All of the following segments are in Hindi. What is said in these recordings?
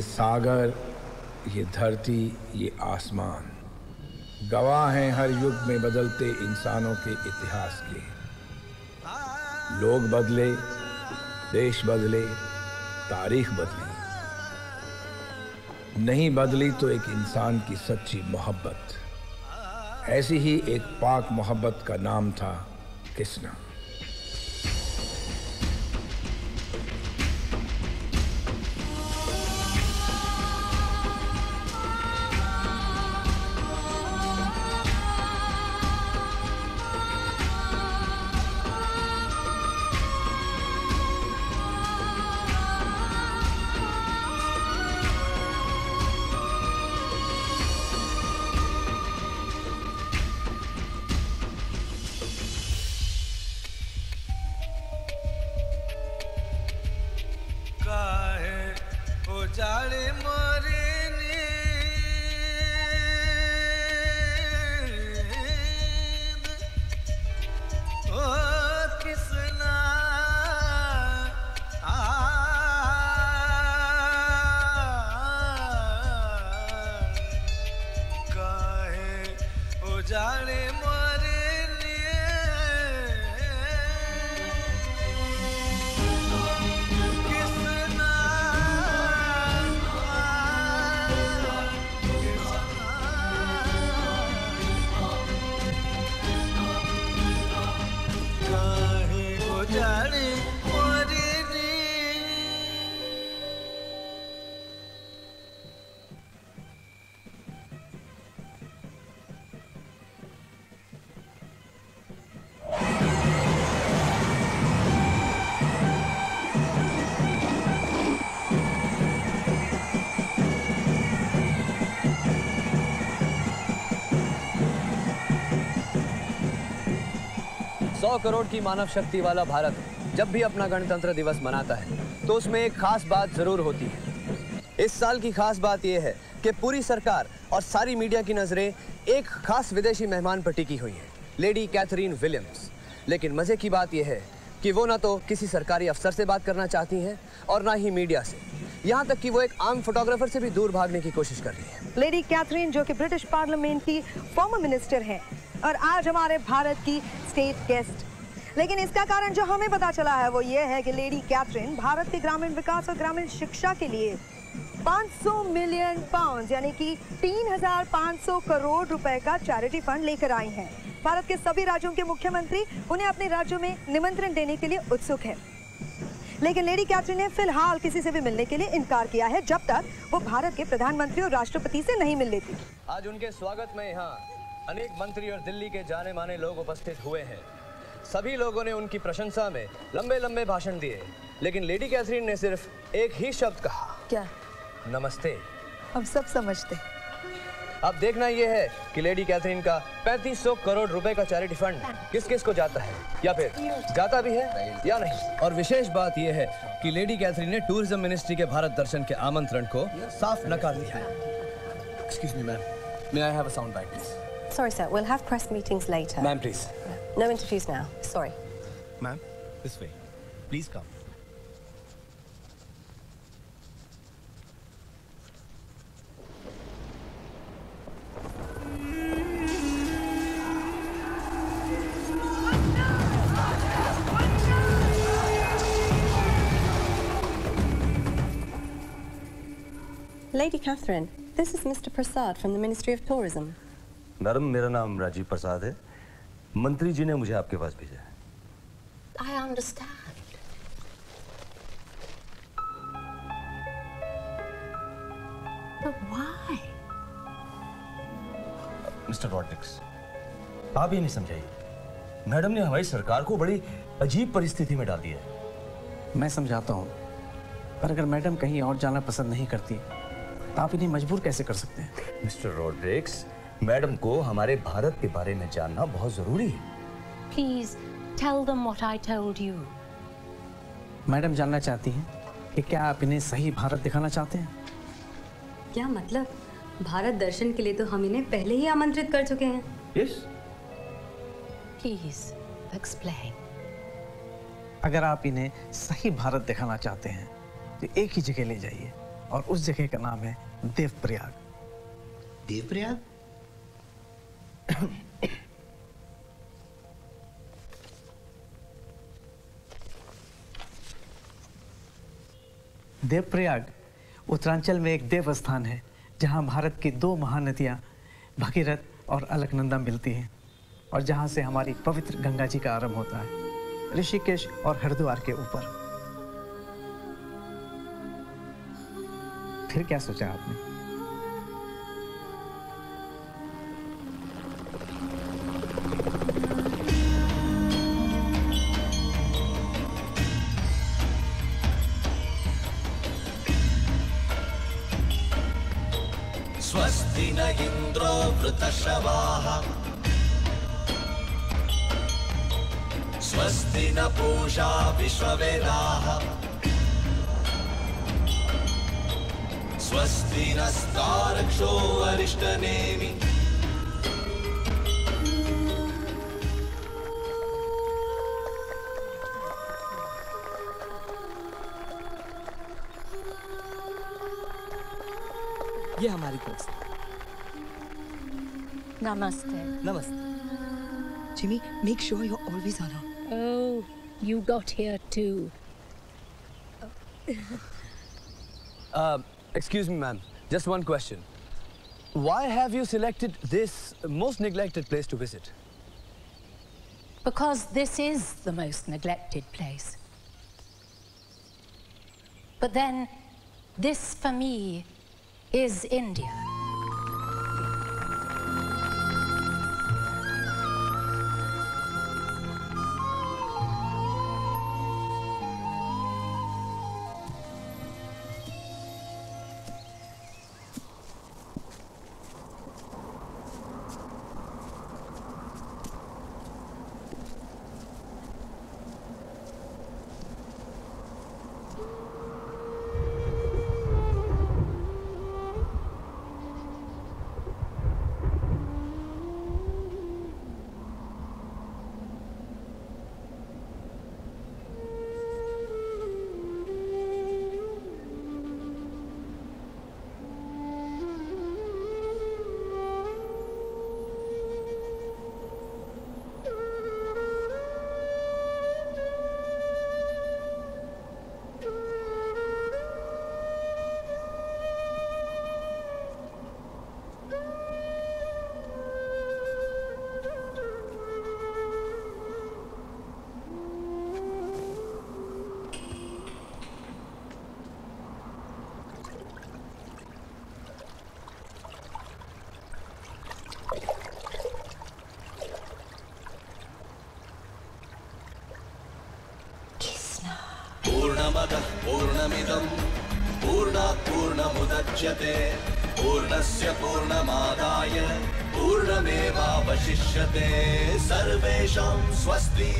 सागर, ये धरती, ये आसमान। गवाह हैं हर युग में बदलते इंसानों के इतिहास के। लोग बदले, देश बदले, तारीख बदली। नहीं बदली तो एक इंसान की सच्ची मोहब्बत। ऐसी ही एक पाक मोहब्बत का नाम था कृष्णा। सौ करोड़ की मानव शक्ति वाला भारत जब भी अपना गणतंत्र दिवस मनाता है तो उसमें एक खास बात ज़रूर होती है। इस साल की खास बात यह है कि पूरी सरकार और सारी मीडिया की नज़रें एक खास विदेशी मेहमान पर टिकी हुई हैं लेडी कैथरीन विलियम्स लेकिन मज़े की बात यह है कि वो ना तो किसी सरकारी अफसर से बात करना चाहती हैं और ना ही मीडिया से। यहाँ तक कि वो एक आम फोटोग्राफर से भी दूर भागने की कोशिश कर रही है। लेडी कैथरीन जो कि ब्रिटिश पार्लियामेंट की फॉर्मर मिनिस्टर हैं, और आज हमारे भारत की स्टेट गेस्ट लेकिन इसका कारण जो हमें पता चला है वो ये है कि लेडी कैथरीन भारत के ग्रामीण विकास और ग्रामीण शिक्षा के लिए 500 मिलियन पाउंड यानी कि 3,500 करोड़ रुपए का चैरिटी फंड लेकर आई हैं। भारत के सभी राज्यों के मुख्यमंत्री उन्हें अपने राज्यों में निमंत्रण देने के लिए उत्सुक है। लेकिन लेडी कैथरीन ने फ़िलहाल किसी से भी मिलने के लिए इनकार किया है जब तक वो भारत के प्रधानमंत्री और राष्ट्रपति से नहीं मिल लेती। आज उनके स्वागत में यहाँ अनेक मंत्री और दिल्ली के जाने माने लोग उपस्थित हुए हैं। सभी लोगों ने उनकी प्रशंसा में लंबे लंबे भाषण दिए लेकिन लेडी कैथरीन ने सिर्फ़ एक ही शब्द कहा। क्या? नमस्ते। हम सब समझते। अब देखना यह है कि लेडी कैथरीन का 3500 करोड़ रुपए का चैरिटी फंड किस किस को जाता है या फिर जाता भी है या नहीं। और विशेष बात यह है कि लेडी कैथरीन ने टूरिज़्म मिनिस्ट्री के भारत दर्शन के आमंत्रण को साफ़ नकार दिया है। Excuse me ma'am may I have a sound bite please Sorry, sir. We'll have press meetings later. Ma'am please No interviews now. Sorry. Ma'am, this way. Please come. Lady Catherine, this is Mr. Prasad from the Ministry of Tourism. Madam, my name is Rajiv Prasad. मंत्री जी ने मुझे आपके पास भेजा है I understand. But why? Mister Rodricks आप ये नहीं समझाइए मैडम ने हमारी सरकार को बड़ी अजीब परिस्थिति में डाल दिया है मैं समझाता हूँ पर अगर मैडम कहीं और जाना पसंद नहीं करती तो आप इन्हें मजबूर कैसे कर सकते हैं मिस्टर रॉड्रिक्स मैडम को हमारे भारत के बारे में जानना बहुत ज़रूरी है। Please tell them what I told you. Madam जानना चाहती हैं कि क्या आप इन्हें सही भारत दिखाना चाहते हैं? क्या मतलब? भारत दर्शन के लिए तो हम इन्हें पहले ही आमंत्रित कर चुके हैं। Yes Please explain. अगर आप इन्हें सही भारत दिखाना चाहते हैं तो एक ही जगह ले जाइए और उस जगह का नाम है देवप्रयाग। देवप्रयाग? देवप्रयाग, उत्तरांचल में एक देव स्थान है, जहाँ भारत की दो महानदियाँ भगीरथ और अलकनंदा मिलती हैं, और जहाँ से हमारी पवित्र गंगा जी का आरंभ होता है, ऋषिकेश और हरिद्वार के ऊपर। फिर क्या सोचा आपने? वृतश्रवाः स्वस्ति न पूषा विश्ववेदाः। स्वस्ति नस्तारक्षो अरिष्टनेमि ये हमारी तरफ़ से Namaste. Namaste. Jimmy, make sure you're always on her. Oh, you got here too. Uh, excuse me, ma'am. Just one question. Why have you selected this most neglected place to visit? Because this is the most neglected place. But then, this for me is India. पूर्णस्य पूर्णमादाय पूर्णमेवावशिष्यते सर्वेषां स्वस्ति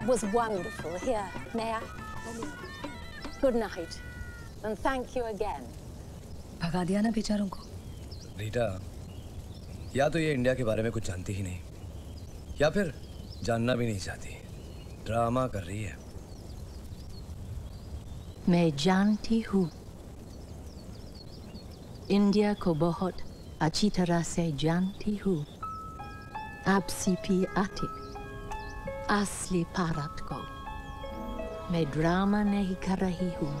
That was wonderful. Here, may I? Good night. And thank you again. भगा दिया ना बेचारों को रीटा या तो ये इंडिया के बारे में कुछ जानती ही नहीं या फिर जानना भी नहीं चाहती ड्रामा कर रही है मैं जानती हूँ इंडिया को बहुत अच्छी तरह से जानती हूँ अब सीपी आतिक असली भारत को। मैं ड्रामा नहीं कर रही हूँ।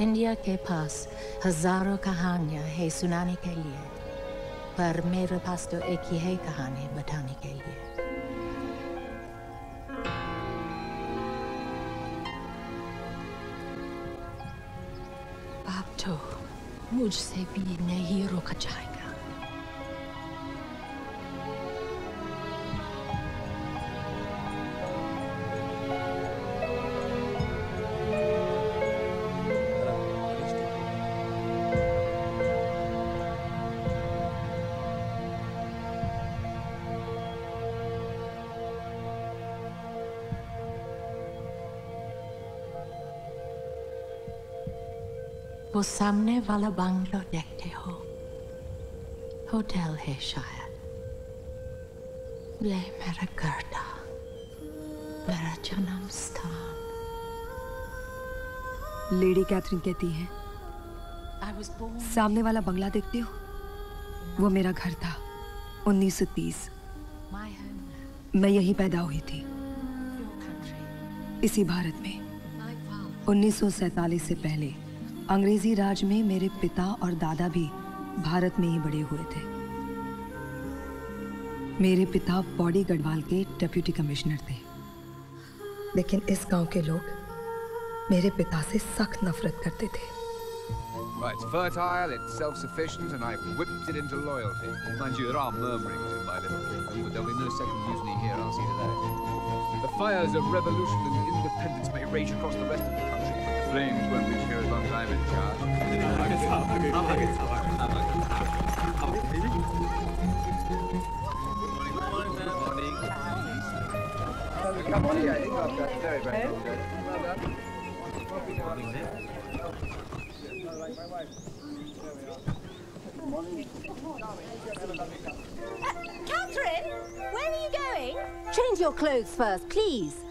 इंडिया के पास हज़ारों कहानियाँ है सुनाने के लिए, पर मेरे पास तो एक ही है कहानी बताने के लिए। अब तो मुझसे भी नहीं रोका जाएगा सामने वाला बंगलो देखते हो होटल है शायद ये मेरा घर था मेरा जन्म स्थान लेडी कैथरीन कहती है सामने वाला बंगला देखते हो? वो मेरा घर था 1930 my home मैं यहीं पैदा हुई थी। इसी भारत में my father. 1947 से पहले। अंग्रेज़ी राज में मेरे पिता और दादा भी भारत में ही बड़े हुए थे मेरे पिता बॉडी गढ़वाल के डेप्यूटी कमिश्नर थे लेकिन इस गाँव के लोग मेरे पिता से सख्त नफरत करते थे Right, it's fertile, it's self-sufficient, and I've whipped it into loyalty. Mind you, there are murmurings in my little kingdom, but there'll be no second mutiny here, I'll see to that. The fires of revolution and independence may rage across the rest of the country, flames won't reach here as long I'm in charge. Catherine, where are you going? change your clothes first please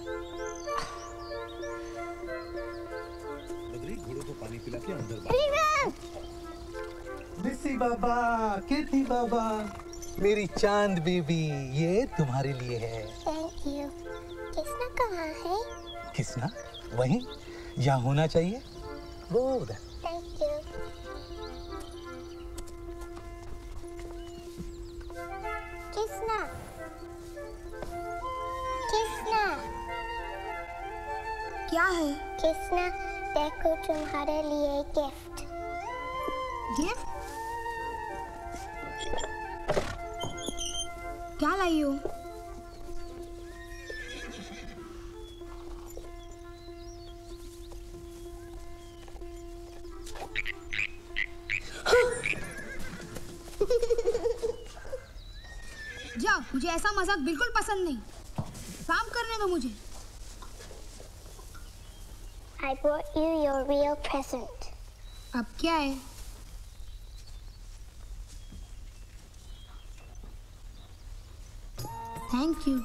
मिसी बाबा केती बाबा मेरी चाँद बेबी ये तुम्हारे लिए है। थैंक यू किसना कहाँ है? किसना? वहीं यहाँ होना चाहिए। वो उधर थैंक यू किसना? किसना? क्या है? किसना? देखो तुम्हारे लिए गिफ्ट गिफ्ट क्या लाई हो मुझे ऐसा मज़ाक बिल्कुल पसंद नहीं। काम करने दो मुझे। I brought you your real present. अब क्या है? थैंक यू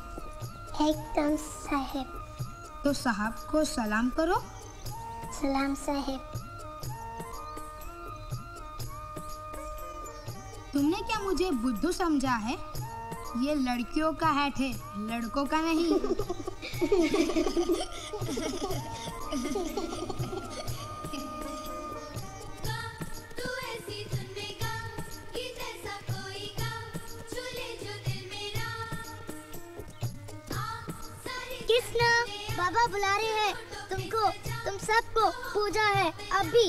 एकदम साहिब तो साहब को सलाम करो। सलाम साहिब। तुमने क्या मुझे बुद्धू समझा है? ये लड़कियों का हैट है लड़कों का नहीं। कृष्णा बाबा बुला रहे हैं। तुमको तुम सबको पूजा है अभी।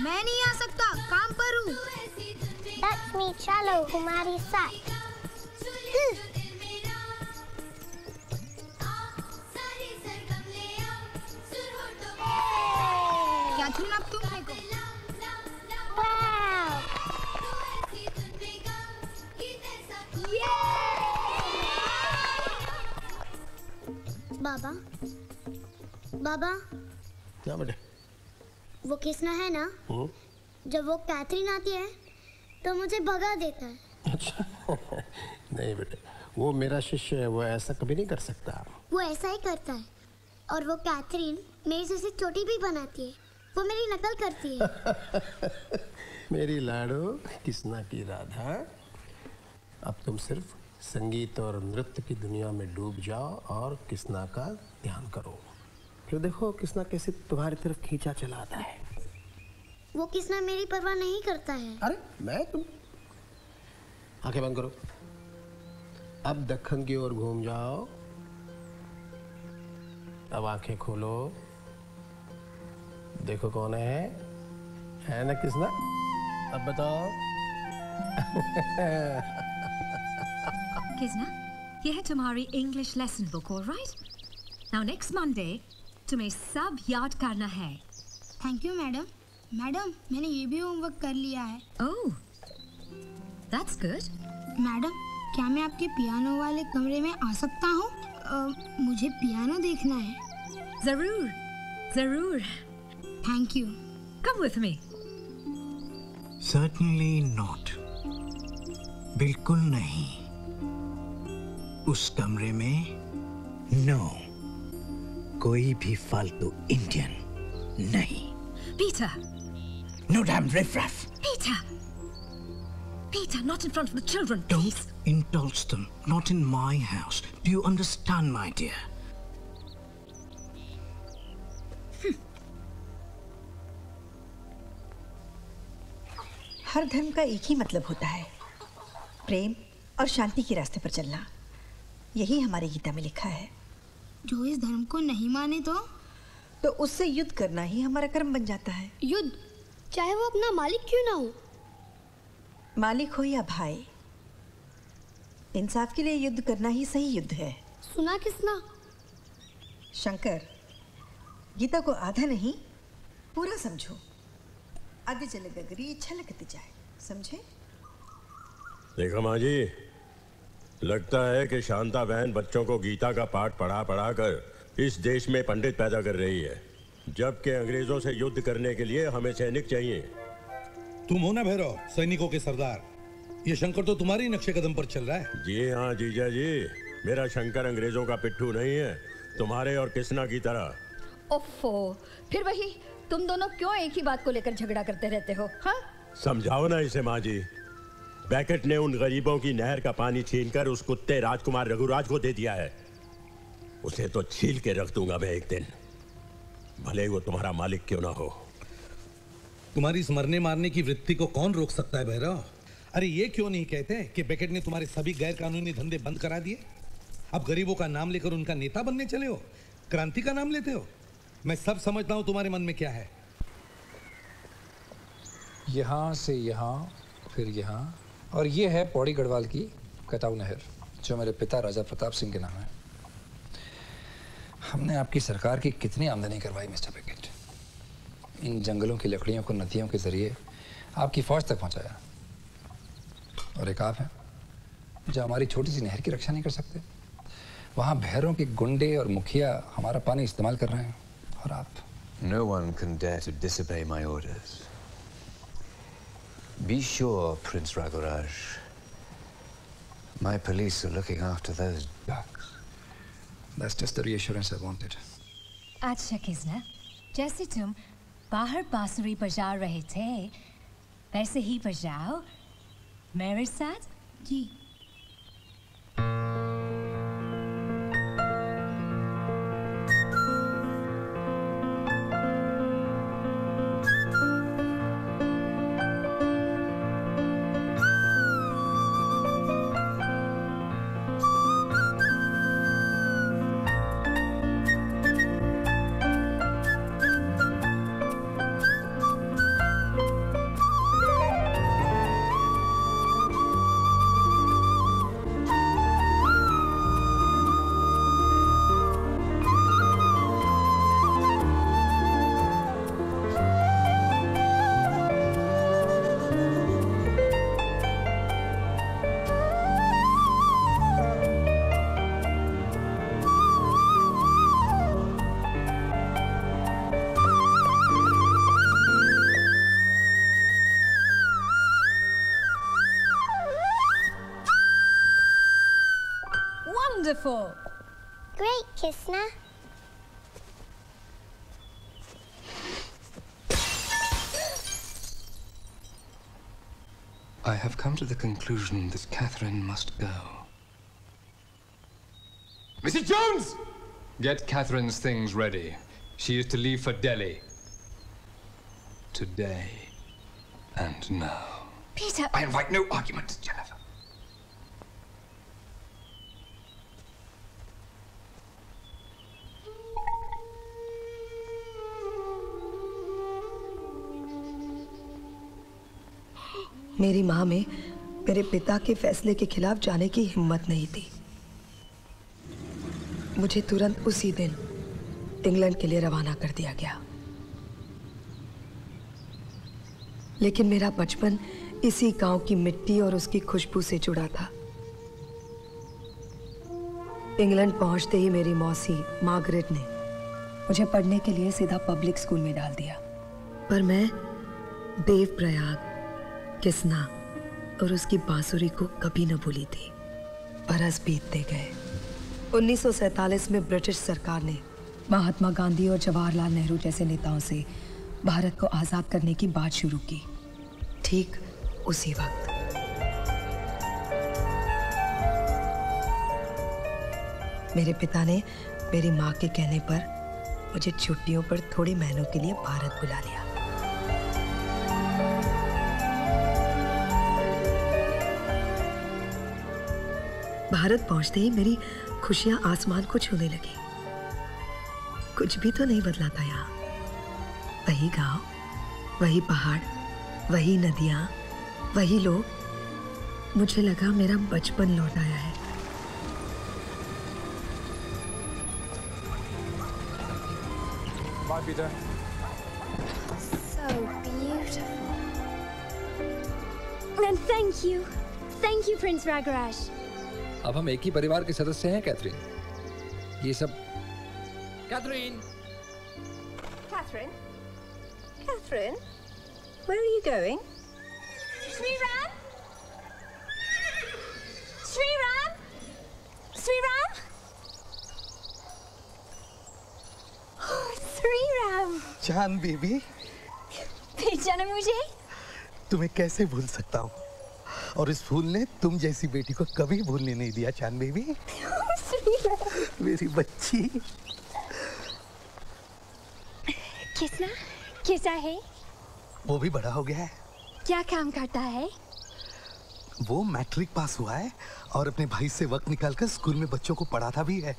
मैं नहीं आ सकता काम पर हूँ। लक्ष्मी चलो हमारे साथ। तुम बाबा बाबा क्या बेटे? वो कृष्णा है ना? हम्म? जब वो कैथरीन आती है तो मुझे भगा देता है। अच्छा। नहीं बेटे। वो मेरा शिष्य है वो ऐसा कभी नहीं कर सकता। वो ऐसा ही करता है। और वो कैथरीन मेरी जैसी चोटी भी बनाती है। वो मेरी नकल करती है। मेरी लाडो किसना की राधा अब तुम सिर्फ़ संगीत और नृत्य की दुनिया में डूब जाओ और किसना का ध्यान करो। फिर देखो किसना कैसे तुम्हारी तरफ़ खींचा चलाता है। वो किसना मेरी परवाह नहीं करता है। अरे मैं तुम आँखें बंद करो। अब दखन की ओर घूम जाओ। अब आँखें खोलो। देखो कौन है? है ना किसना अब बताओ। किजना ये है तुम्हारी English lesson book alright now next Monday तुम्हें सब याद करना है। थैंक यू मैडम मैडम मैंने ये भी होमवर्क कर लिया है। ओह दैट्स गुड मैडम क्या मैं आपके पियानो वाले कमरे में आ सकता हूँ? मुझे पियानो देखना है। ज़रूर ज़रूर। Thank you come with me certainly not बिल्कुल नहीं। उस कमरे में नो no. कोई भी फालतू इंडियन नहीं। Peter. No damn riffraff. Peter. Peter not in front of the children don't indulge them not in my house. Do you understand my dear? हर धर्म का एक ही मतलब होता है। प्रेम और शांति के रास्ते पर चलना। यही हमारी गीता में लिखा है। जो इस धर्म को नहीं माने तो? तो उससे युद्ध करना ही हमारा कर्म बन जाता है। युद्ध? चाहे वो अपना मालिक क्यों ना हो। मालिक हो या भाई इंसाफ के लिए युद्ध करना ही सही युद्ध है। सुना किसना? शंकर गीता को आधा नहीं पूरा समझो। आगे चले गगरी छलकती जाए। समझे? देखो माँ जी लगता है कि शांता बहन बच्चों को गीता का पाठ पढ़ा पढ़ा कर इस देश में पंडित पैदा कर रही है। जबकि अंग्रेज़ों से युद्ध करने के लिए हमें सैनिक चाहिए। तुम हो ना भैरव सैनिकों के सरदार। ये शंकर तो तुम्हारे नक्शे कदम पर चल रहा है। जी हाँ जीजा जी। मेरा शंकर अंग्रेज़ों का पिट्ठू नहीं है। तुम्हारे और किसना की तरह। ओफो फिर वही तुम दोनों क्यों एक ही बात को लेकर झगड़ा करते रहते हो हाँ? समझाओ ना इसे माँ जी। बैकेट ने उन गरीबों की नहर का पानी छीनकर उस कुत्ते राजकुमार रघुराज को दे दिया है। उसे तो छील के रख दूँगा मैं एक दिन। भले वो तुम्हारा मालिक क्यों ना हो। तुम्हारी इस मरने मारने की वृत्ति को कौन रोक सकता है भैरव? अरे ये क्यों नहीं कहते कि बेकेट ने तुम्हारे सभी गैर कानूनी धंधे बंद करा दिए? अब गरीबों का नाम लेकर उनका नेता बनने चले हो? क्रांति का नाम लेते हो? मैं सब समझता हूँ तुम्हारे मन में क्या है। यहाँ से यहाँ, फिर यहाँ, और ये है पौड़ी गढ़वाल की कटाऊ नहर, जो मेरे पिता राजा प्रताप सिंह के नाम है। हमने आपकी सरकार की कितनी आमदनी करवाई, मिस्टर बेकेट? इन जंगलों की लकड़ियों को नदियों के ज़रिए आपकी फौज तक पहुँचाया। और एक आप हैं जो हमारी छोटी सी नहर की रक्षा नहीं कर सकते वहाँ भैरों के गुंडे और मुखिया हमारा पानी इस्तेमाल कर रहे हैं और आप No one can dare to disobey my orders. Be sure, Prince Raguraj. My police are looking after those ducks. That's just the reassurance I wanted. अच्छा किसना जैसे तुम बाहर बांसुरी बजा रहे थे वैसे ही बजाओ मेरे साथ जी Wonderful. Great, Kistner. I have come to the conclusion that Catherine must go. Mrs. Jones! Get Catherine's things ready. She is to leave for Delhi. Today and now. Peter! I invite no arguments, Jennifer. मेरी माँ में मेरे पिता के फैसले के खिलाफ जाने की हिम्मत नहीं थी। मुझे तुरंत उसी दिन इंग्लैंड के लिए रवाना कर दिया गया। लेकिन मेरा बचपन इसी गाँव की मिट्टी और उसकी खुशबू से जुड़ा था। इंग्लैंड पहुँचते ही मेरी मौसी मार्गरेट ने मुझे पढ़ने के लिए सीधा पब्लिक स्कूल में डाल दिया। पर मैं देव प्रयाग किसना और उसकी बांसुरी को कभी न भूली थी। बरस बीतते गए। 1947 में ब्रिटिश सरकार ने महात्मा गांधी और जवाहरलाल नेहरू जैसे नेताओं से भारत को आज़ाद करने की बात शुरू की। ठीक उसी वक्त। मेरे पिता ने मेरी माँ के कहने पर मुझे छुट्टियों पर थोड़े महीनों के लिए भारत बुला लिया। भारत पहुँचते ही मेरी खुशियाँ आसमान को छूने लगी कुछ भी तो नहीं बदला था यहाँ वही गाँव वही पहाड़ वही नदियाँ वही लोग मुझे लगा मेरा बचपन लौट आया है Bye, Peter. So beautiful. And thank you. Thank you, Prince Ragaraj. अब हम एक ही परिवार के सदस्य हैं कैथरीन। ये सब Catherine! Catherine Catherine where are you going Shriram Shriram Shriram Shriram जान बीबी पहचाना मुझे? तुम्हें कैसे भूल सकता हूँ? और इस फूल ने तुम जैसी बेटी को कभी भूलने नहीं दिया चाँद बेबी। मेरी बच्ची। किसना? कैसा है? वो भी बड़ा हो गया है। क्या काम करता है? वो मैट्रिक पास हुआ है और अपने भाई से वक्त निकालकर स्कूल में बच्चों को पढ़ाता भी है।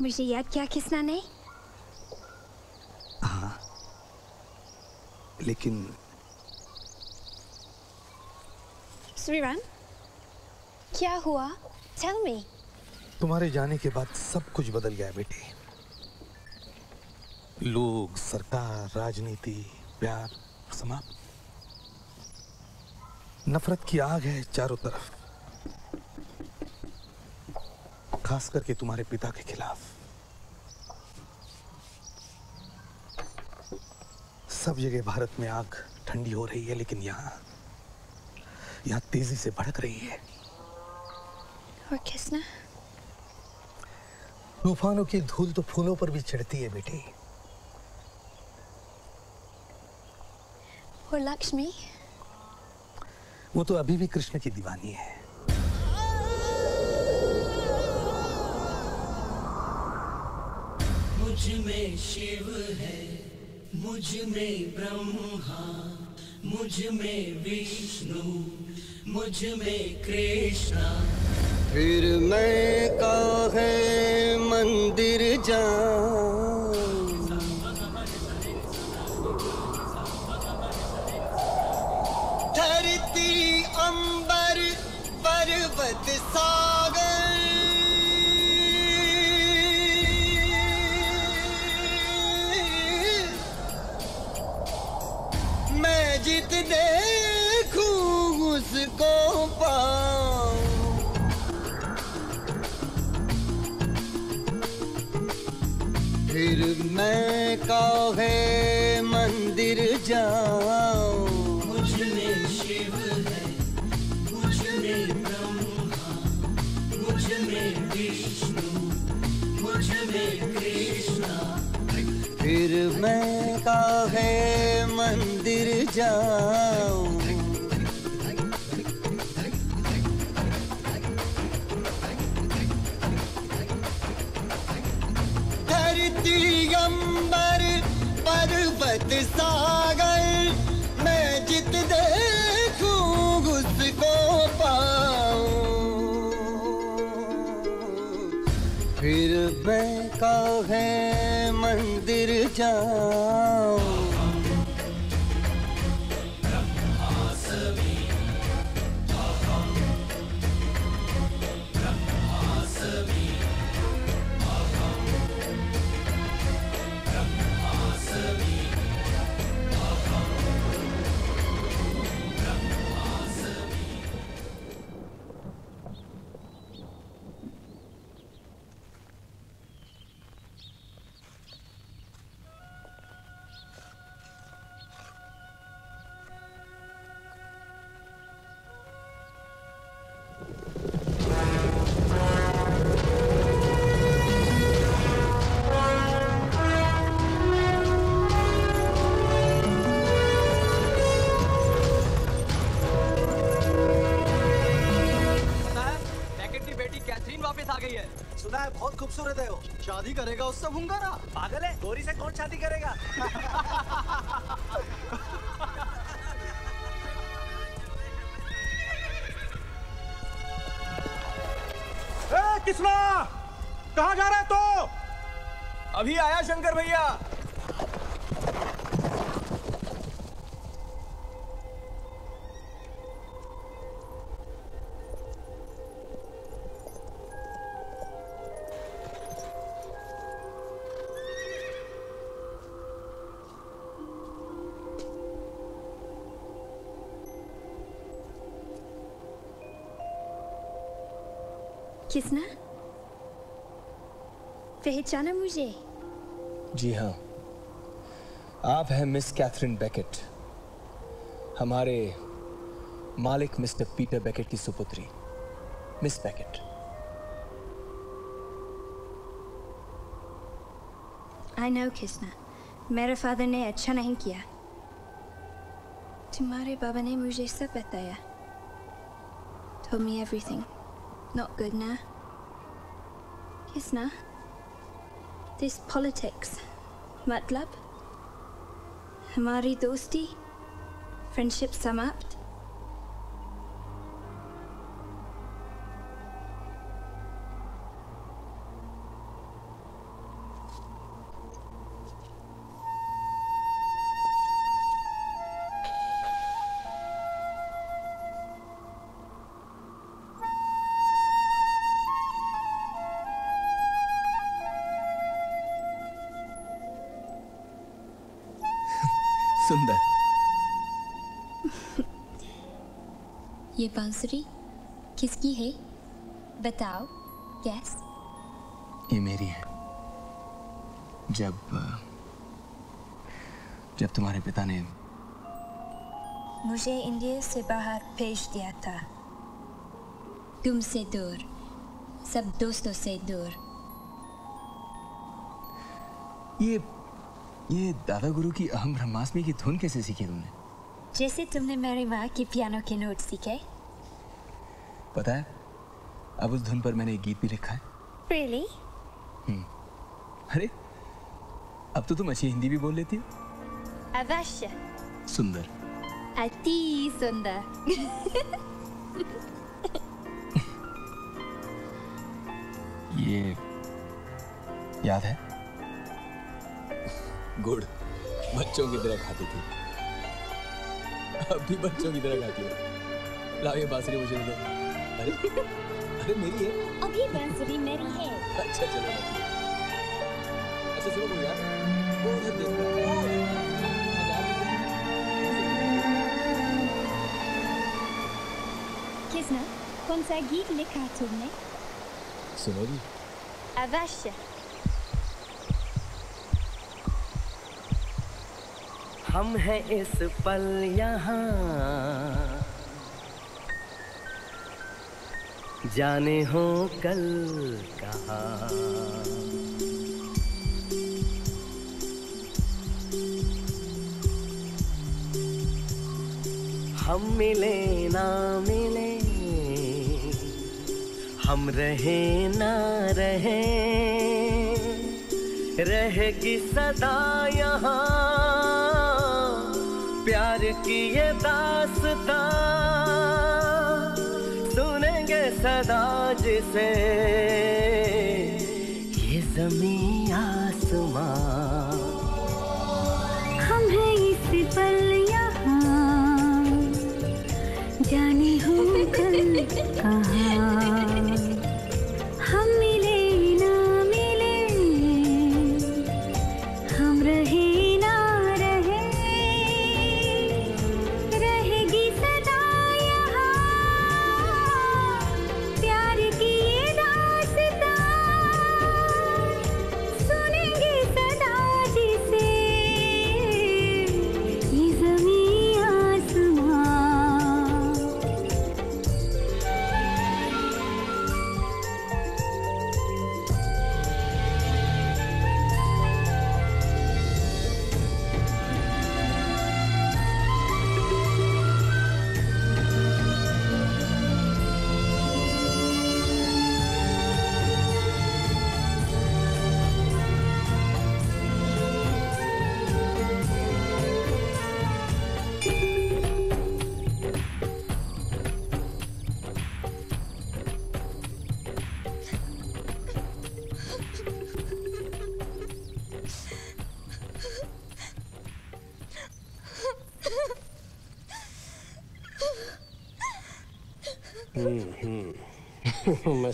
मुझे याद क्या किसना ने? हाँ। लेकिन श्रीराम क्या हुआ? टेल मी तुम्हारे जाने के बाद सब कुछ बदल गया बेटी। लोग, सरकार, राजनीति, प्यार समाप्त नफरत की आग है चारों तरफ़। खास करके तुम्हारे पिता के खिलाफ। सब जगह भारत में आग ठंडी हो रही है, लेकिन यहाँ यहाँ तेज़ी से भड़क रही है। और किसना तूफानों की धूल तो फूलों पर भी चढ़ती है बेटी। और लक्ष्मी? वो तो अभी भी कृष्ण की दीवानी है। मुझमें शिव है मुझमें ब्रह्मा मुझमें विष्णु। मुझमें कृष्णा। फिर मैं काहे मंदिर जाऊँ? धरती अंबर पर्वत सागर। मैं जित फिर मैं काहे मंदिर जाऊँ मुझमें शिव है मुझमें ब्रह्मा मुझमें विष्णु मुझमें कृष्णा। फिर मैं काहे मंदिर जाऊँ अंबर पर्वत सागर। मैं जित देखूँ उसको पाऊँ। फिर मैं है मंदिर जाऊँ। करेगा उससे भूँगा पहचाना मुझे? जी हाँ। आप हैं मिस कैथरीन बेकेट हमारे मालिक मिस्टर पीटर बेकेट की सुपुत्री miss Beckett. I know Kisna मेरे फादर ने अच्छा नहीं किया। तुम्हारे बाबा ने मुझे सब बताया। Told me everything. Not good ना? Kisna this politics? मतलब हमारी दोस्ती फ्रेंडशिप समाप्त ये बांसुरी किसकी है? बताओ गैस ये मेरी है। जब जब तुम्हारे पिता ने मुझे इंडिया से बाहर भेज दिया था। तुमसे दूर सब दोस्तों से दूर। ये ये दादा गुरु की अहम ब्रह्मास्मि की धुन कैसे सीखी तुमने? जैसे तुमने मेरी माँ के पियानो के नोट सीखे। पता है? अब उस धुन पर मैंने एक गीत भी लिखा है। Really? हम्म। अरे अब तो तुम अच्छी हिंदी भी बोल लेती हो। अवश्य। सुंदर। अति सुंदर। ये याद है? गुड़ बच्चों की तरह खाती थी। अब भी बच्चों की तरह खाती हो। लाओ ये बांसुरी मुझे दे दो। अरे अरे मेरी है। अभी बांसुरी मेरी है। अच्छा चलो। अच्छा सुनो गुड़ यार वो उधर देख रहा है, किसना कौन सा गीत लिखा तुमने? सुनोगी अवश्य। हम हैं इस पल यहाँ। जाने हो कल कहा। हम मिले ना मिले, हम रहे ना रहे, रहेगी सदा यहाँ, प्यार की ये दास्तां। सदा जिसे ये जमी आसमां। हम हैं इस पल यहाँ जाने हो कल कहाँ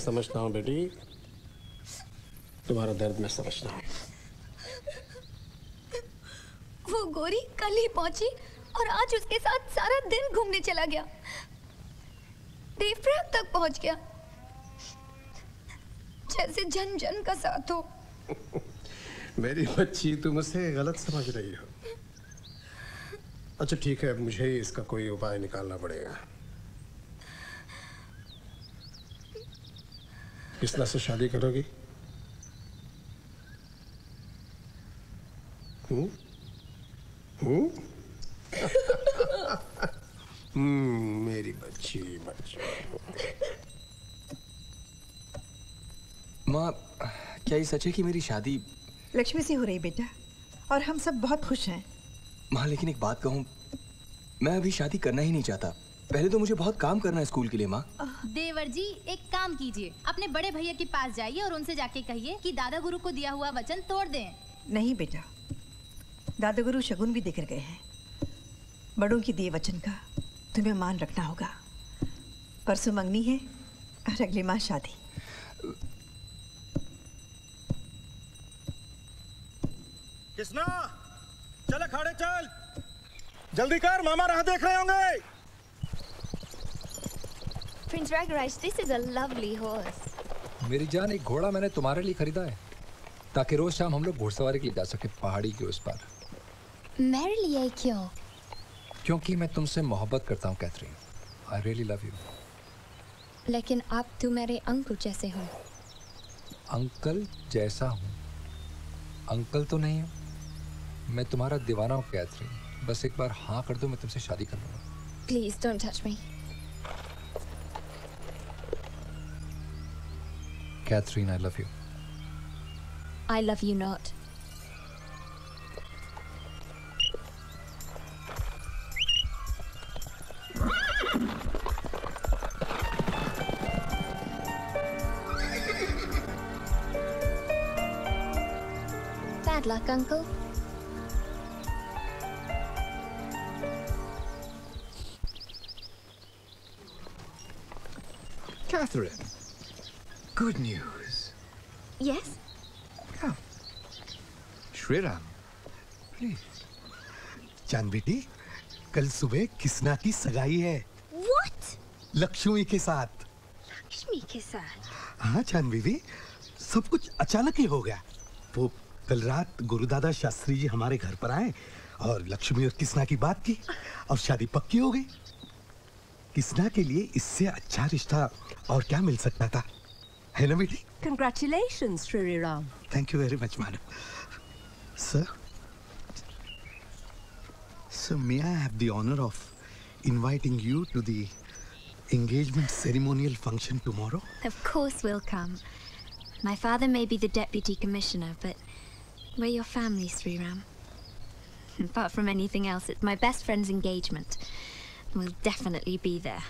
समझता हूँ बेटी। तुम्हारा दर्द मैं समझता हूँ। वो गोरी कल ही पहुँची और आज उसके साथ सारा दिन घूमने चला गया। देवप्रयाग तक पहुँच गया। जैसे जन जन का साथ हो। मेरी बच्ची तुम उसे गलत समझ रही हो। अच्छा ठीक है मुझे इसका कोई उपाय निकालना पड़ेगा। किसना से शादी करोगी? हम्म, मेरी बच्ची बच्ची। माँ क्या ये सच है कि मेरी शादी लक्ष्मी से हो रही बेटा और हम सब बहुत खुश हैं। माँ लेकिन एक बात कहूँ मैं अभी शादी करना ही नहीं चाहता। पहले तो मुझे बहुत काम करना है स्कूल के लिए माँ। देवर जी एक काम कीजिए। अपने बड़े भैया के पास जाइए और उनसे जाके कहिए कि दादा गुरु को दिया हुआ वचन तोड़ दें। नहीं बेटा। दादा गुरु शगुन भी देकर गए हैं। बड़ों की दिए वचन का तुम्हें मान रखना होगा। परसों मंगनी है और अगले माह शादी। किसना? चल अखाड़े चल। जल्दी कर मामा राह देख रहे होंगे। Prince Ragaraj, this is a lovely horse. मेरी जान एक घोड़ा मैंने तुम्हारे लिए खरीदा है ताकि रोज शाम हम लोग घुड़सवारी के लिए जा सके पहाड़ी के उस पार। मेरे लिए क्यों? क्योंकि मैं तुमसे मोहब्बत करता हूँ Catherine I really love you लेकिन आप तो मेरे अंकल जैसे हो। अंकल जैसा हूँ। अंकल तो नहीं हूँ। मैं तुम्हारा दीवाना हूँ कैथरीन बस एक बार हाँ कर दो मैं तुमसे शादी कर लूँगा। Please don't touch me Catherine, I love you. I love you not. Bad luck, Uncle. Catherine. Good news. Yes? Shri Ram, please. बेटी कल सुबह किसना की सगाई है What? लक्ष्मी के साथ लक्ष्मी के साथ हाँ चाँद बीवी सब कुछ अचानक ही हो गया वो कल रात गुरुदादा शास्त्री जी हमारे घर पर आए और लक्ष्मी और किसना की बात की और शादी पक्की हो गई किसना के लिए इससे अच्छा रिश्ता और क्या मिल सकता था Hello, Viti. Congratulations, Sri Ram. Thank you very much, madam. Sir? So may I have the honor of inviting you to the engagement ceremonial function tomorrow? Of course we'll come. My father may be the deputy commissioner, but we're your family, Sri Ram. Apart from anything else, it's my best friend's engagement. We'll definitely be there.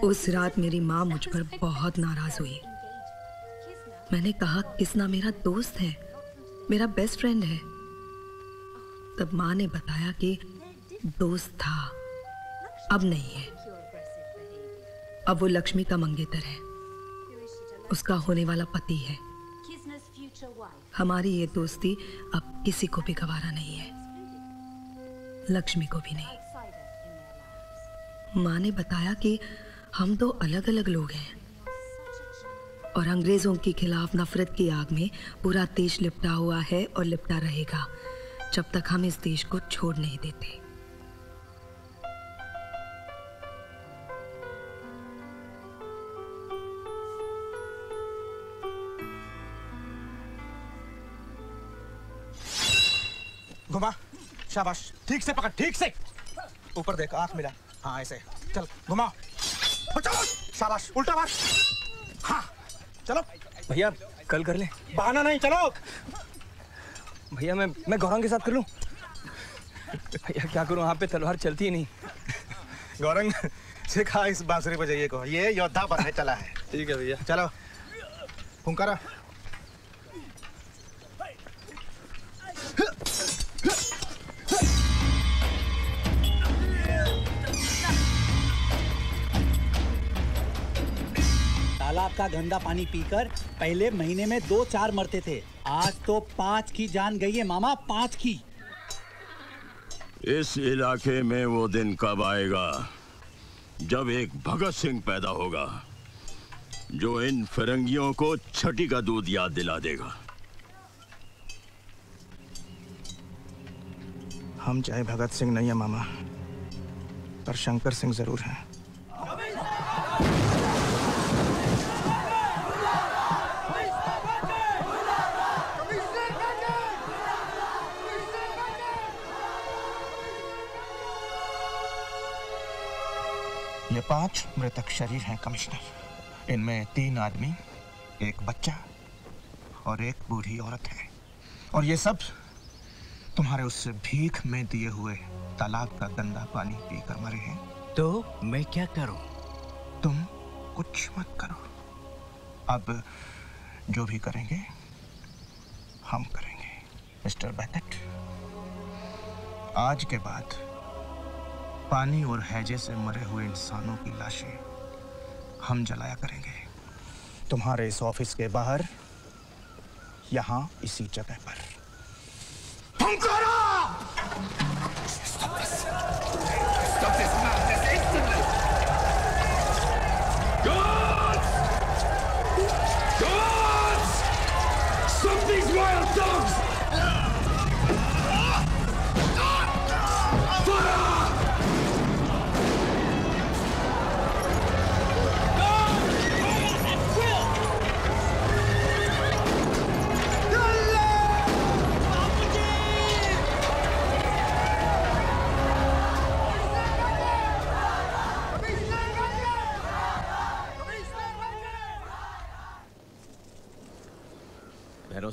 उस रात मेरी माँ मुझ पर बहुत नाराज़ हुई। मैंने कहा किसना मेरा दोस्त है मेरा बेस्ट फ्रेंड है। तब माँ ने बताया कि दोस्त था अब नहीं है। अब वो लक्ष्मी का मंगेतर है। उसका होने वाला पति है. हमारी ये दोस्ती अब किसी को भी गवारा नहीं है। लक्ष्मी को भी नहीं। माँ ने बताया कि हम दो अलग अलग लोग हैं। और अंग्रेज़ों के खिलाफ नफरत की आग में पूरा देश लिपटा हुआ है और लिपटा रहेगा, जब तक हम इस देश को छोड़ नहीं देते। घुमा, शाबाश। ठीक से पकड़, ठीक से। ऊपर देख, आँख मिला। हाँ ऐसे। चल घुमा चलो शाबाश उल्टा मार हाँ चलो। भैया कल कर ले। बहाना नहीं चलो। भैया मैं मैं गौरंग के साथ कर लूँ? भैया क्या करूँ? यहाँ पे तलवार चलती ही नहीं। गौरंग सिखा इस बांसुरी बजाइए को। ये योद्धा बनने चला है। ठीक है भैया। चलो। फुंकारा तालाब का गंदा पानी पीकर पहले महीने में दो चार मरते थे। आज तो पाँच की जान गई है मामा पाँच की। इस इलाके में वो दिन कब आएगा? जब एक भगत सिंह पैदा होगा जो इन फिरंगियों को छठी का दूध याद दिला देगा। हम चाहे भगत सिंह नहीं है मामा पर शंकर सिंह ज़रूर हैं। ये पाँच मृतक शरीर हैं कमिश्नर। इनमें तीन आदमी एक बच्चा और एक बूढ़ी औरत है। और ये सब तुम्हारे उस भीख में दिए हुए तालाब का गंदा पानी पीकर मरे हैं। तो मैं क्या करूँ? तुम कुछ मत करो। अब जो भी करेंगे हम करेंगे। मिस्टर बैकट आज के बाद पानी और हैजे से मरे हुए इंसानों की लाशें हम जलाया करेंगे। तुम्हारे इस ऑफ़िस के बाहर, यहाँ इसी जगह पर। हम Stop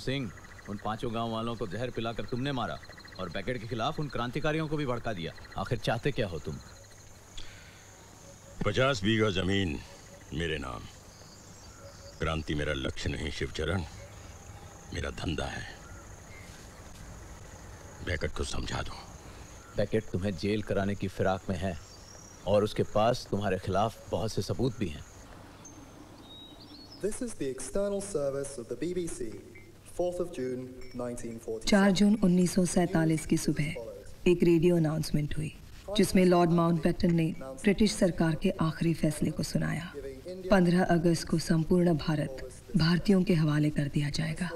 सिंह उन पाँचों गाँव वालों को जहर पिलाकर तुमने मारा और बैकेट के खिलाफ उन क्रांतिकारियों को भी भड़का दिया। आखिर चाहते क्या हो तुम? पचास बीघा ज़मीन मेरे नाम। क्रांति मेरा लक्ष्य नहीं शिवचरण। मेरा धंधा है। बैकट को समझा दो। बैकेट तुम्हें जेल कराने की फिराक में है और उसके पास तुम्हारे खिलाफ बहुत से सबूत भी हैं। This is the external service of the BBC, 4th of June 1947. 4 जून 1947 की सुबह एक रेडियो अनाउंसमेंट हुई, जिसमें लॉर्ड माउंटबेटन ने ब्रिटिश सरकार के आखिरी फैसले को सुनाया 15 अगस्त को संपूर्ण भारत भारतीयों के हवाले कर दिया जाएगा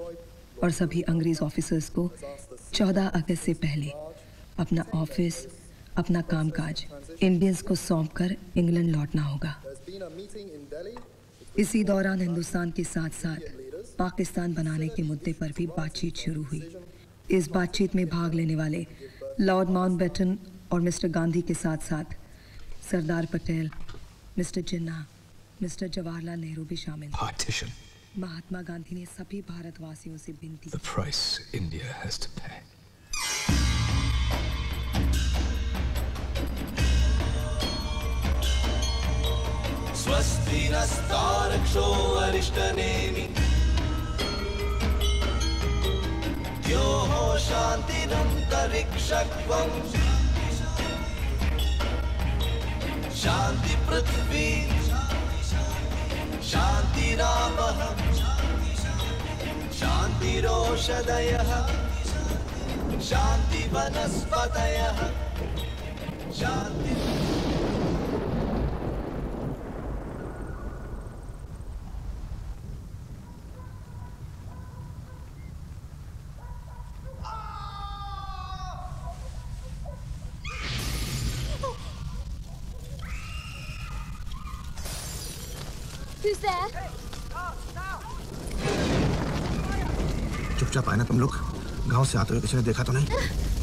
और सभी अंग्रेज़ ऑफिसर्स को 14 अगस्त से पहले अपना ऑफ़िस अपना कामकाज इंडियंस को सौंप कर इंग्लैंड लौटना होगा. इसी दौरान हिंदुस्तान के साथ साथ पाकिस्तान बनाने के मुद्दे पर भी बातचीत शुरू हुई इस बातचीत में भाग लेने वाले लॉर्ड माउंट माउंटबेटन और मिस्टर गांधी के साथ साथ सरदार पटेल मिस्टर जिन्ना मिस्टर जवाहरलाल नेहरू भी शामिल Partition. महात्मा गांधी ने सभी भारतवासियों से विनती The price India has to pay. स्वस्ति नस्तारक्षो अरिष्टनेमि शान्ति शान्तिपृथिवी। शान्तिरामः। शान्तिरोषधयः शान्तिवनस्पतयः। शान्ति गाँव से आते हुए किसी ने देखा तो नहीं?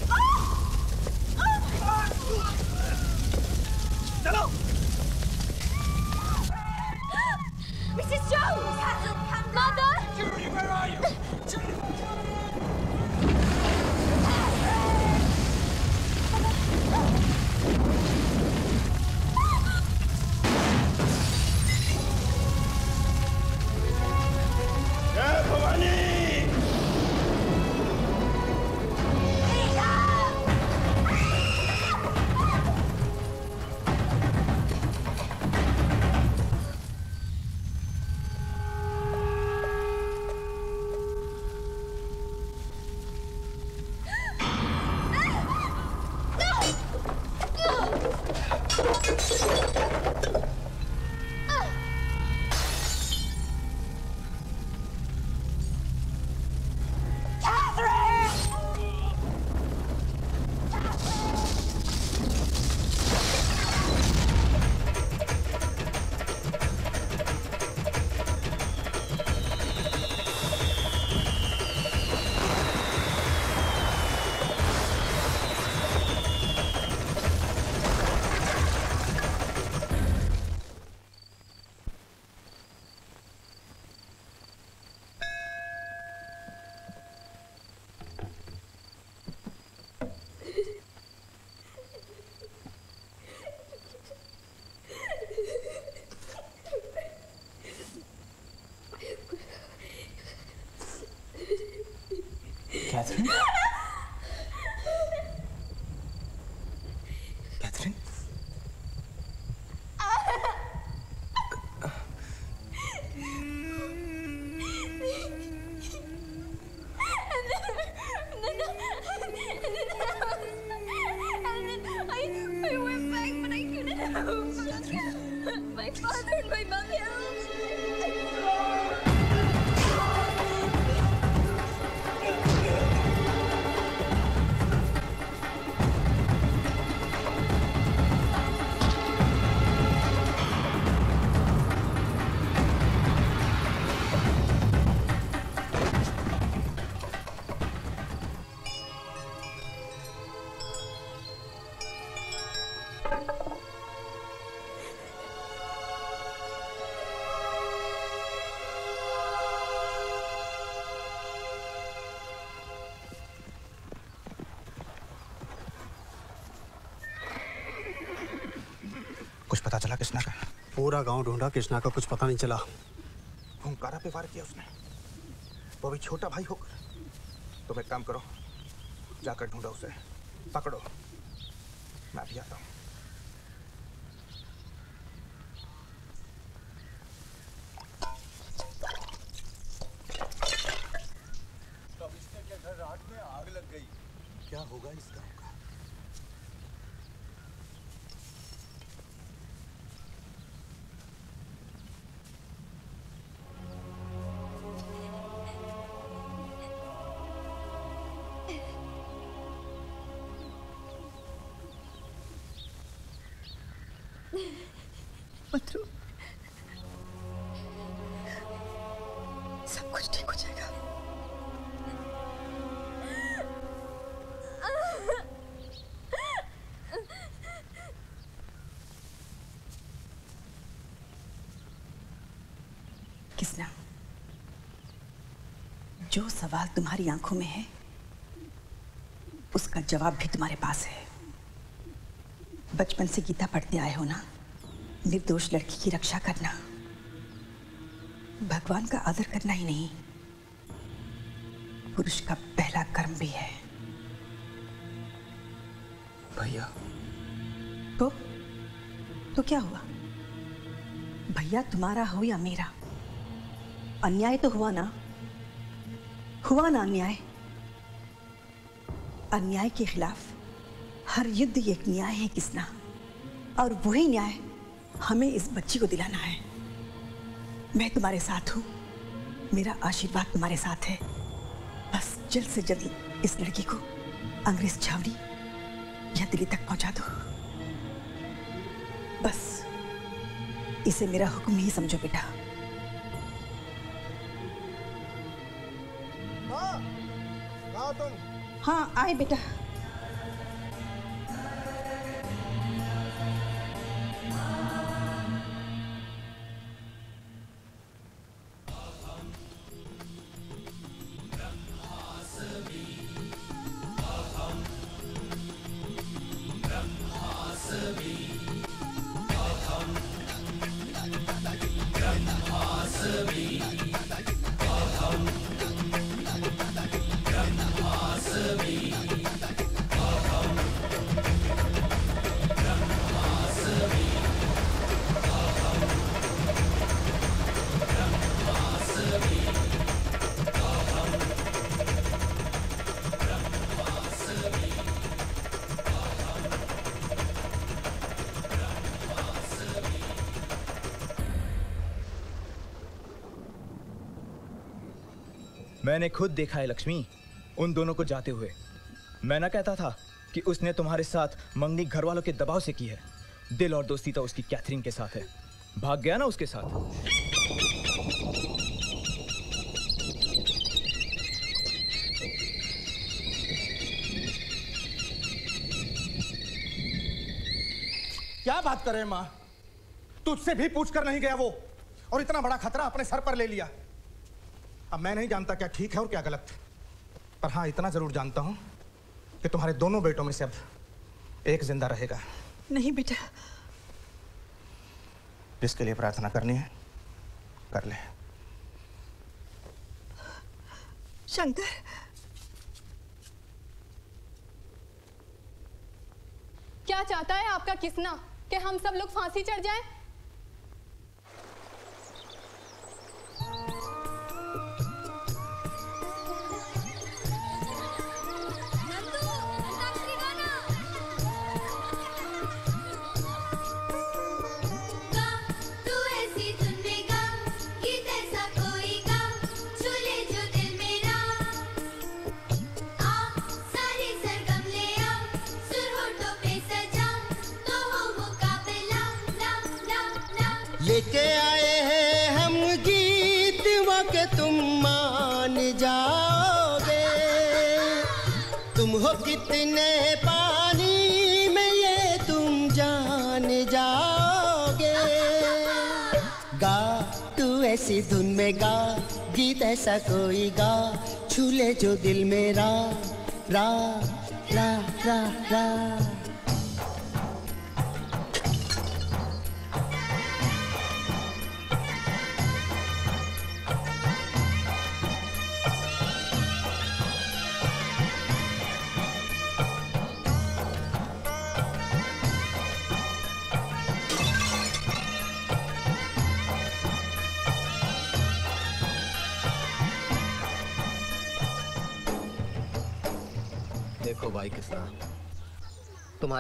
पूरा गाँव ढूंढा, कृष्णा का कुछ पता नहीं चला। हुंकारा पे वार किया उसने। वो भी छोटा भाई होकर। तुम एक काम करो, जाकर ढूंढा उसे। मत सब कुछ ठीक हो जाएगा। किसना? जो सवाल तुम्हारी आँखों में है, उसका जवाब भी तुम्हारे पास है। बचपन से गीता पढ़ते आए हो ना? निर्दोष लड़की की रक्षा करना। भगवान का आदर करना ही नहीं। पुरुष का पहला कर्म भी है। भैया। तो? तो क्या हुआ? भैया तुम्हारा हो या मेरा? अन्याय तो हुआ ना? हुआ ना अन्याय? अन्याय के खिलाफ हर युद्ध एक न्याय है किसना? और वही न्याय हमें इस बच्ची को दिलाना है। मैं तुम्हारे साथ हूँ। मेरा आशीर्वाद तुम्हारे साथ है। बस जल्द से जल्द इस लड़की को अंग्रेज़ छावनी या दिल्ली तक पहुँचा दो। बस इसे मेरा हुक्म ही समझो बेटा। तुम? हाँ आए बेटा। मैंने खुद देखा है लक्ष्मी, उन दोनों को जाते हुए। मैं ना कहता था कि उसने तुम्हारे साथ मंगनी घर वालों के दबाव से की है। दिल और दोस्ती तो उसकी कैथरीन के साथ है। भाग गया ना उसके साथ? क्या बात कर रहे हैं माँ? तुझसे भी पूछ कर नहीं गया वो। और इतना बड़ा खतरा अपने सर पर ले लिया। अब मैं नहीं जानता क्या ठीक है और क्या गलत पर हाँ इतना ज़रूर जानता हूँ कि तुम्हारे दोनों बेटों में से अब एक ज़िंदा रहेगा। नहीं बेटा। जिसके लिए प्रार्थना करनी है कर ले। शंकर। क्या चाहता है आपका किसना कि हम सब लोग फांसी चढ़ जाएँ? कितने पानी में ये तुम जान जाओगे। गा तू ऐसी धुन में गा, गीत ऐसा कोई गा छूले जो दिल मेरा। रा रा रा रा देखो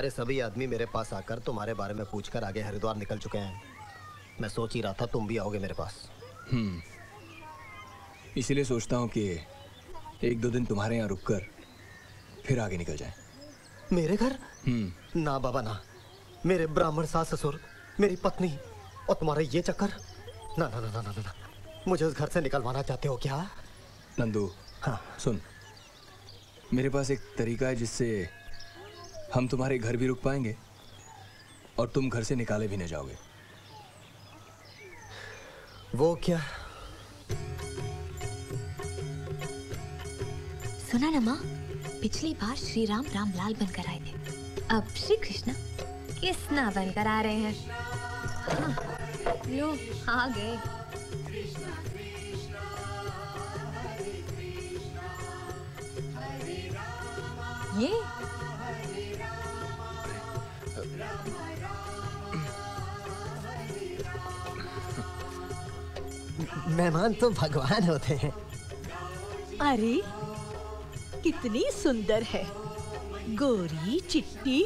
तुम्हारे सभी आदमी मेरे पास आकर तुम्हारे बारे में पूछकर आगे हरिद्वार निकल चुके हैं। मैं सोच ही रहा था तुम भी आओगे मेरे पास। हम्म। इसीलिए सोचता हूँ कि एक दो दिन तुम्हारे यहाँ रुककर फिर आगे निकल जाए। मेरे घर? हम्म। ना बाबा ना। मेरे ब्राह्मण सास ससुर मेरी पत्नी और तुम्हारा ये चक्कर? ना ना ना ना ना ना, ना। मुझे उस घर से निकलवाना चाहते हो क्या? नंदू हाँ। सुन। मेरे पास एक तरीका है जिससे हम तुम्हारे घर भी रुक पाएँगे और तुम घर से निकाले भी नहीं जाओगे। वो क्या? सुना ना माँ पिछली बार श्री राम रामलाल बनकर आए थे। अब श्री कृष्ण कृष्णा बनकर आ रहे हैं। हाँ, लो आ गए। ये मेहमान तो भगवान होते हैं। अरे कितनी सुंदर है। गोरी चिट्टी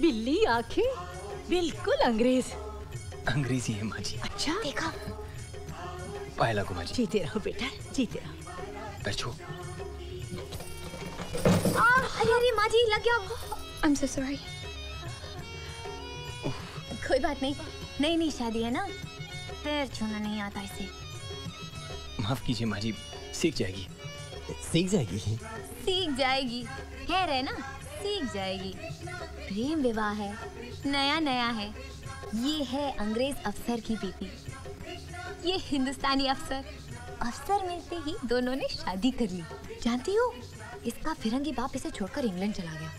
बिल्ली आँखें बिल्कुल अंग्रेज़। अंग्रेज़ी है माँ जी। अच्छा। देखा। पायला को माँ जी। जीते रहो बेटा जीते रहो। बैठो। अरे अरे माँ जी लग गया आई एम सो सॉरी कोई बात नहीं। नई नई शादी है ना? पैर छूना नहीं आता इसे माफ़ कीजिए माँ जी सीख जाएगी। सीख जाएगी? सीख जाएगी। कह रहे ना? सीख जाएगी। प्रेम विवाह है। नया नया है। ये है अंग्रेज़ अफसर की बेटी ये हिंदुस्तानी अफसर। अफसर मिलते ही दोनों ने शादी कर ली। जानती हो? इसका फिरंगी बाप इसे छोड़कर इंग्लैंड चला गया।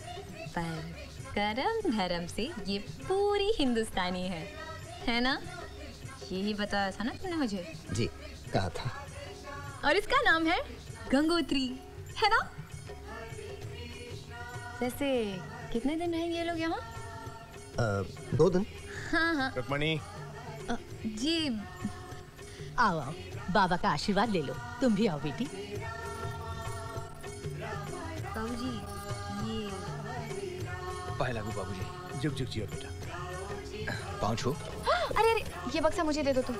पर करम धर्म से ये पूरी हिंदुस्तानी है। है ना? यही बताया था ना तुमने मुझे। जी कहा था। और इसका नाम है गंगोत्री। है ना? वैसे कितने दिन रहेंगे ये लोग यहाँ? दो दिन। हाँ हाँ। रुक्मणी। जी। आओ आओ बाबा का आशीर्वाद ले लो। तुम भी आओ बेटी। बाबूजी ये पायला बाबू जी जुग जुग जियो बेटा। पाँव छू अरे अरे ये बक्सा मुझे दे दो तुम।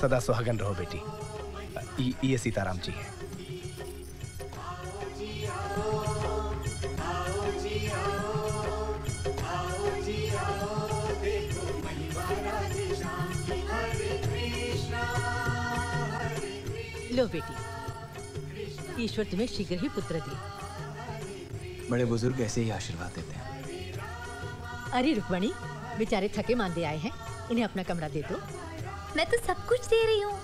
सदा सुहागन रहो बेटी। ये, ये सीताराम जी है। लो बेटी ईश्वर तुम्हें शीघ्र ही पुत्र दे। बड़े बुज़ुर्ग ऐसे ही आशीर्वाद देते हैं। अरे रुक्मणी बेचारे थके मांदे आए हैं। इन्हें अपना कमरा दे दो। मैं तो सब कुछ दे रही हूँ।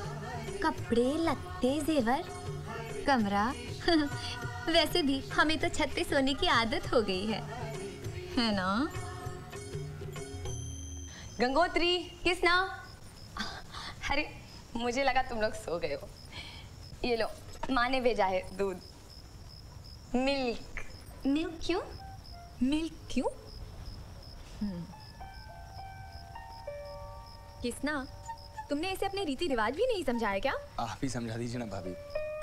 कपड़े लत्ते जेवर कमरा। वैसे भी हमें तो छत पे सोने की आदत हो गई है। है ना? गंगोत्री किसना अरे मुझे लगा तुम लोग सो गए हो। ये लो माँ ने भेजा है दूध। मिल्क। मिल्क क्यों मिल्क क्यों किसना? तुमने इसे अपने रीति रिवाज भी नहीं समझाया क्या? आप ही समझा दीजिए ना भाभी।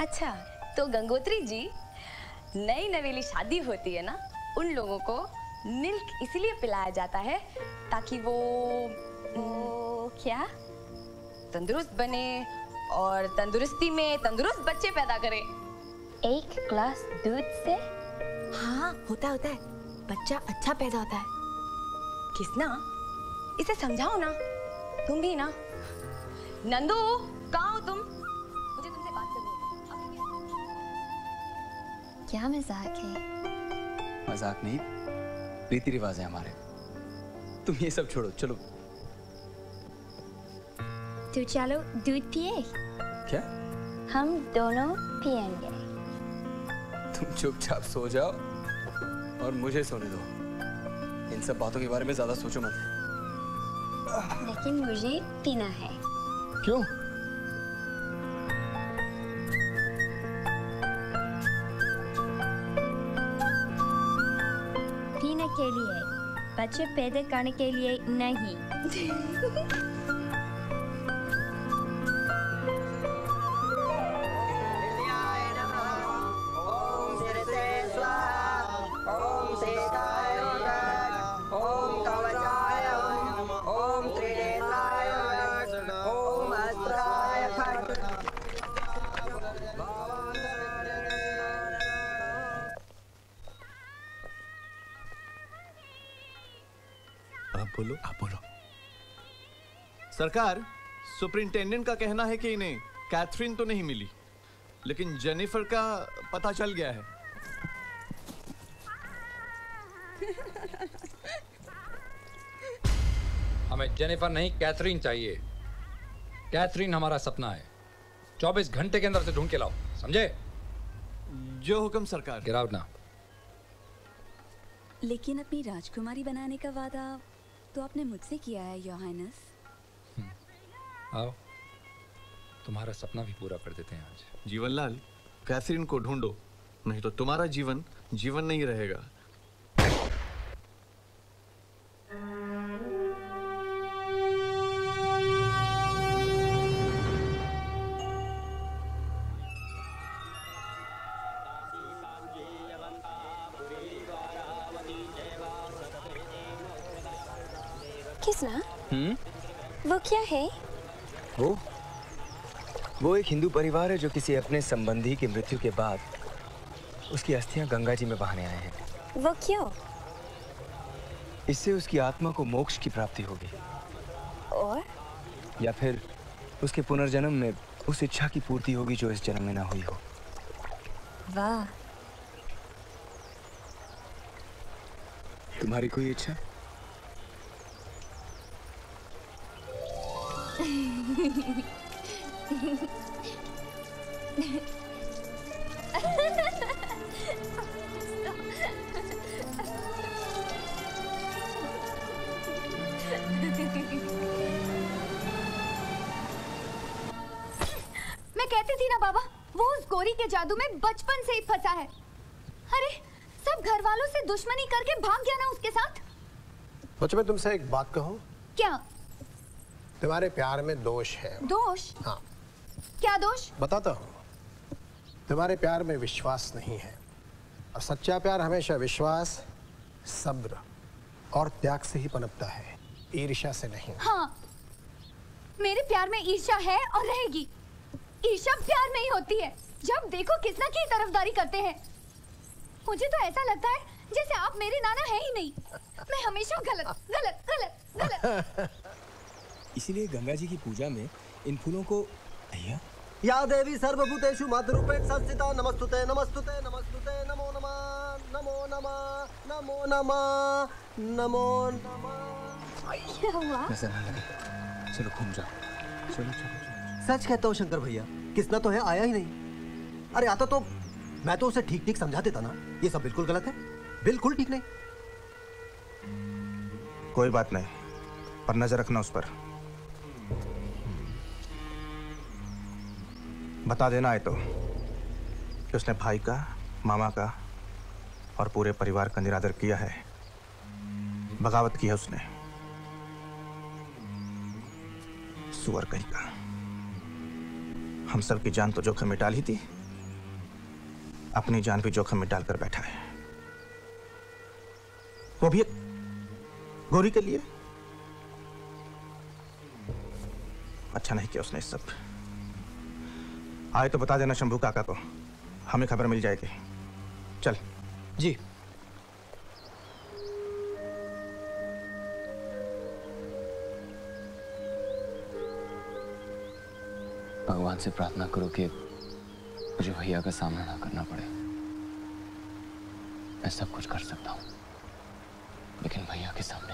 अच्छा तो गंगोत्री जी नई नवेली शादी होती है ना उन लोगों को मिल्क इसलिए पिलाया जाता है ताकि वो वो क्या? तंदुरुस्त बने और तंदुरुस्ती में तंदुरुस्त बच्चे पैदा करें। एक ग्लास दूध से हाँ होता होता है। बच्चा अच्छा पैदा होता है। किसना? इसे समझाओ ना। तुम भी ना। नंदू कहा हो तुम? मुझे तुमसे बात करनी है। क्या? मज़ाक है? मज़ाक नहीं। रीति रिवाज है हमारे। तुम ये सब छोड़ो चलो। तो चलो दूध पिए? क्या? हम दोनों पिएँगे तुम चुपचाप सो जाओ और मुझे सोने दो। इन सब बातों के बारे में ज़्यादा सोचो मत। लेकिन मुझे पीना है। क्यों? पीने के लिए बच्चे पैदा करने के लिए नहीं। सरकार सुपरिंटेंडेंट का कहना है कि इन्हें कैथरीन तो नहीं मिली लेकिन जेनिफर का पता चल गया है। हमें जेनिफर नहीं कैथरीन चाहिए। कैथरीन हमारा सपना है। 24 घंटे के अंदर से ढूंढ के लाओ समझे? जो हुक्म सरकार। गिरावट ना लेकिन अपनी राजकुमारी बनाने का वादा तो आपने मुझसे किया है योर हाइनेस आओ तुम्हारा सपना भी पूरा कर देते हैं आज। जीवनलाल कैथरीन को ढूंढो नहीं तो तुम्हारा जीवन जीवन नहीं रहेगा। किसना? हम्म? वो क्या है? वो? वो एक हिंदू परिवार है जो किसी अपने संबंधी की मृत्यु के बाद उसकी अस्थियाँ गंगा जी में बहाने आए हैं। वो क्यों? इससे उसकी आत्मा को मोक्ष की प्राप्ति होगी। और? या फिर उसके पुनर्जन्म में उस इच्छा की पूर्ति होगी जो इस जन्म में ना हुई हो। वाह। तुम्हारी कोई इच्छा? मैं कहती थी ना बाबा वो उस गोरी के जादू में बचपन से ही फंसा है। अरे सब घर वालों से दुश्मनी करके भाग गया ना उसके साथ? सोचो मैं तुमसे एक बात कहूँ? क्या? तुम्हारे प्यार में दोष है। दोष? हाँ। क्या दोष? बताता हूँ। तुम्हारे प्यार में विश्वास नहीं है। और सच्चा प्यार हमेशा विश्वास सब्र और त्याग से ही पनपता है। ईर्ष्या से नहीं। हाँ। मेरे प्यार में ईर्ष्या है और रहेगी। ईर्ष्या प्यार में ही होती है। जब देखो किसना की तरफदारी करते हैं। मुझे तो ऐसा लगता है जैसे आप मेरे नाना है ही नहीं। मैं हमेशा गलत गलत गलत गलत। इसीलिए गंगा जी की पूजा में इन फूलों को भैया या देवी सर्वभूतेषु मातृरूपेण संस्थिता। नमस्तुते नमस्तुते नमस्तुते नमो नमः नमो नमः नमो नमः नमो नमः। नज़र ना लगे चलो घूम जाओ। चलो चलो सच कहता हूँ शंकर भैया किसना तो है आया ही नहीं। अरे आता तो मैं तो उसे ठीक ठीक समझा देता ना। ये सब बिल्कुल गलत है। बिल्कुल ठीक नहीं। कोई बात नहीं पर नज़र रखना उस पर। बता देना है तो कि उसने भाई का, मामा का और पूरे परिवार का निरादर किया है। बगावत की है उसने। सुअर कहीं का। हम सब की जान तो जोखिम में डाल थी। अपनी जान भी जोखिम में डालकर बैठा है। वो भी गोरी के लिए? अच्छा नहीं किया उसने सब। आए तो बता देना शंभू काका को। हमें खबर मिल जाएगी। चल। जी। भगवान से प्रार्थना करो कि मुझे भैया का सामना ना करना पड़े। मैं सब कुछ कर सकता हूँ। लेकिन भैया के सामने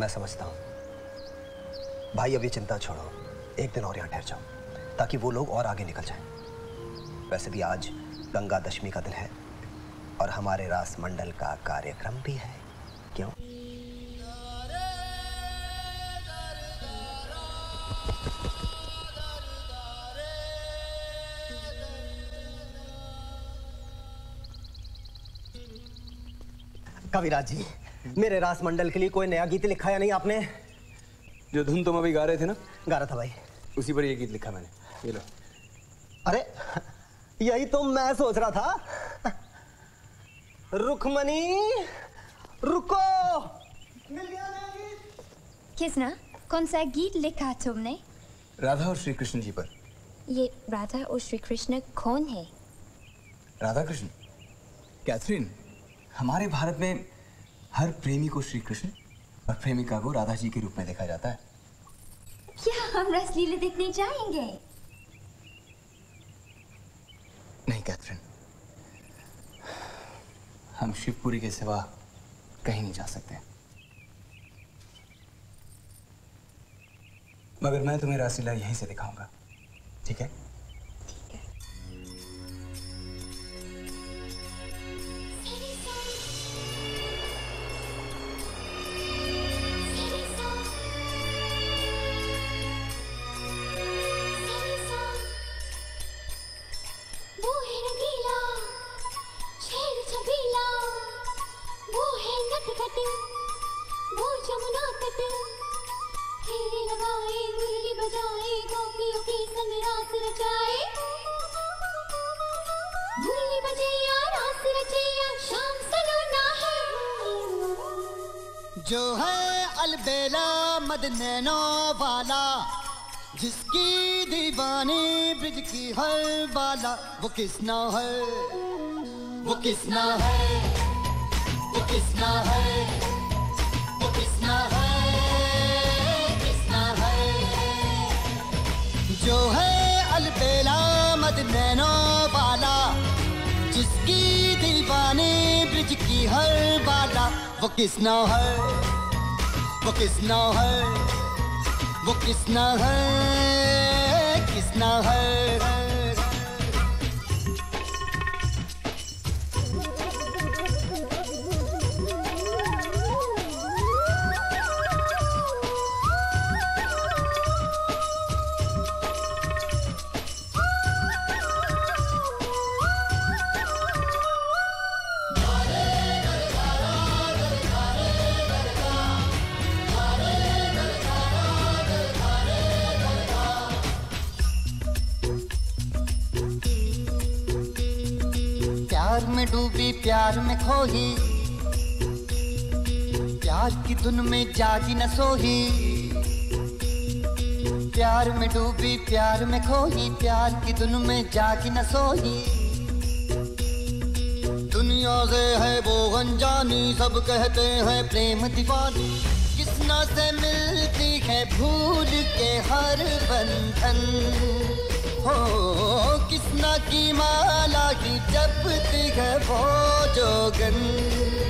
मैं समझता हूँ। भाई अभी चिंता छोड़ो। एक दिन और यहाँ ठहर जाओ, ताकि वो लोग और आगे निकल जाएँ। वैसे भी आज गंगा दशमी का दिन है, और हमारे रास मंडल का कार्यक्रम भी है। क्यों? कविराज जी, मेरे रास मंडल के लिए कोई नया गीत लिखा या नहीं आपने? जो धुन तुम अभी गा रहे थे ना? गा रहा था भाई। उसी पर ये गीत लिखा मैंने। ये लो। अरे यही तो मैं सोच रहा था। रुकमनी रुको। मिल गया किसना? कौन सा गीत लिखा तुमने? राधा और श्री कृष्ण जी पर। ये राधा और श्री कृष्ण कौन है? राधा कृष्ण कैथरीन हमारे भारत में हर प्रेमी को श्री कृष्ण और प्रेमिका को राधा जी के रूप में देखा जाता है। क्या हम रसलीला देखने जाएँगे? नहीं कैथरीन। हम शिवपुरी के सिवा कहीं नहीं जा सकते। मगर मैं तुम्हें रासलीला यहीं से दिखाऊँगा ठीक है? किसना है? वो किसना है? वो किसना है? वो किसना है? किसना है? जो है अलबेला मदनैनो वाला, जिसकी दीवानी ब्रिज की हर बाला। वो किसना है? वो किसना है? वो किसना है? किसना है? खोही प्यार की धुन में जागी न सोही। प्यार में डूबी, प्यार में खोही। प्यार की धुन में जागी न सोही। दुनिया से है वो अनजानी, सब कहते हैं प्रेम दीवानी। किसना से मिलती है भूल के हर बंधन? हो किसना की माला की जपती है वो जोगन।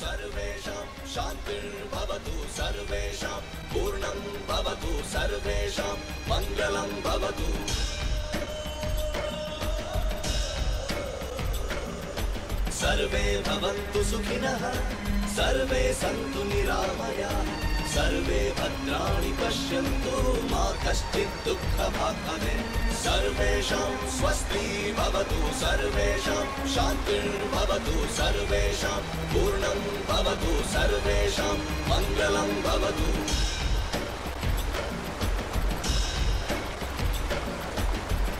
सर्वेषां शान्तिर्भवतु सर्वेषां सर्वे भवन्तु सुखिनः सर्वे सन्तु निरामयाः। सर्वे भद्राणि पश्यन्तु मा कश्चित् दुःखभाग् भवेत् सर्वेषां स्वस्ति मङ्गलं भवतु।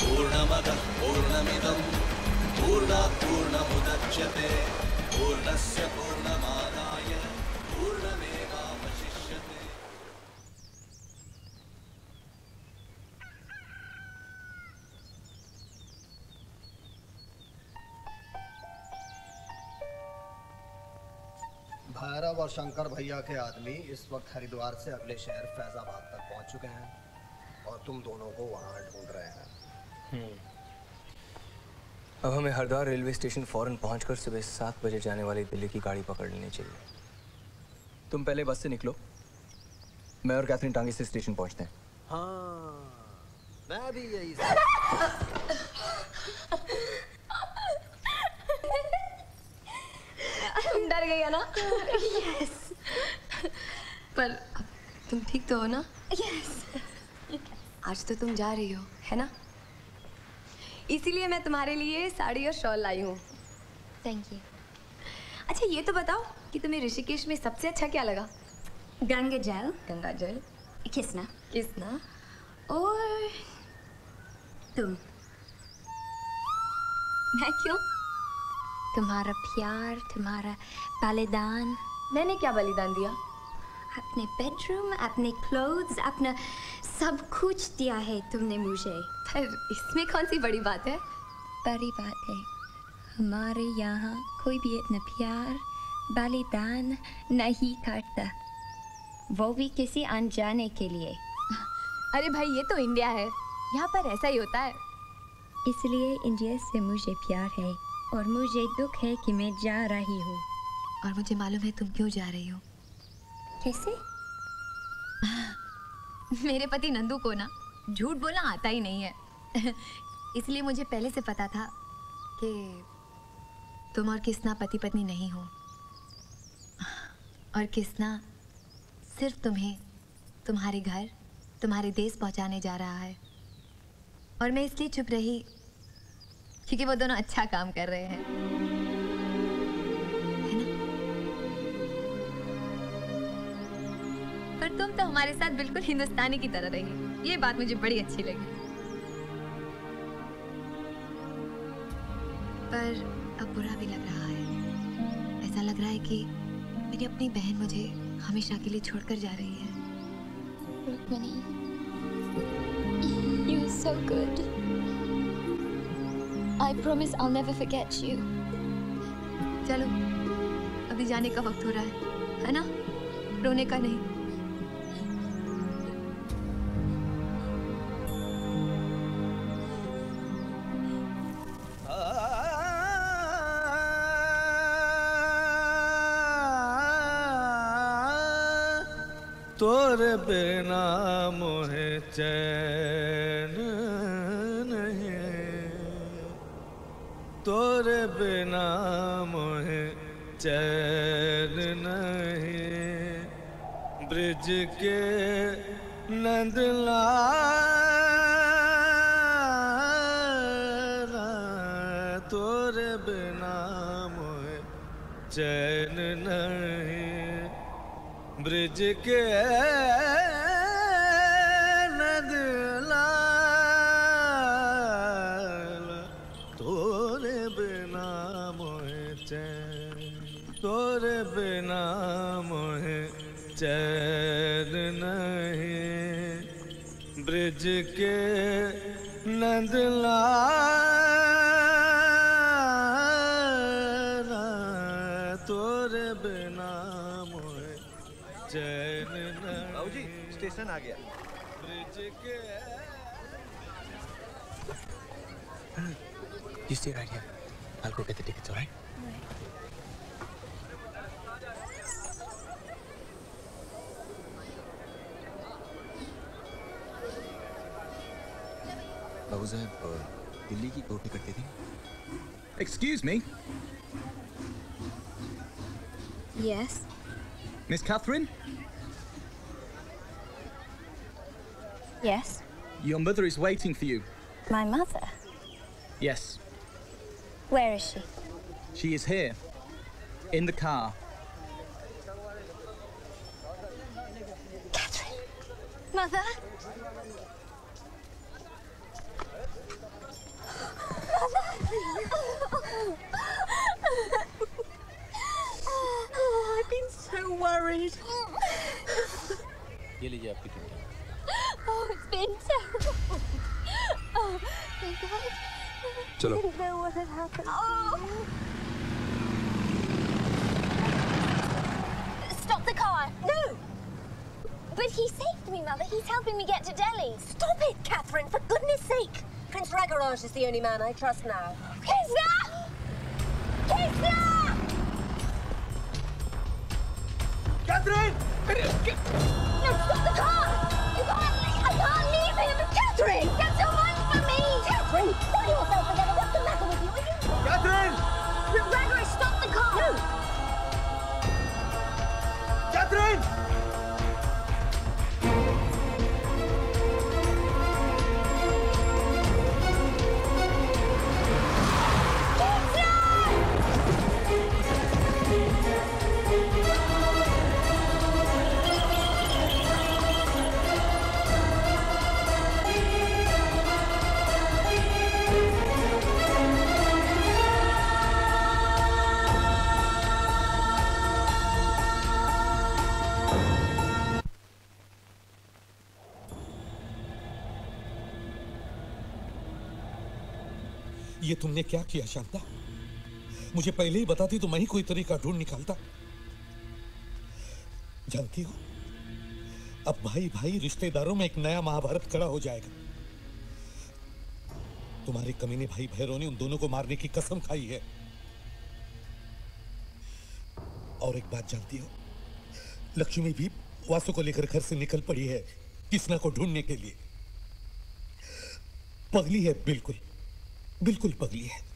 पूर्णमदः पूर्णमिदं पूर्णात् पूर्णमुदच्यते। पूर्णस्य शंकर भैया के आदमी इस वक्त हरिद्वार से अगले शहर फैजाबाद तक पहुँच चुके हैं और तुम दोनों को वहाँ ढूंढ रहे हैं। हम्म। अब हमें हरिद्वार रेलवे स्टेशन फ़ौरन पहुंचकर सुबह सात बजे जाने वाली दिल्ली की गाड़ी पकड़ लेनी चाहिए। तुम पहले बस से निकलो। मैं और कैथरीन टांगी से स्टेशन पहुँचते हैं। हाँ मैं भी यही डर गई है ना? यस पर अब तुम ठीक तो हो ना? यस आज तो तुम जा रही हो है ना? इसीलिए मैं तुम्हारे लिए साड़ी और शॉल लाई हूँ। थैंक यू अच्छा ये तो बताओ कि तुम्हें ऋषिकेश में सबसे अच्छा क्या लगा? गंगा जल। गंगा जल। किसना किसना और तुम? मैं क्यों? तुम्हारा प्यार तुम्हारा बलिदान। मैंने क्या बलिदान दिया? अपने बेडरूम अपने क्लोथ्स अपना सब कुछ दिया है तुमने मुझे। पर इसमें कौन सी बड़ी बात है? बड़ी बात है हमारे यहाँ कोई भी इतना प्यार बलिदान नहीं करता। वो भी किसी अनजाने के लिए। अरे भाई ये तो इंडिया है। यहाँ पर ऐसा ही होता है। इसलिए इंडिया से मुझे प्यार है। और मुझे दुख है कि मैं जा रही हूँ। और मुझे मालूम है तुम क्यों जा रही हो। कैसे? मेरे पति नंदू को ना झूठ बोलना आता ही नहीं है। इसलिए मुझे पहले से पता था कि तुम और किसना पति पत्नी नहीं हो। और किसना सिर्फ़ तुम्हें तुम्हारे घर तुम्हारे देश पहुँचाने जा रहा है। और मैं इसलिए चुप रही क्योंकि वो दोनों अच्छा काम कर रहे हैं। पर तुम तो हमारे साथ बिल्कुल हिंदुस्तानी की तरह रही। ये बात मुझे बड़ी अच्छी लगी। पर अब बुरा भी लग रहा है। ऐसा लग रहा है कि मेरी अपनी बहन मुझे हमेशा के लिए छोड़कर जा रही है। I promise I'll never forget you. चलो अभी जाने का वक्त हो रहा है है ना? रोने का नहीं। तोरे बिना मोहे चैन तोरे बिना मोहे चैन नहीं। ब्रिज के नंदला तोरे बिना मोहे चैन नहीं। ब्रिज के चैन नहीं ब्रिज के नंदला तोरे बिना मोहे चैन बाबूजी स्टेशन आ गया ब्रिज के You stay right here. I'll go get the tickets, all right? बाबू साहब दिल्ली की दो ticket they the Excuse me, Yes. Miss Catherine? Yes. Your mother is waiting for you. My mother. Yes, Where is she? she is here. In the car. Mother. so worried. ये लीजिए आपकी ticket Oh, it's been terrible. Oh, thank God. चलो। I didn't know what had happened. Oh. Stop the car. No. But he saved me, Mother. He's helping me get to Delhi. Stop it, Catherine, for goodness sake. Prince Ragaraj is the only man I trust now. Krishna! Krishna! Catherine! No, stop the car! You can't. I can't leave him. Catherine! Get someone for me! Catherine! ये तुमने क्या किया, शांता? मुझे पहले ही बताती तो मैं ही कोई तरीका ढूंढ निकालता। जानती हो, अब भाई भाई रिश्तेदारों में एक नया महाभारत खड़ा हो जाएगा। तुम्हारे कमीने भाई भैरव ने उन दोनों को मारने की कसम खाई है। और एक बात जानती हो, लक्ष्मी भी वासु को लेकर घर से निकल पड़ी है, किसना को ढूँढने के लिए? पगली है, बिल्कुल। बिल्कुल पगली है।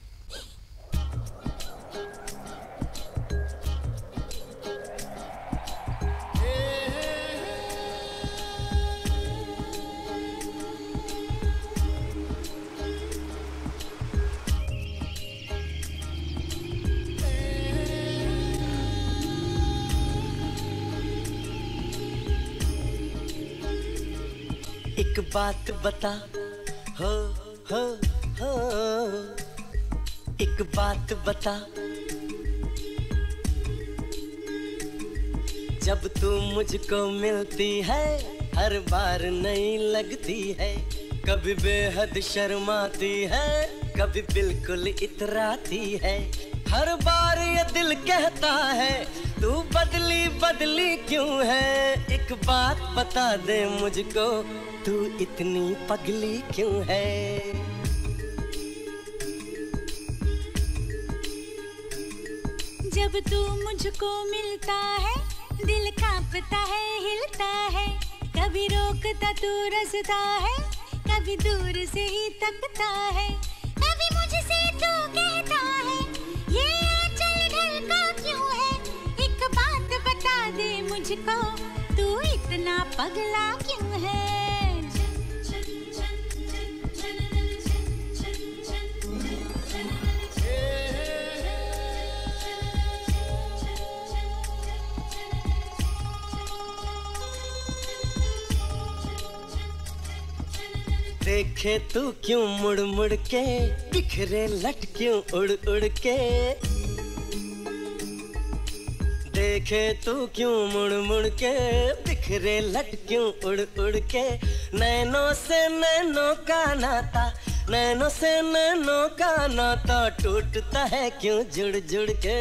एक बात बता हो हो। एक बात बता। जब तू मुझको मिलती है, हर बार नई लगती है। कभी बेहद शर्माती है, कभी बिल्कुल इतराती है। हर बार ये दिल कहता है, तू बदली बदली क्यों है? एक बात बता दे मुझको, तू इतनी पगली क्यों है? जब तू मुझको मिलता है, दिल कांपता है, हिलता है। कभी रोकता तू रसता है, कभी दूर से ही तकता है। कभी मुझसे तू कहता है, ये आंचल ढलका क्यों है? एक बात बता दे मुझको, तू इतना पगला क्यों देखे तू क्यों मुड़ मुड़ के? बिखरे लट क्यों उड़ उड़ के? देखे तू क्यों मुड़ मुड़ के? बिखरे लट क्यों उड़ उड़ के? नैनों से नैनों का नाता, नैनों से नैनों का नाता टूटता है क्यों जुड़ जुड़ के?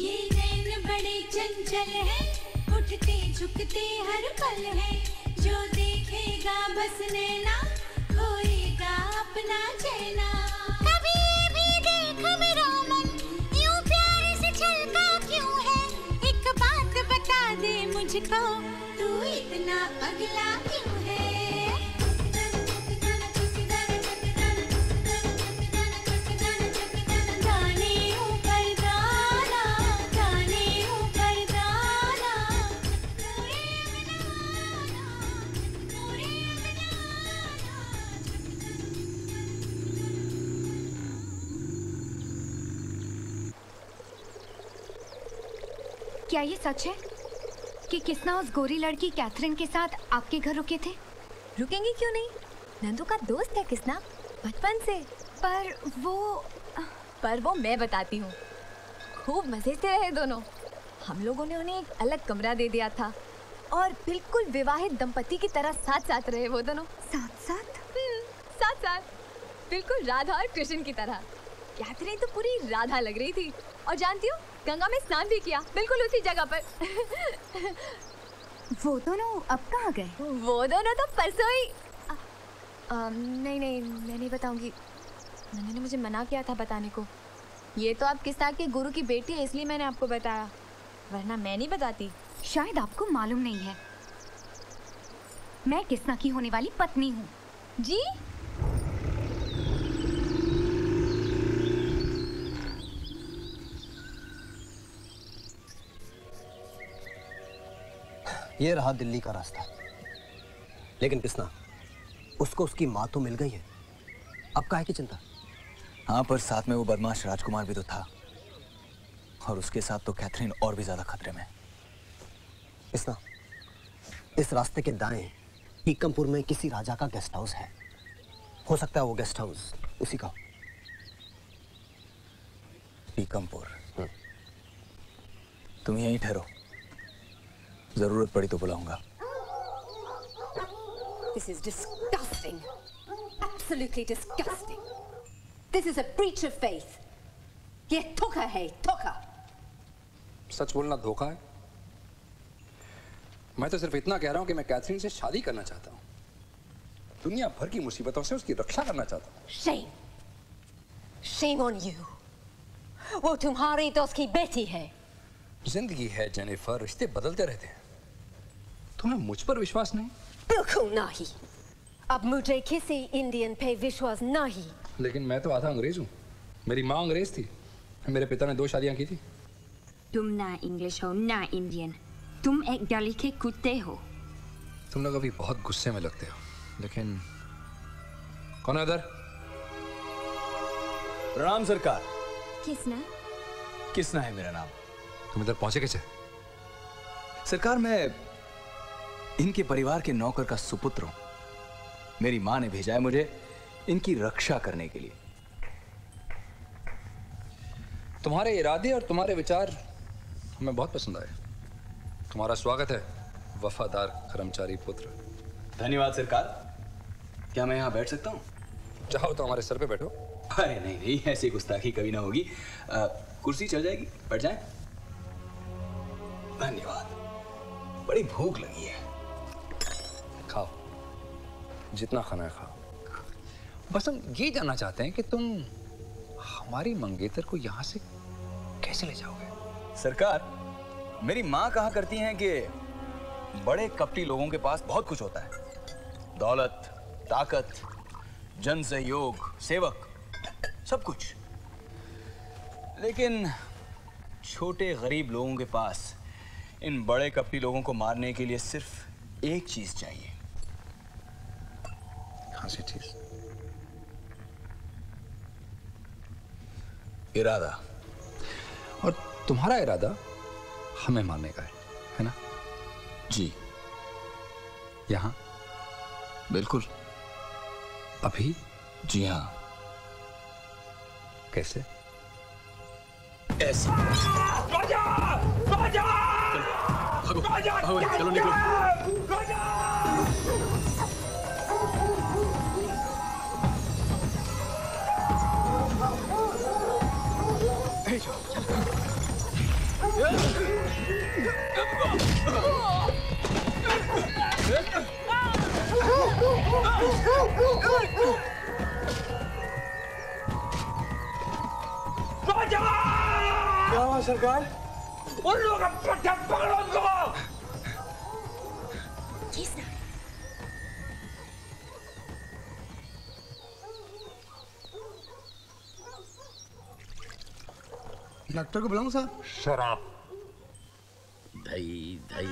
ये नैन बड़े चंचल है, उठते झुकते हर पल है, जो देखेगा बस नैना खोएगा अपना चैना कभी देख मेरा मन क्यों है? एक बात बता दे मुझको। क्या ये सच है कि किसना उस गोरी लड़की कैथरीन के साथ आपके घर रुके थे? रुकेंगे क्यों नहीं? नंदू का दोस्त है किसना? बचपन से। पर वो पर वो मैं बताती हूँ। खूब मज़े से रहे दोनों। हम लोगों ने उन्हें एक अलग कमरा दे दिया था। और बिल्कुल विवाहित दंपति की तरह साथ साथ रहे वो दोनों। साथ साथ साथ साथ बिल्कुल राधा और कृष्ण की तरह। कैथरीन तो पूरी राधा लग रही थी। और जानती हो गंगा में स्नान भी किया बिल्कुल उसी जगह पर। वो दोनों अब कहाँ गए? वो दोनों तो परसों ही। नहीं नहीं मैं नहीं बताऊँगी। नंदू ने मुझे मना किया था बताने को। ये तो आप किस्ता के गुरु की बेटी है इसलिए मैंने आपको बताया। वरना मैं नहीं बताती। शायद आपको मालूम नहीं है। मैं किसना की होने वाली पत्नी हूँ। जी? ये रहा दिल्ली का रास्ता। लेकिन किसना उसको उसकी माँ तो मिल गई है। अब काहे की चिंता? हाँ पर साथ में वो बदमाश राजकुमार भी तो था। और उसके साथ तो कैथरीन और भी ज़्यादा खतरे में। किसना इस रास्ते के दाएँ टीकमपुर में किसी राजा का गेस्ट हाउस है। हो सकता है वो गेस्ट हाउस उसी का हो। टीकमपुर? तुम यहीं ठहरो। ज़रूरत पड़ी तो बुलाऊँगा This is disgusting. Absolutely disgusting. This is a breach of faith. ये धोखा है धोखा सच बोलना धोखा है मैं तो सिर्फ़ इतना कह रहा हूँ कि मैं कैथरीन से शादी करना चाहता हूँ दुनिया भर की मुसीबतों से उसकी रक्षा करना चाहता हूँ Shame. Shame on you. वो तुम्हारी दोस्त की बेटी है ज़िंदगी है जेनिफर रिश्ते बदलते रहते हैं तुम्हें मुझ पर विश्वास नहीं? बिल्कुल नहीं। अब मुझे किसी इंडियन पे विश्वास नहीं। लेकिन मैं तो आधा अंग्रेज़ हूँ। मेरी माँ अंग्रेज़ थी। मेरे पिता ने दो शादियाँ की थी। तुम ना इंग्लिश हो ना इंडियन। तुम एक गली के कुत्ते हो। तुम लोग अभी बहुत गुस्से में लगते हो। लेकिन कौन है उधर? राम सरकार। किसना? किसना है मेरा नाम? तुम इधर पहुँचे कैसे? सरकार मैं इनके परिवार के नौकर का सुपुत्र हूँ। मेरी माँ ने भेजा है मुझे इनकी रक्षा करने के लिए। तुम्हारे इरादे और तुम्हारे विचार हमें बहुत पसंद आए। तुम्हारा स्वागत है वफादार कर्मचारी पुत्र। धन्यवाद सरकार। क्या मैं यहाँ बैठ सकता हूँ? चाहो तो हमारे सर पे बैठो। अरे नहीं नहीं ऐसी गुस्ताखी कभी ना होगी। कुर्सी चल जाएगी बैठ जाए। धन्यवाद। बड़ी भूख लगी है। जितना खाना है खाओ बस हम ये जानना चाहते हैं कि तुम हमारी मंगेतर को यहाँ से कैसे ले जाओगे? सरकार, मेरी माँ कहा करती हैं कि बड़े कपटी लोगों के पास बहुत कुछ होता है। दौलत, ताकत, जन सहयोग, सेवक, सब कुछ। लेकिन छोटे गरीब लोगों के पास इन बड़े कपटी लोगों को मारने के लिए सिर्फ़ एक चीज़ चाहिए। कहाँ से चीज़ इरादा। और तुम्हारा इरादा हमें मारने का है है ना? जी। यहाँ? बिल्कुल। अभी? जी हाँ। कैसे? ऐसे। भागो भागो चलो निकलो। क्या हुआ सरकार उन लोगों डॉक्टर को बुलाऊं सर शराब धई धई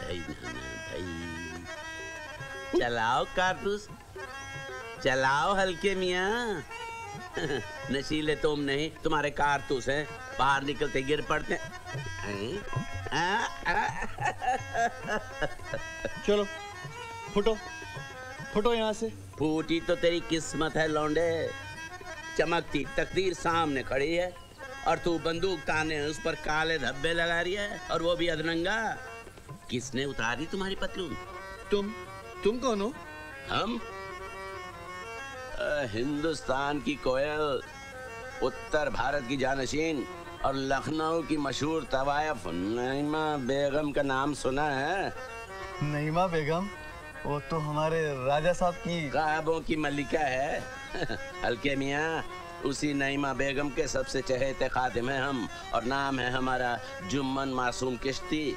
धई धई चलाओ, कारतूस। चलाओ हल्के मियाँ। नशीले तुम नहीं तुम्हारे कारतूस हैं। बाहर निकलते गिर पड़ते चलो फुटो। फुटो यहाँ से। फूटी तो तेरी किस्मत है लौंडे। चमकती तकदीर सामने खड़ी है। और तू बंदूक ताने उस पर काले धब्बे लगा रही है। और वो भी अधनंगा। किसने उतारी तुम्हारी पतलून? तुम तुम कौन हो? हम? हिंदुस्तान की कोयल उत्तर भारत की जानशीन और लखनऊ की मशहूर तवायफ। नईमा बेगम का नाम सुना है? नईमा बेगम वो तो हमारे राजा साहब की ख्वाबों की मल्लिका है। हल्के मियाँ उसी नईमा बेगम के सबसे चहेते खातिम हैं हम और नाम है हमारा जुम्मन मासूम किश्ती।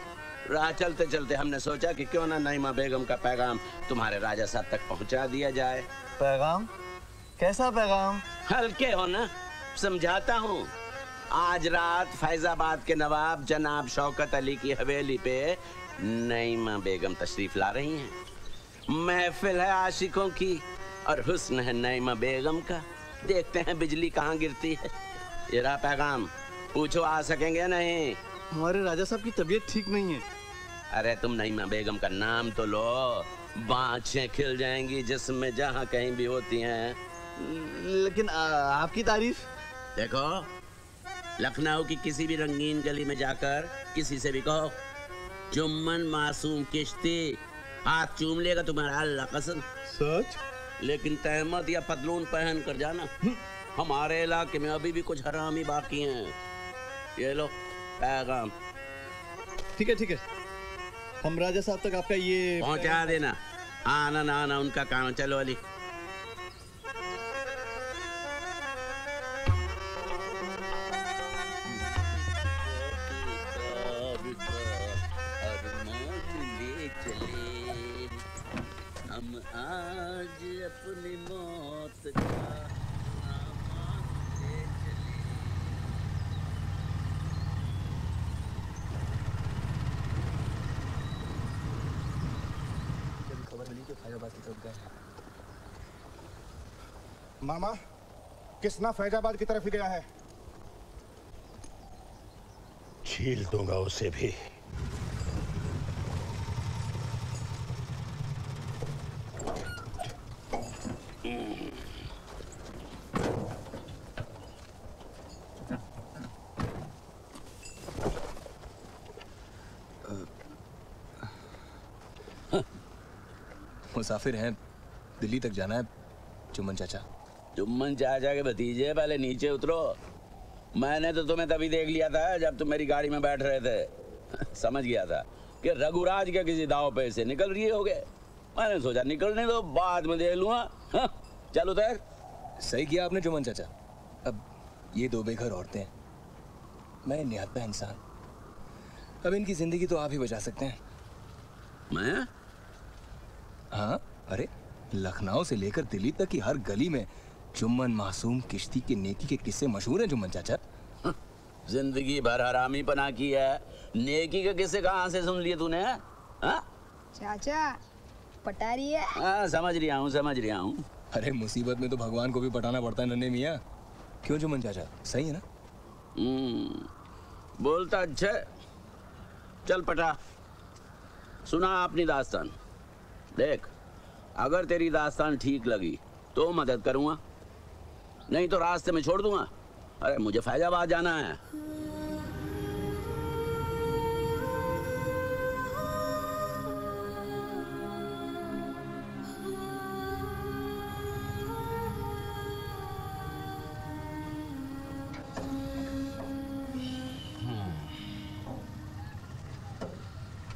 राह चलते चलते हमने सोचा कि क्यों ना नईमा बेगम का पैगाम तुम्हारे राजा साहब तक पहुँचा दिया जाए। पैगाम? कैसा पैगाम? हल्के हो ना? समझाता हूँ। आज रात फैजाबाद के नवाब जनाब शौकत अली की हवेली पे नईमा बेगम तशरीफ़ ला रही हैं। महफिल है आशिकों की और हुस्न है नईमा बेगम का। देखते हैं बिजली कहाँ गिरती है। ये रहा पैगाम। पूछो आ सकेंगे नहीं? हमारे राजा साहब की तबीयत ठीक नहीं है। अरे तुम नईमा बेगम का नाम तो लो। बाछे खिल जाएँगी जिसमें जहाँ कहीं भी होती हैं। लेकिन आ, आपकी तारीफ़? देखो लखनऊ की किसी भी रंगीन गली में जाकर किसी से भी कहो जुम्मन मासूम किश्ती हाथ चूम लेगा तुम्हारा अल्लाह कसम। सच? लेकिन तहमत या पतलून पहन कर जाना। हमारे इलाके में अभी भी कुछ हरामी बाकी हैं। ये लो पैगाम। ठीक है ठीक है। हम राजा साहब तक आपका ये पहुँचा देना। आना ना आना उनका काम चलो अली। मामा किसना फैजाबाद की तरफ़ ही गया है? छील दूँगा उसे भी। मुसाफिर हैं दिल्ली तक जाना है चुमन चाचा। जुम्मन चाचा के भतीजे पहले नीचे उतरो। मैंने तो तुम्हें तभी देख लिया था जब तुम मेरी गाड़ी में बैठ रहे थे। समझ गया था कि रघुराज के किसी दाव पे से निकल रही होगे। मैंने सोचा निकलने दो बाद में देख लूँगा। हाँ, चल उतर सही किया आपने चुमन चाचा। अब ये दो बेघर औरतें। हैं मैं निहत्ता इंसान। अब इनकी ज़िंदगी तो आप ही बचा सकते हैं। मैं? हाँ अरे लखनऊ से लेकर दिल्ली तक की हर गली में चुम्मन मासूम किश्ती के नेकी के किस्से मशहूर हैं जुम्मन चाचा। ज़िंदगी भर हरामी पना की है। नेकी के किस्से कहाँ से सुन लिए तूने हाँ? चाचा पटा रही है। हाँ, समझ रहा हूँ समझ रहा हूँ। अरे मुसीबत में तो भगवान को भी पटाना पड़ता है नन्हे मियाँ। क्यों चुमन चाचा? सही है ना? हम्म, बोलता अच्छा चल पटा। सुना अपनी दास्तान। देख अगर तेरी दास्तान ठीक लगी तो मदद करूँगा। नहीं तो रास्ते में छोड़ दूँगा। अरे, मुझे फैजाबाद जाना है।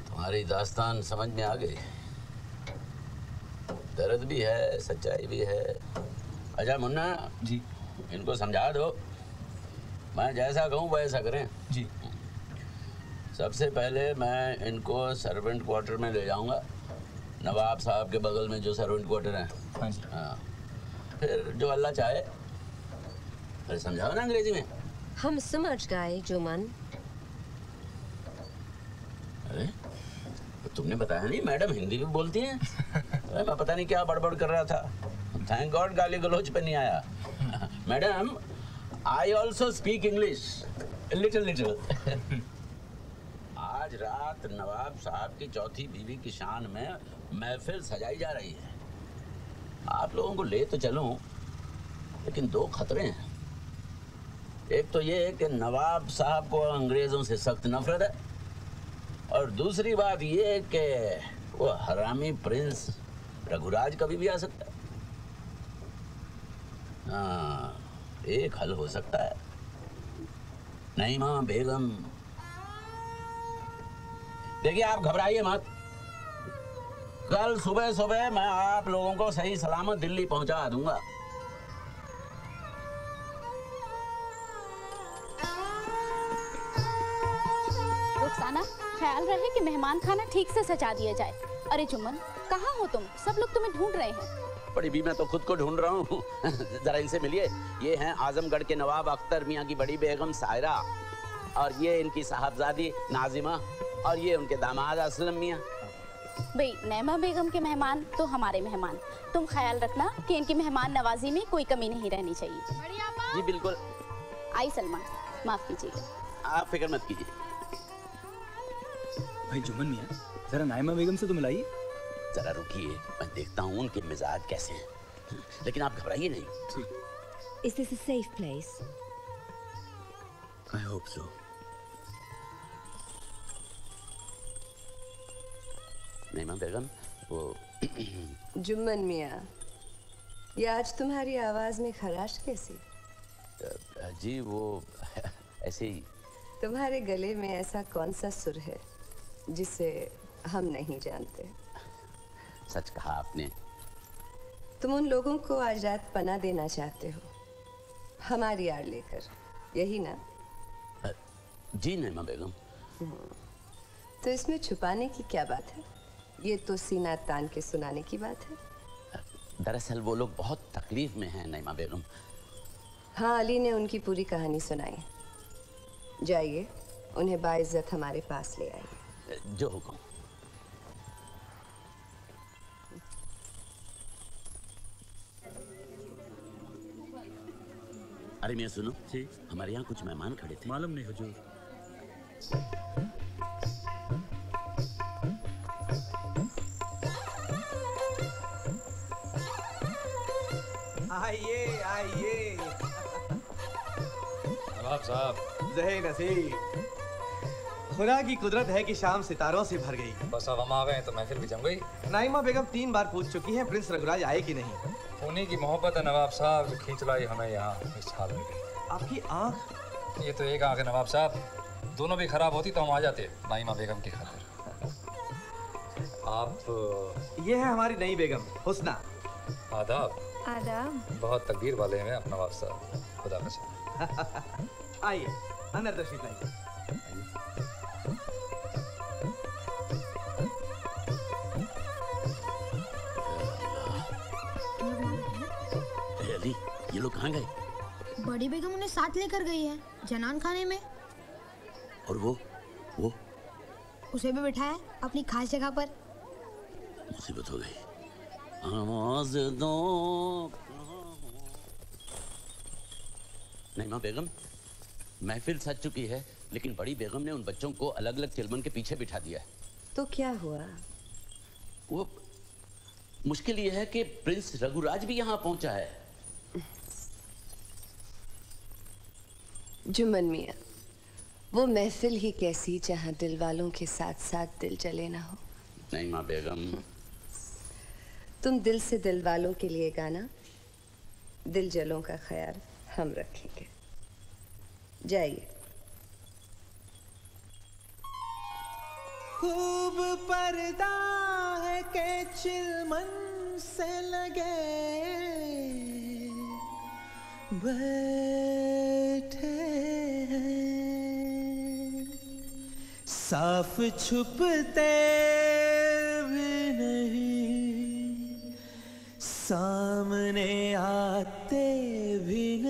तुम्हारी दास्तान समझ में आ गई। दर्द भी है, सच्चाई भी है। अच्छा मुन्ना। जी। इनको समझा दो। मैं जैसा कहूँ वैसा करें। जी। सबसे पहले मैं इनको सर्वेंट क्वार्टर में ले जाऊँगा। नवाब साहब के बगल में जो सर्वेंट क्वार्टर है। हाँ जी। हाँ। फिर जो अल्लाह चाहे फिर समझाओ ना अंग्रेज़ी में। हम समझ गए जुमन। अरे तो तुमने बताया नहीं मैडम हिंदी भी बोलती हैं। अरे मैं पता नहीं क्या बड़बड़ कर रहा था। थैंक गॉड गाली गलोच पे नहीं आया। Madam I also speak English little little आज रात नवाब साहब की चौथी बीवी की शान में महफिल सजाई जा रही है। आप लोगों को ले तो चलूँ, लेकिन दो खतरे हैं। एक तो ये है कि नवाब साहब को अंग्रेज़ों से सख्त नफरत है, और दूसरी बात ये कि वो हरामी प्रिंस रघुराज कभी भी आ सकता है। हाँ एक हल हो सकता है। नहीं माँ बेगम। देखिए, आप घबराइए मत। कल सुबह सुबह मैं आप लोगों को सही सलामत दिल्ली पहुँचा दूँगा। रुखसाना, ख्याल रहे कि मेहमान खाना ठीक से सजा दिया जाए। अरे चुमन कहाँ हो तुम? सब लोग तुम्हें ढूंढ रहे हैं। बड़ी भी मैं तो खुद को ढूंढ रहा हूँ। जरा इनसे मिलिए। ये हैं आजमगढ़ के नवाब अख्तर मियाँ की बड़ी बेगम सायरा और ये इनकी साहबजादी नाजिमा और ये उनके दामाद असलम मियाँ। भाई नैमा बेगम के मेहमान तो हमारे मेहमान। तुम ख्याल रखना कि इनकी मेहमान नवाजी में कोई कमी नहीं रहनी चाहिए। जी बिल्कुल। आई सलमान माफ़ कीजिएगा आप फ़िक्र मत कीजिए। भाई जुम्मन मियाँ जरा नाइमा बेगम से तो मिलाइए। जरा रुकिए मैं देखता हूँ उनके मिजाज कैसे हैं। लेकिन आप घबराइए नहीं। Is this a safe place? I hope so Naima Begum वो जुम्मन मियाँ ये आज तुम्हारी आवाज़ में खराश कैसी? जी वो ऐसे ही। तुम्हारे गले में ऐसा कौन सा सुर है जिसे हम नहीं जानते? सच कहा आपने। तुम उन लोगों को आज रात पना देना चाहते हो। हमारी आड़ लेकर। यही ना? जी नईमा बेगम। तो इसमें छुपाने की क्या बात है? ये तो सीना तान के सुनाने की बात है। दरअसल वो लोग बहुत तकलीफ़ में हैं नईमा बेगम। हाँ अली ने उनकी पूरी कहानी सुनाई। जाइए उन्हें बाइज्जत हमारे पास ले आइए। जो हुक्म। अरे मैं सुनो। जी। हमारे यहाँ कुछ मेहमान खड़े थे। मालूम नहीं हुजूर। आइए आइए। नवाब साहब। जहे नसीब खुदा की कुदरत है कि शाम सितारों से भर गई। बस अब हम आ गए तो महफिल भी जम गई। नाइमा बेगम तीन बार पूछ चुकी हैं प्रिंस रघुराज आए कि नहीं? उन्हीं की मोहब्बत है नवाब साहब जो खींच लाई हमें यहाँ इस हाल में। आपकी आँख? ये तो एक आँख है नवाब साहब। दोनों भी खराब होती तो हम आ जाते नाइमा बेगम की खातिर। आप ये है हमारी नई बेगम हुस्ना। आदाब। आदाब। बहुत तकदीर वाले हैं आप नवाब साहब। खुदा का आइए अंदर तशरीफ़ लाइए। लोग कहाँ गए? बड़ी बेगम उन्हें साथ लेकर गई है जनान खाने में। और वो? वो? उसे भी बिठाया अपनी खास जगह पर। मुसीबत हो गई। आवाज़ दो। नईमा बेगम महफिल सज चुकी है लेकिन बड़ी बेगम ने उन बच्चों को अलग अलग चिलमन के पीछे बिठा दिया है। तो क्या हुआ? वो मुश्किल ये है कि प्रिंस रघुराज भी यहाँ पहुँचा है। जुम्मन मियाँ वो महफिल ही कैसी जहाँ दिल वालों के साथ साथ दिल जले ना हो। नईमा बेगम। तुम दिल से दिल वालों के लिए गाना दिल जलों का ख्याल हम रखेंगे। जाइए। खूब पर्दा है के चिलमन से लगे। बैठे साफ़ छुपते भी नहीं सामने आते भी नहीं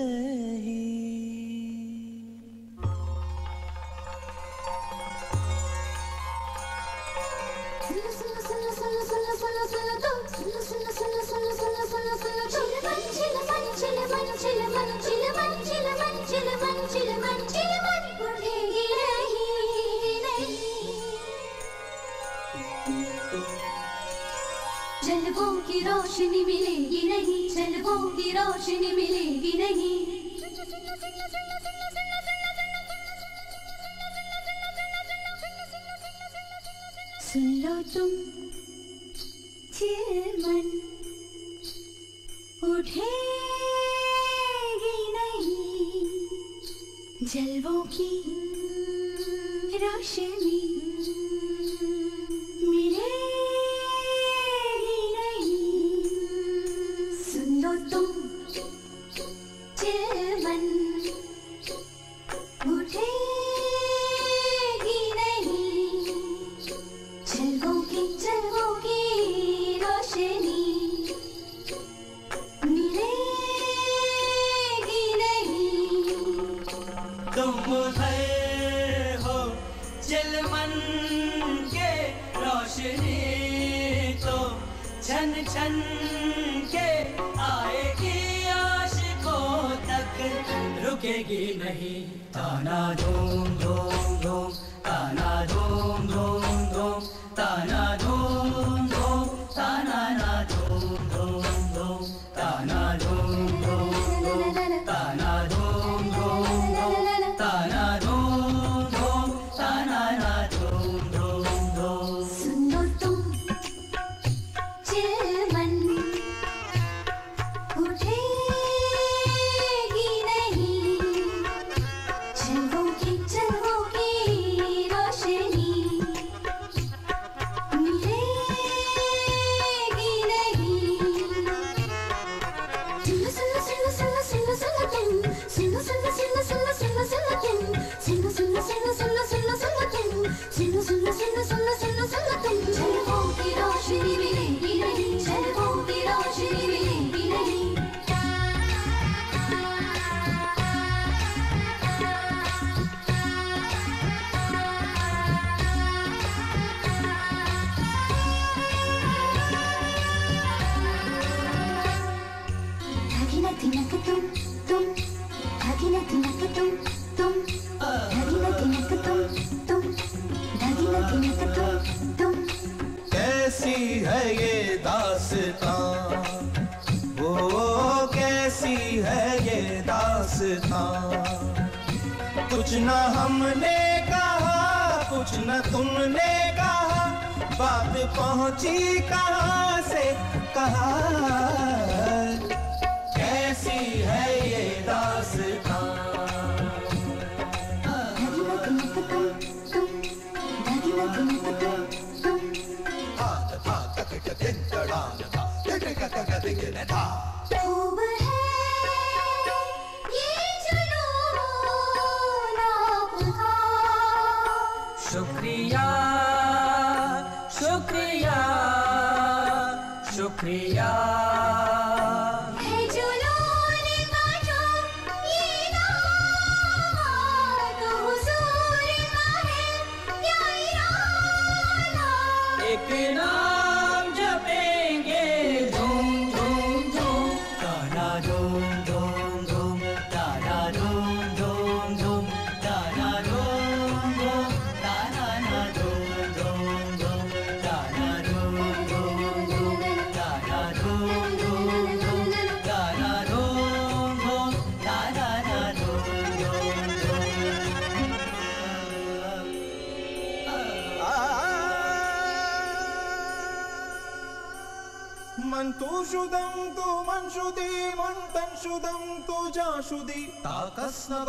शुदि ताकस्नग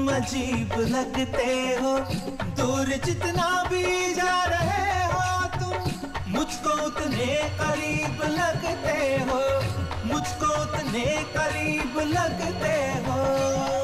तुम अजीब लगते हो। दूर जितना भी जा रहे हो तुम, मुझको उतने करीब लगते हो। मुझको उतने करीब लगते हो।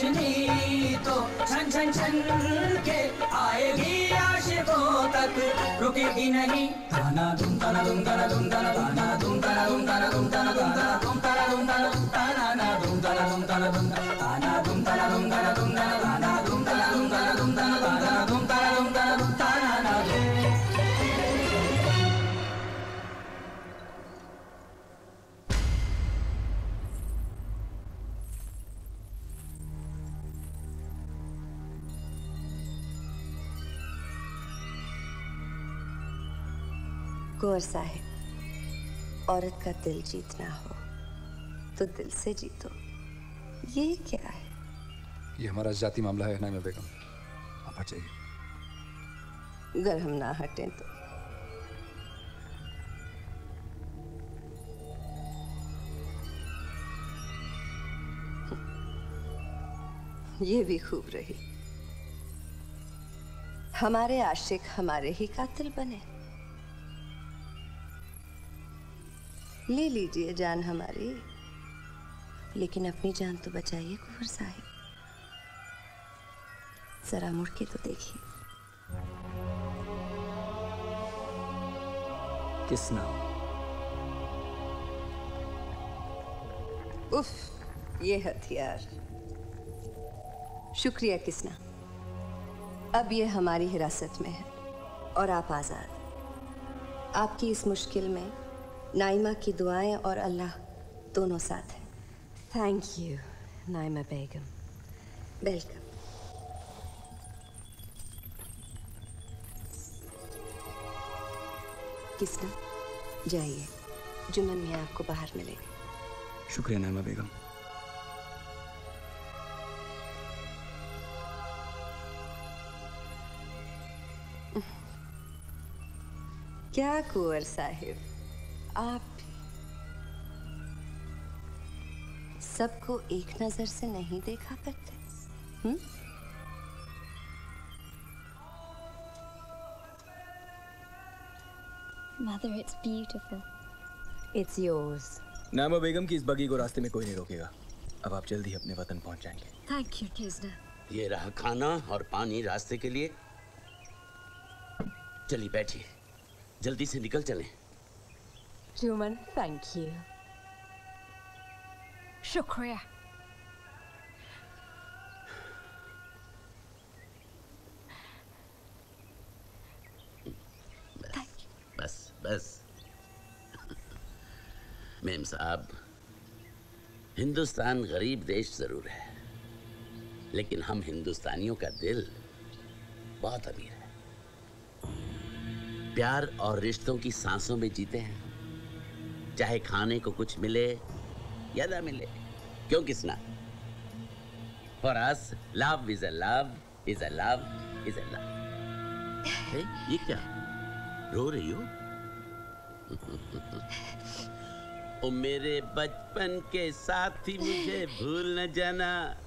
रोशनी तो छन छन छन के आएगी आशिकों तक रुकेगी नहीं ताना दुम ताना दुम ताना दुम ताना ताना दुम ताना दुम ताना दुम ताना दुम ताना दुम ताना दुम ताना ताना ना दुम ताना दुम ताना दुम ताना कुंवर साहब औरत का दिल जीतना हो तो दिल से जीतो। ये क्या है? ये हमारा जाति मामला है नाइमा बेगम। आप हट जाइए अगर हम ना हटें तो। ये भी खूब रही। हमारे आशिक हमारे ही कातिल बने। ले लीजिए जान हमारी। लेकिन अपनी जान तो बचाइए कुंवर साहिब। जरा मुड़ के तो देखिए। किसना उफ ये हथियार। शुक्रिया किसना। अब ये हमारी हिरासत में है और आप आज़ाद। आपकी इस मुश्किल में नाइमा की दुआएँ और अल्लाह दोनों साथ हैं। Thank you Naima Begum welcome Kisna जाइए जुम्मन में आपको बाहर मिलेंगे। शुक्रिया नामा बेगम। क्या कुंवर साहिब? आप भी सबको एक नज़र से नहीं देखा करते हम्म? Mother, it's beautiful. It's yours. नामा बेगम की इस बगी को रास्ते में कोई नहीं रोकेगा अब आप जल्दी अपने वतन पहुँच जाएँगे Thank you, Kisna. ये रहा खाना और पानी रास्ते के लिए चलिए बैठिए जल्दी से निकल चलें जुमन थैंक यू Shukriya. बस बस। मेम साहब हिंदुस्तान गरीब देश ज़रूर है लेकिन हम हिंदुस्तानियों का दिल बहुत अमीर है। प्यार और रिश्तों की सांसों में जीते हैं। चाहे खाने को कुछ मिले या ना मिले क्यों Kisna for us love is a love is a love is a love ये क्या? रो रही हो? ओ मेरे बचपन के साथी मुझे भूल न जाना।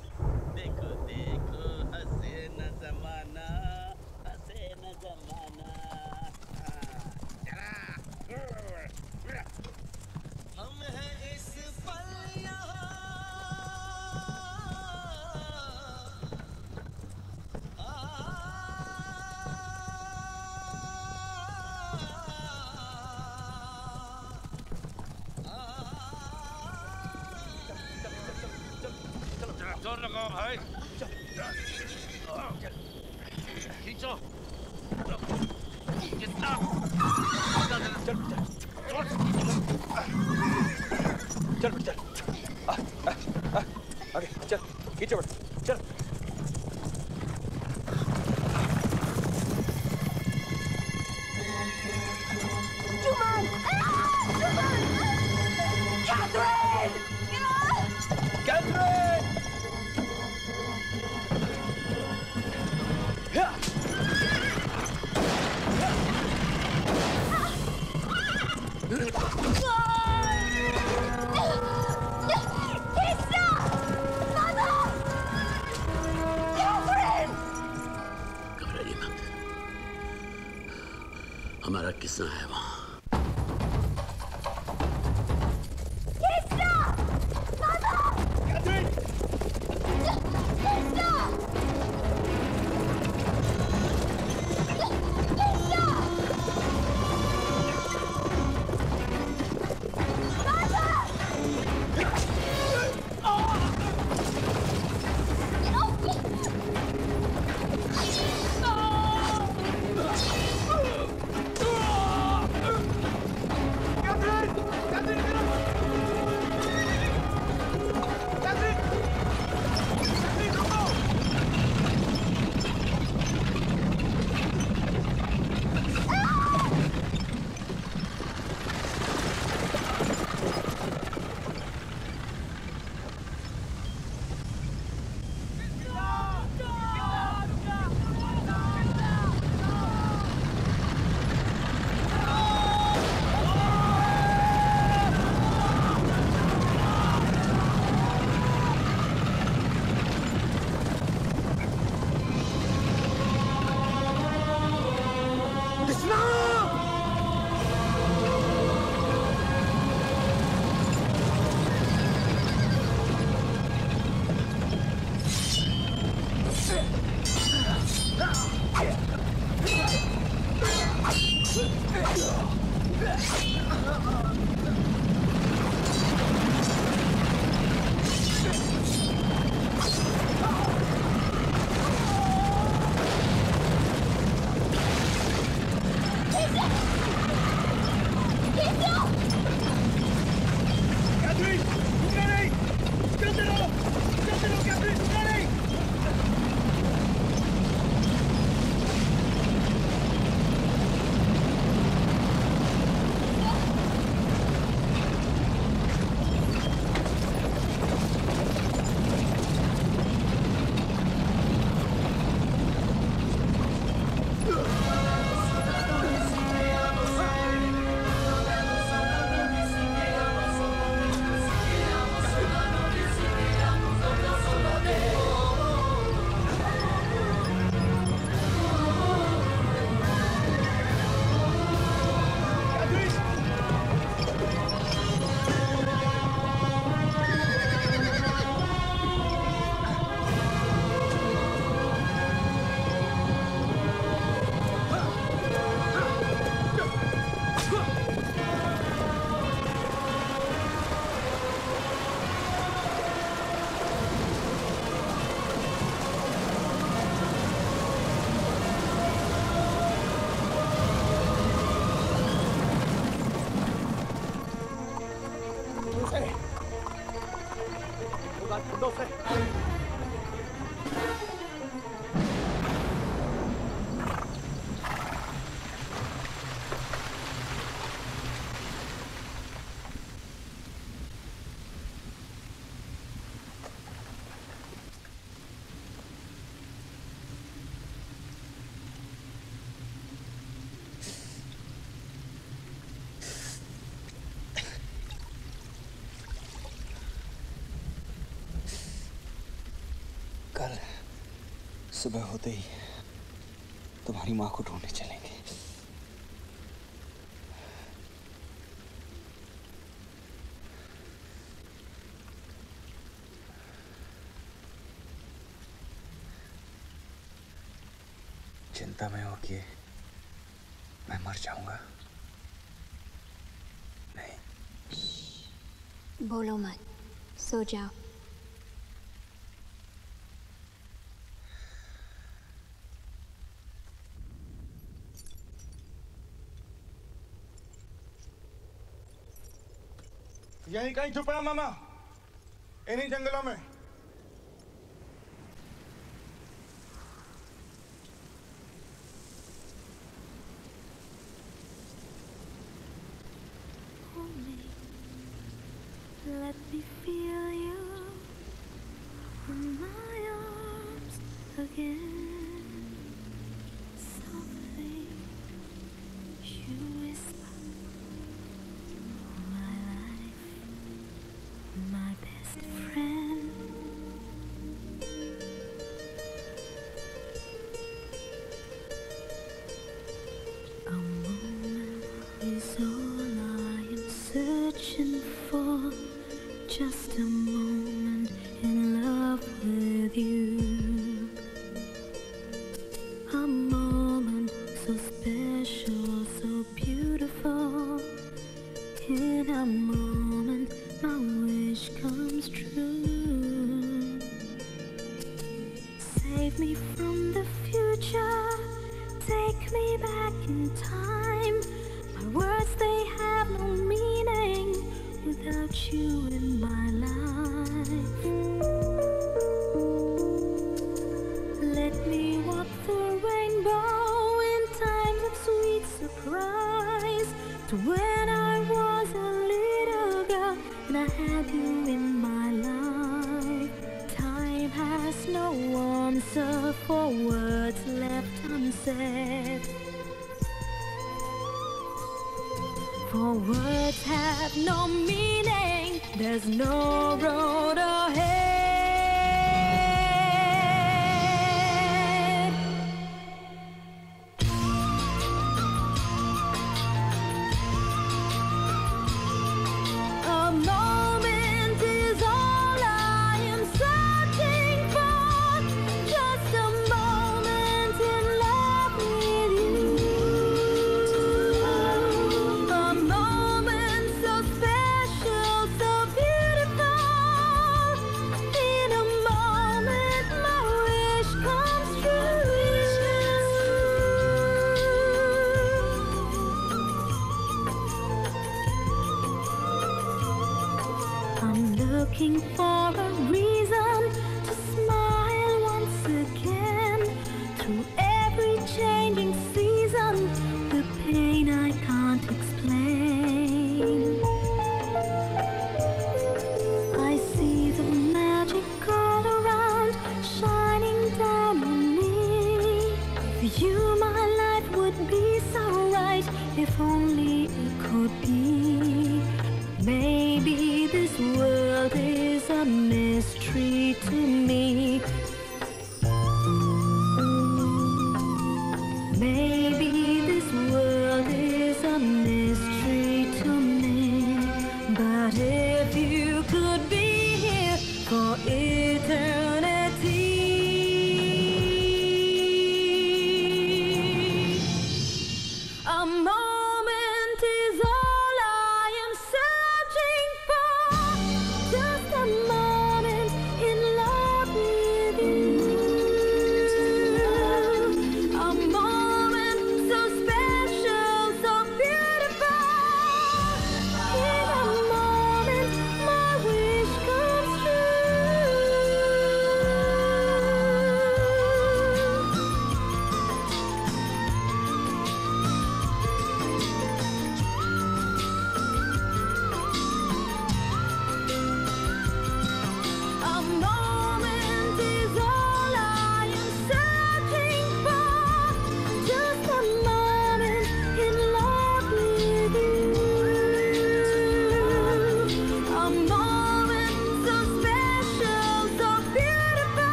कल सुबह होते ही तुम्हारी माँ को ढूँढने चलेंगे। चिंता में हो कि मैं मर जाऊँगा। नहीं। बोलो मत, सो जाओ। यहीं कहीं छुपा मामा इन्हीं जंगलों में।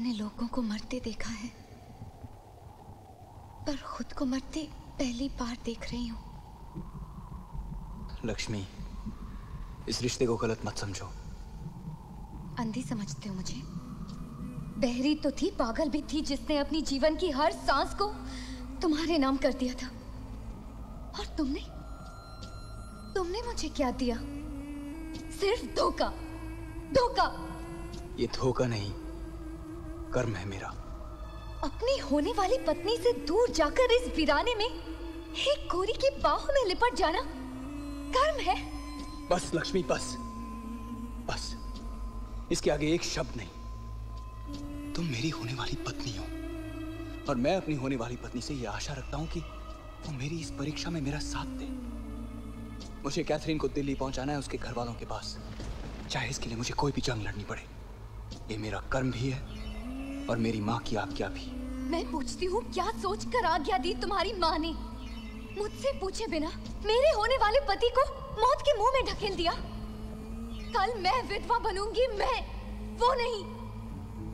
मैंने लोगों को मरते देखा है। पर खुद को मरते पहली बार देख रही हूँ। लक्ष्मी इस रिश्ते को गलत मत समझो। अंधी समझते हो मुझे? बहरी तो थी पागल भी थी जिसने अपनी जीवन की हर सांस को तुम्हारे नाम कर दिया था। और तुमने तुमने मुझे क्या दिया? सिर्फ़ धोखा धोखा। ये धोखा नहीं कर्म है मेरा। अपनी होने वाली पत्नी से दूर जाकर इस वीराने में एक गोरी की बाहों में लिपट जाना कर्म है। बस लक्ष्मी बस। बस। इसके आगे एक शब्द नहीं। तुम मेरी होने वाली पत्नी हो। और मैं अपनी होने वाली पत्नी से यह आशा रखता हूँ कि वो मेरी इस परीक्षा में मेरा साथ दे। मुझे कैथरीन को दिल्ली पहुंचाना है उसके घर वालों के पास। चाहे इसके लिए मुझे कोई भी जंग लड़नी पड़े। ये मेरा कर्म भी है। और मेरी माँ की आज्ञा भी। मैं पूछती हूँ क्या सोच कर आज्ञा दी तुम्हारी माँ ने? मुझसे पूछे बिना मेरे होने वाले पति को मौत के मुँह में ढकेल दिया। कल मैं विधवा बनूँगी मैं वो नहीं।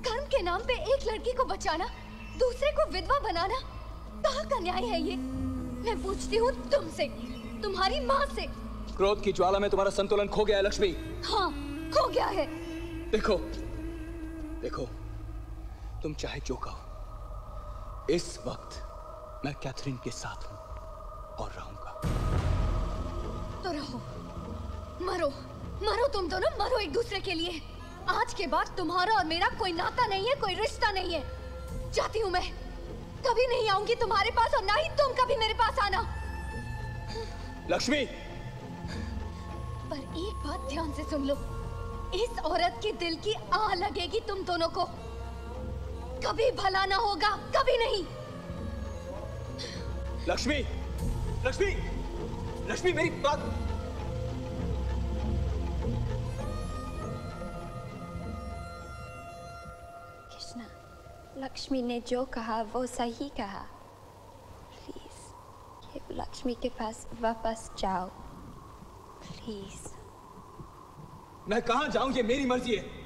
कर्म के नाम पे एक लड़की को बचाना दूसरे को विधवा बनाना कहाँ का न्याय है ये? मैं पूछती हूँ तुमसे तुम्हारी माँ से। क्रोध की ज्वाला में तुम्हारा संतुलन खो गया है लक्ष्मी। हाँ खो गया है। देखो देखो। तुम चाहे जो कहो। इस वक्त मैं कैथरीन के साथ हूँ और रहूँगा। तो रहो। मरो। मरो तुम दोनों। मरो एक दूसरे के लिए। आज के बाद तुम्हारा और मेरा कोई नाता नहीं है कोई रिश्ता नहीं है। जाती हूँ मैं। कभी नहीं आऊँगी तुम्हारे पास और ना ही तुम कभी मेरे पास आना। लक्ष्मी! पर एक बात ध्यान से सुन लो। इस औरत के दिल की आ लगेगी तुम दोनों को। कभी भला ना होगा कभी नहीं। लक्ष्मी लक्ष्मी लक्ष्मी मेरी बात कृष्णा लक्ष्मी ने जो कहा वो सही कहा। प्लीज़ लक्ष्मी के पास वापस जाओ। प्लीज़ मैं कहा जाऊँ ये मेरी मर्ज़ी है।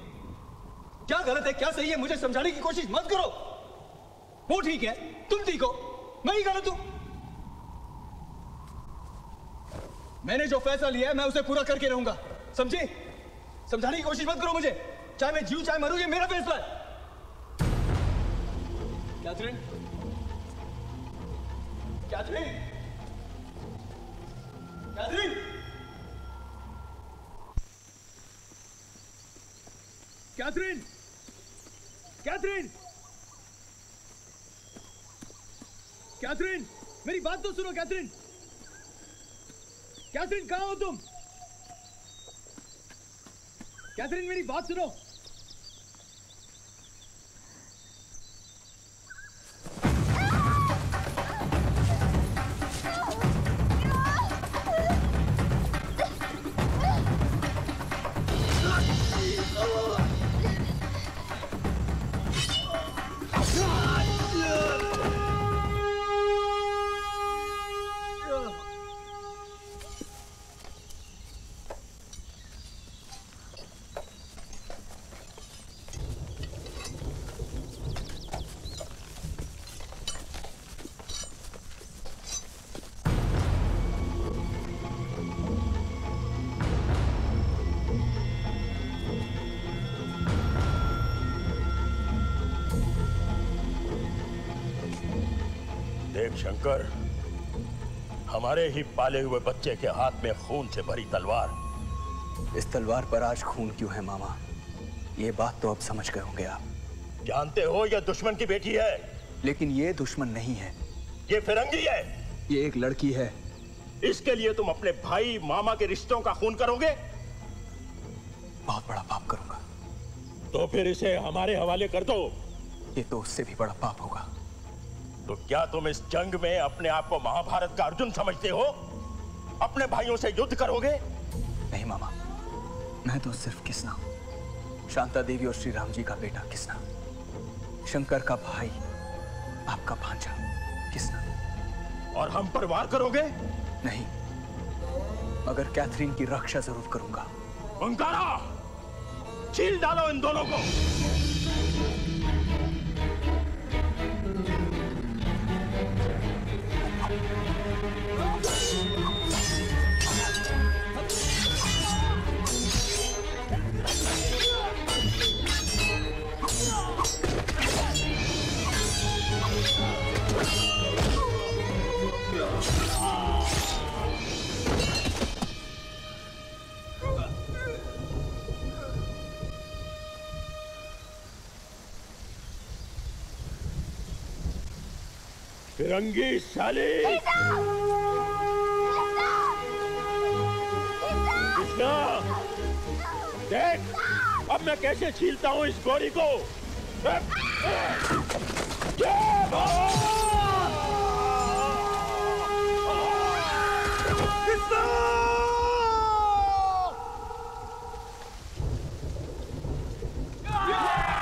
क्या गलत है? क्या सही है? मुझे समझाने की कोशिश मत करो। वो ठीक है। तुम ठीक हो। मैं ही गलत हूँ। मैंने जो फैसला लिया है, मैं उसे पूरा करके रहूँगा। समझे? समझाने की कोशिश मत करो मुझे। चाहे मैं जीव चाहे मरू, ये मेरा फैसला है। Catherine? Catherine? Catherine? Catherine? Catherine Catherine मेरी बात तो सुनो कैथरीन कैथरीन कहाँ हो तुम? कैथरीन मेरी बात सुनो। शंकर हमारे ही पाले हुए बच्चे के हाथ में खून से भरी तलवार। इस तलवार पर आज खून क्यों है मामा? ये बात तो अब समझ गए होंगे आप। जानते हो यह दुश्मन की बेटी है। लेकिन ये दुश्मन नहीं है। ये फिरंगी है। ये एक लड़की है। इसके लिए तुम अपने भाई मामा के रिश्तों का खून करोगे? बहुत बड़ा पाप करूँगा। तो फिर इसे हमारे हवाले कर दो। ये तो उससे भी बड़ा पाप होगा। तो क्या तुम इस जंग में अपने आप को महाभारत का अर्जुन समझते हो? अपने भाइयों से युद्ध करोगे? नहीं मामा। मैं तो सिर्फ़ किसना शांता देवी और श्री राम जी का बेटा किसना शंकर का भाई आपका भांजा किसना और हम पर वार करोगे? नहीं। मगर कैथरीन की रक्षा ज़रूर करूँगा। ओंकारा छील डालो इन दोनों को! फिरंगी साली। कृष्णा देख अब मैं कैसे छीलता हूँ इस गोरी को?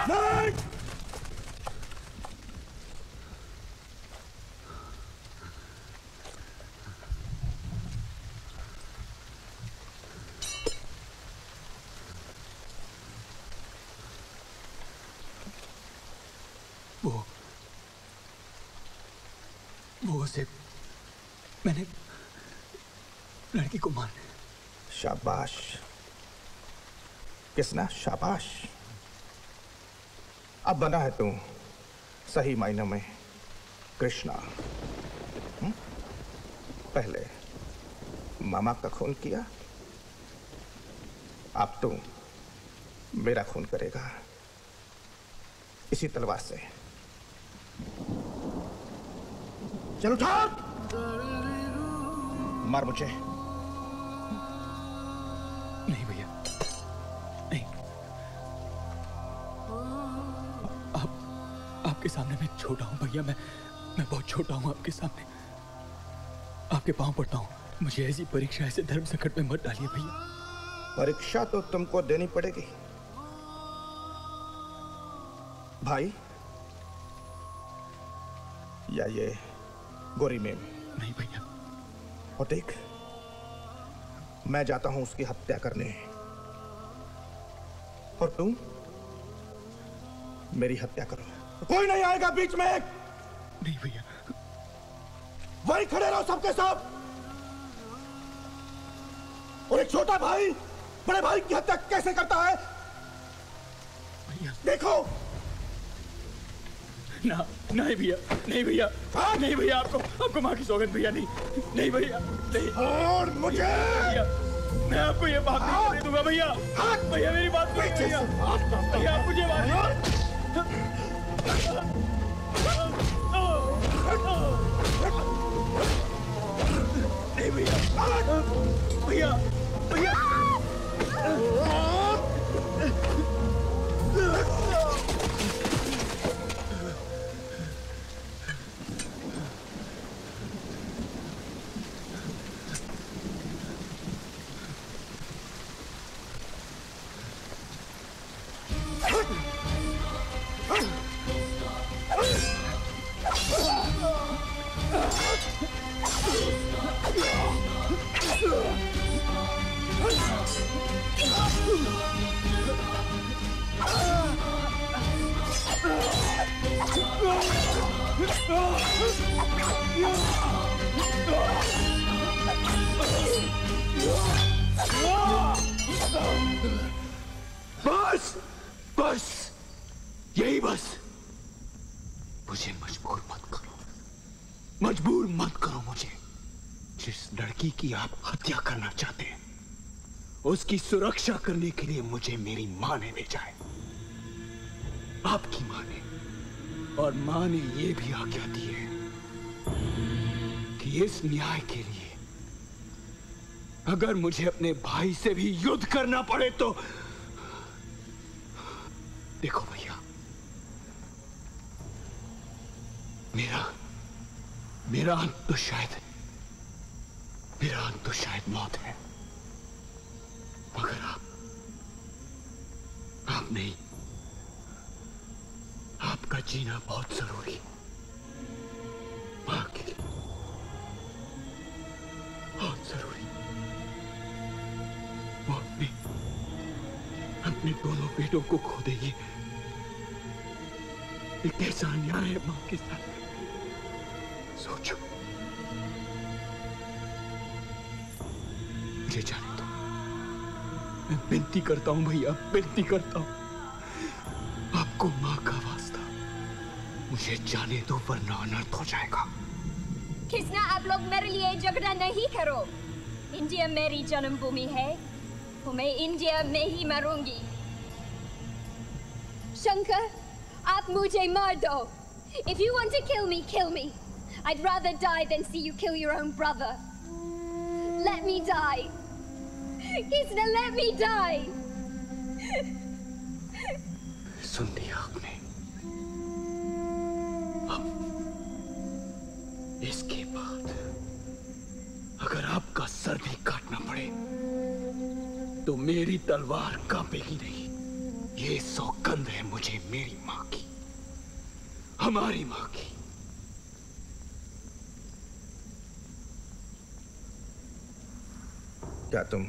नहीं वो उसे मैंने लड़की को मान शाबाश। किसना? शाबाश। अब बना है तू। सही मायनों में। कृष्णा। हम्म? पहले मामा का खून किया। अब तू मेरा खून करेगा। इसी तलवार से। चलो उठा मार मुझे। नहीं भैया। नहीं। आप आपके सामने मैं छोटा हूँ भैया मैं मैं बहुत छोटा हूँ आपके सामने। आपके पाँव पड़ता हूँ मुझे ऐसी परीक्षा ऐसे धर्म संकट में मत डालिए भैया। परीक्षा तो तुमको देनी पड़ेगी। भाई या ये गोरी मेम नहीं भैया। और देख मैं जाता हूँ उसकी हत्या करने। और तुम? मेरी हत्या करो। कोई नहीं आएगा बीच में नहीं भैया। वही खड़े रहो सबके सब और एक छोटा भाई बड़े भाई की हत्या कैसे करता है? देखो। ना। नहीं भैया नहीं भैया नहीं भैया आपको आपको माँ की सौगंध भैया नहीं नहीं भैया नहीं। और मुझे? भैया मैं आपको ये बात नहीं करने दूँगा भैया। भैया मेरी बात सुनिए भैया। भैया आप मुझे नहीं भैया भैया भैया। उसकी सुरक्षा करने के लिए मुझे मेरी माँ ने भेजा है। आपकी माँ ने। और माँ ने यह भी आज्ञा दी है कि इस न्याय के लिए अगर मुझे अपने भाई से भी युद्ध करना पड़े तो देखो भैया, मेरा मेरा अंत तो शायद मेरा अंत तो शायद मौत है। मगर आप आप नहीं, आपका जीना बहुत ज़रूरी है। बहुत ज़रूरी। वो अपने अपने दोनों बेटों को खो देगी। ये कैसा अन्याय है माँ के साथ। सोचो। मुझे जाने। मैं विनती करता हूँ भैया विनती करता हूँ आपको माँ का वास्ता मुझे जाने दो वरना अनर्थ हो जाएगा कृष्णा आप लोग मेरे लिए झगड़ा नहीं करो इंडिया मेरी जन्मभूमि है तो मैं इंडिया में ही मरूँगी शंकर आप मुझे मार दो If you want to kill me, kill me. I'd rather die than see you kill your own brother. Let me die. Krishna, let me die. सुन लिया आपने। अब इसके बाद अगर आपका सर भी काटना पड़े तो मेरी तलवार कांपेगी नहीं। ये सौगंध है मुझे मेरी माँ की हमारी माँ की। क्या तुम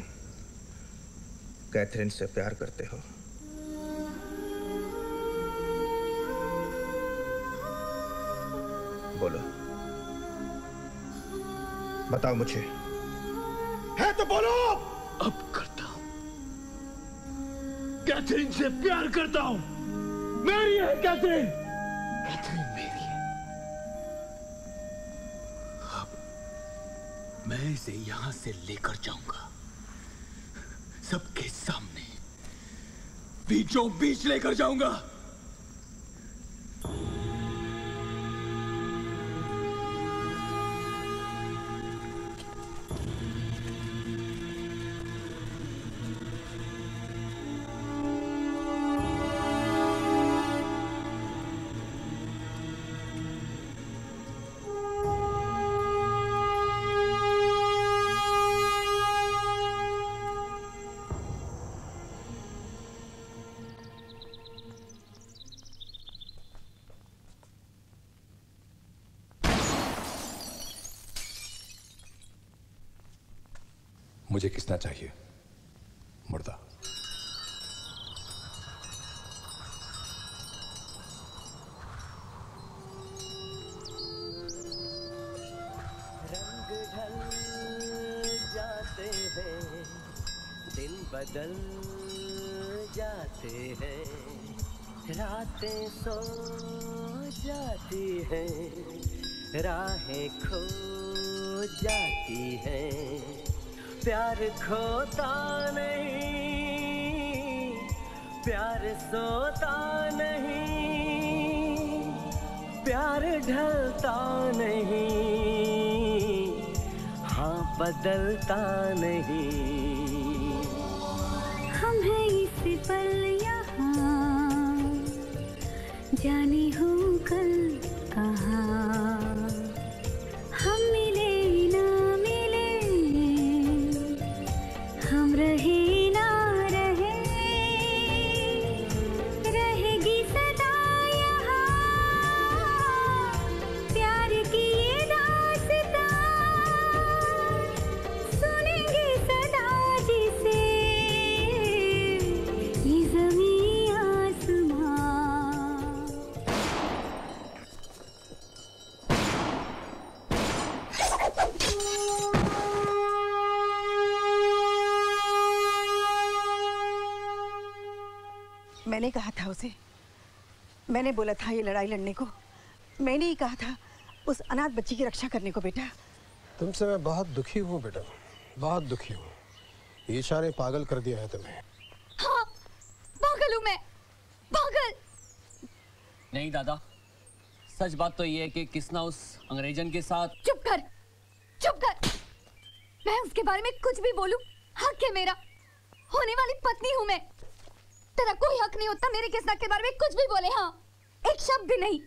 कैथरीन से प्यार करते हो। बोलो। बताओ मुझे। है तो बोलो। अब करता हूँ। कैथरीन से प्यार करता हूँ। मेरी है कैथरीन। कैथरीन मेरी है। अब मैं इसे यहाँ से लेकर जाऊँगा। सबके सामने। बीचों बीच लेकर जाऊँगा। मुझे किसना चाहिए? मुर्दा। रंग ढल जाते हैं, दिन बदल जाते हैं, रातें सो जाती हैं, राहें खो प्यार खोता नहीं प्यार सोता नहीं प्यार ढलता नहीं हाँ बदलता नहीं। मैंने बोला था ये लड़ाई लड़ने को। मैंने ही कहा था उस अनाथ बच्ची की रक्षा करने को बेटा। तुमसे मैं बहुत दुखी हूँ बेटा। बहुत दुखी हूँ। ईशा ने पागल कर दिया है तुम्हें। हाँ पागल हूँ मैं। पागल। नहीं दादा। सच बात तो ये है कि किसना उस अंग्रेजन के साथ? चुप कर। चुप कर। मैं उसके बारे में कुछ भी बोलूँ हक है मेरा। होने वाली पत्नी हूँ मैं। तेरा कोई हक नहीं होता मेरे किसना के बारे में कुछ भी बोले हाँ। एक शब्द भी नहीं।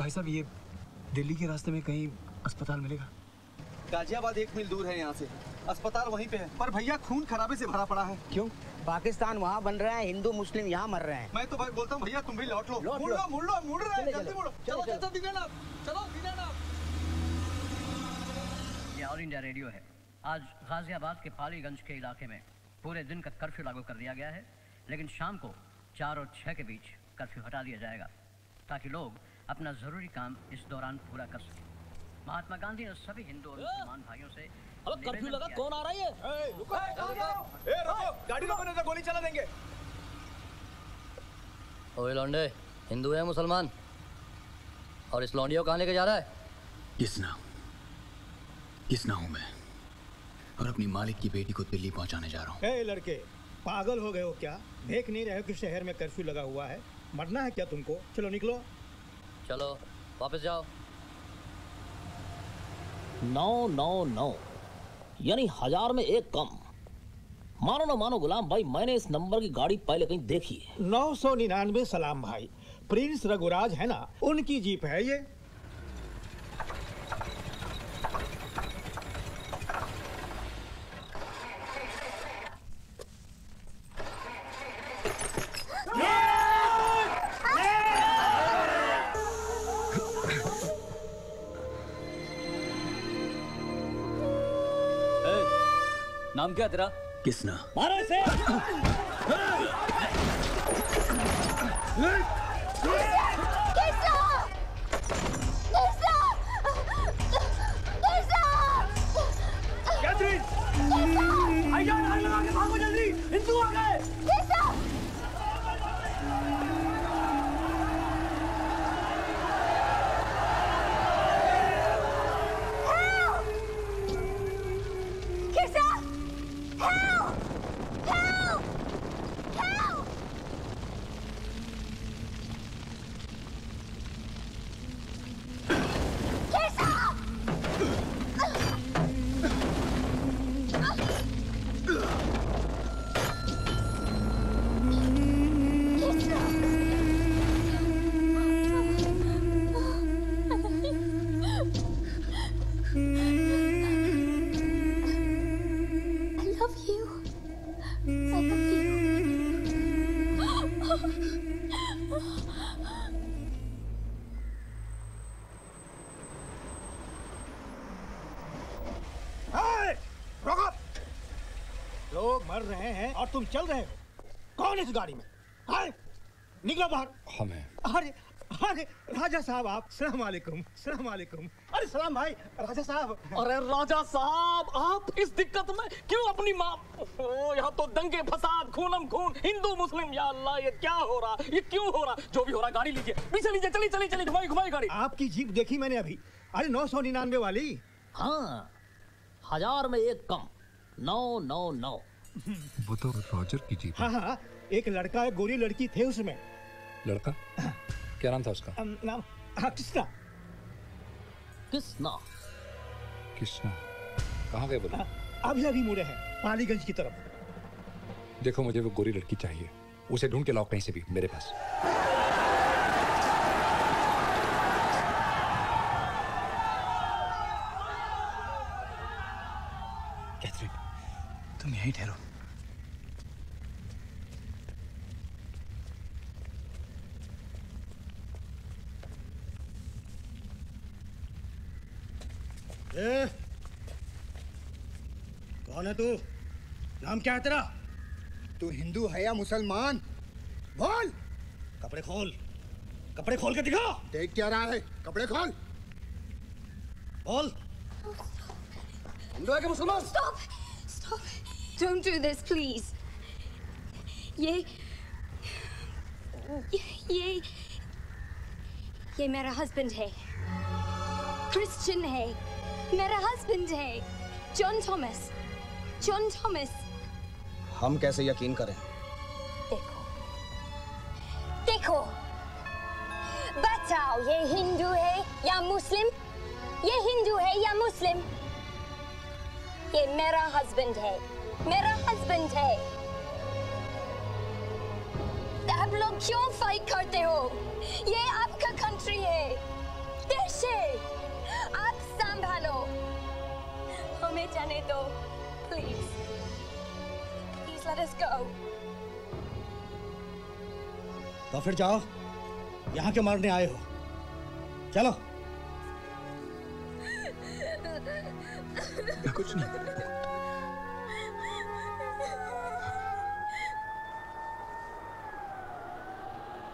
भाई साहब ये दिल्ली के रास्ते में कहीं अस्पताल मिलेगा? गाजियाबाद एक मील दूर है यहाँ से। अस्पताल वहीं पे है। पर भैया खून खराबे से भरा पड़ा है। क्यों? पाकिस्तान वहाँ बन रहा है हिंदू मुस्लिम यहाँ मर रहे हैं। मैं तो भाई बोलता हूँ भैया तुम भी लौट लो। मुड़ लो। मुड़ लो मुड़ रहे हैं। जल्दी मुड़ो। चलो, चलो चलो। चलो दीनानाथ। चलो दीनानाथ। ये ऑल इंडिया रेडियो है। आज गाजियाबाद के पालीगंज के इलाके में पूरे दिन का कर्फ्यू लागू कर दिया गया है लेकिन शाम को चार और छः के बीच कर्फ्यू हटा दिया जाएगा ताकि लोग अपना ज़रूरी काम इस दौरान पूरा कर सके। महात्मा गांधी ने सभी हिंदू और मुसलमान भाइयों से अब कर्फ्यू लगा कौन आ रहा है ए, रुको ए, रुको गाड़ी रोको। नहीं तो गोली चला देंगे। ओए लौंडे हिंदू है मुसलमान? और इस लौंडिया को कहाँ लेके जा रहा है? किसना किसना हूँ मैं। और अपनी मालिक की बेटी को दिल्ली पहुँचाने जा रहा हूँ। ए लड़के पागल हो गए हो क्या? देख नहीं रहे हो कि शहर में कर्फ्यू लगा हुआ है? मरना है क्या तुमको? चलो निकलो। चलो वापस जाओ। नौ नौ नौ। यानी हज़ार में एक कम। मानो ना मानो गुलाम भाई मैंने इस नंबर की गाड़ी पहले कहीं देखी है। नौ सौ निन्यानवे सलाम भाई प्रिंस रघुराज है ना? उनकी जीप है ये। नाम क्या तेरा किसना मारो इसे तुम चल रहे हो? कौन है इस गाड़ी में? आए निकलो बाहर। हमें। अरे अरे राजा साहब आप सलाम वालेकुम सलाम वालेकुम अरे सलाम भाई राजा साहब। अरे राजा साहब आप इस दिक्कत में क्यों अपनी माँ ओ यहाँ तो दंगे फसाद खूनम खून हिंदू मुस्लिम या अल्लाह ये क्या हो रहा? ये क्यों हो रहा? जो भी हो रहा गाड़ी लीजिए। पीछे लीजिए चलिए चलिए चलिए घुमाई घुमाई गाड़ी। आपकी जीप देखी मैंने अभी। अरे नौ सौ निन्यानवे वाली। हाँ हज़ार में एक कम। नौ नौ नौ। वो तो रॉजर की जीप हाँ हाँ एक लड़का एक गोरी लड़की थे उसमें। लड़का? क्या नाम था उसका? नाम हाँ कृष्णा। कृष्णा? कृष्णा। कहाँ गए बोलो अभी अभी मुड़े हैं पालीगंज की तरफ़। देखो मुझे वो गोरी लड़की चाहिए। उसे ढूंढ के लाओ कहीं से भी मेरे पास। कैथरीन तुम यहीं ठहरो। ए, कौन है तू? नाम क्या है तेरा? तू हिंदू है या मुसलमान? बोल। कपड़े खोल। कपड़े खोल के दिखा। देख क्या रहा है? कपड़े खोल। बोल। हिंदू है कि मुसलमान? Stop! Stop! Don't do this, please. ये ये ये मेरा हस्बैंड है। क्रिश्चियन है। मेरा हस्बैंड है। जॉन थॉमस जॉन थॉमस हम कैसे यकीन करें? देखो। देखो। बताओ ये हिंदू है या मुस्लिम? ये हिंदू है या मुस्लिम? ये मेरा हस्बैंड है। मेरा हस्बैंड है। आप लोग क्यों फाइट करते हो? ये आपका कंट्री है। देश है। संभालो। हमें जाने दो please please let us go तो फिर जाओ। यहाँ के मारने आए हो। चलो। कुछ नहीं।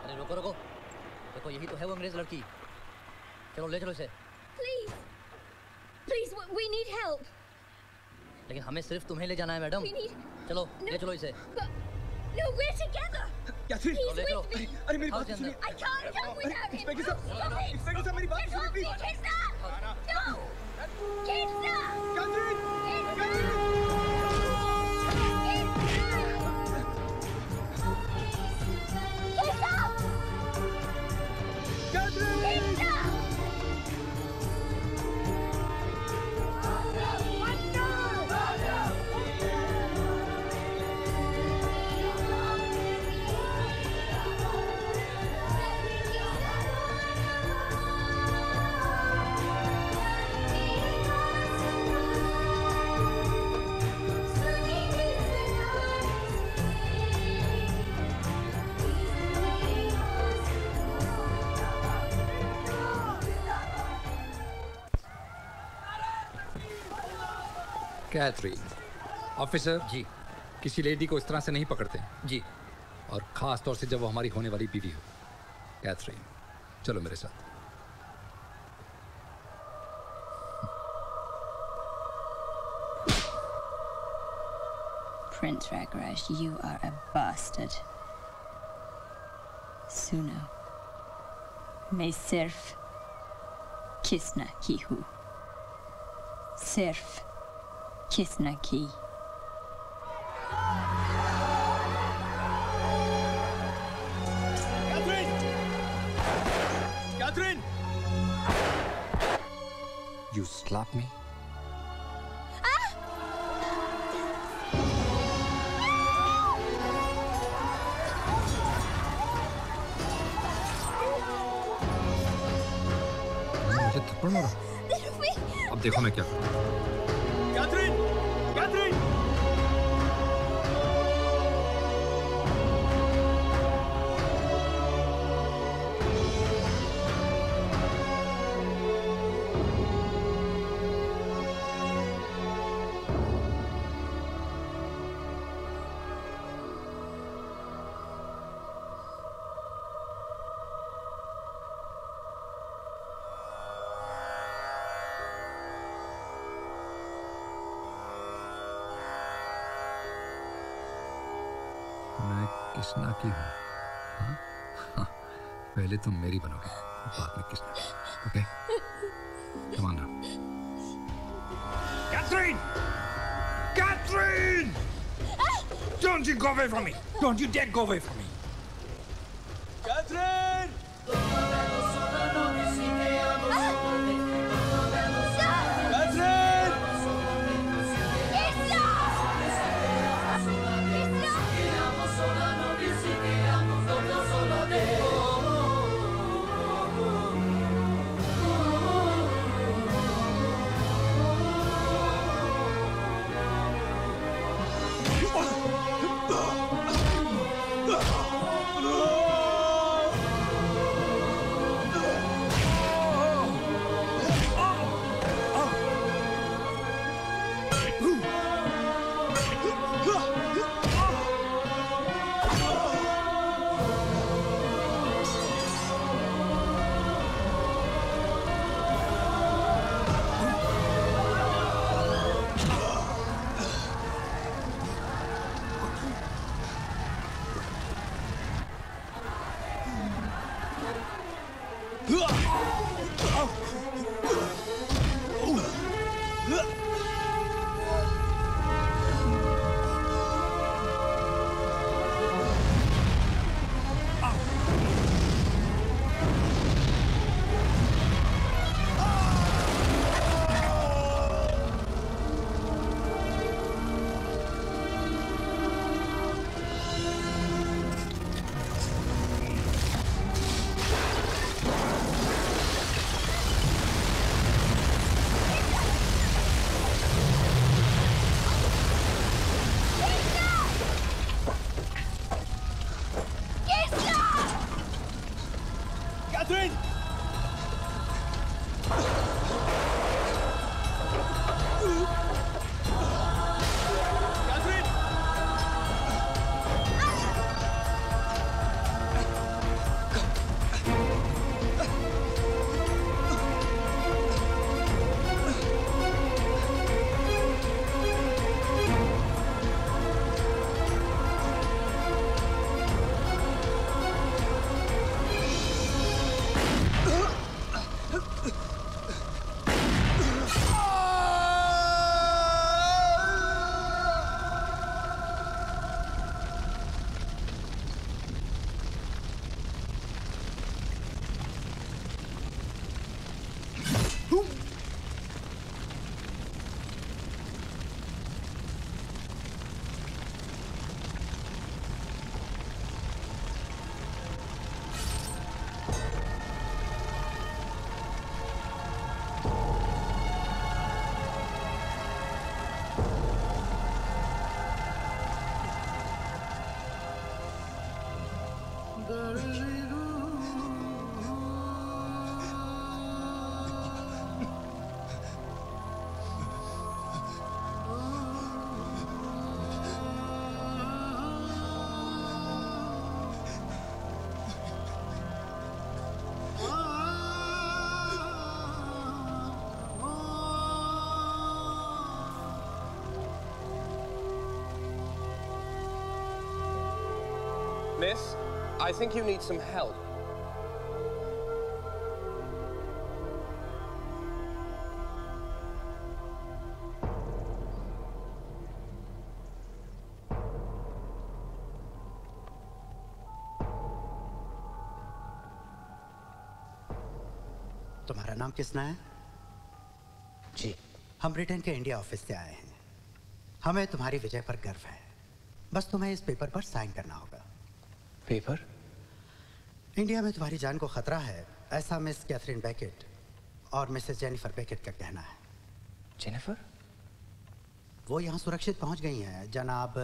अरे रुको रुको। देखो यही तो है वो अंग्रेज़ लड़की। चलो ले चलो इसे। Please please we need help लेकिन हमें सिर्फ तुम्हें ले जाना है मैडम We need- चलो ले चलो इसे No, we're together. Catherine He's ले चलो with me. अरे मेरी आओ बात जल्दी। सुनिए I can't come without him. Inspector साहब, No, stop it. इंस्पेक्टर साहब मेरी बात Get सुनिए off me, please Krishna. No. Krishna. Catherine officer जी। किसी लेडी को इस तरह से नहीं पकड़ते? जी। और खास तौर से जब वो हमारी होने वाली बीवी हो। कैथरीन चलो मेरे साथ। Prince Ragraj, you are a bastard. सुनो मैं सिर्फ़ किसना की हूँ सिर्फ़ किसना की कैथरीन यू स्लैप मी मुझे थप्पड़ मारा अब देखो मैं क्या करूँ कैथरीन कैथरीन पहले तुम मेरी बनोगे। बाद में किसने? ओके कमाना Catherine Catherine don't you go away from me don't you dare go away from I think you need some help. तुम्हारा नाम किसना? है जी। हम ब्रिटेन के इंडिया ऑफ़िस से आए हैं। हमें तुम्हारी विजय पर गर्व है। बस तुम्हें इस पेपर पर साइन करना होगा। पेपर? इंडिया में तुम्हारी जान को खतरा है ऐसा मिस कैथरीन बैकेट और मिसेस जेनिफर बैकेट का कहना है। जेनिफर? वो यहाँ सुरक्षित पहुँच गई हैं जनाब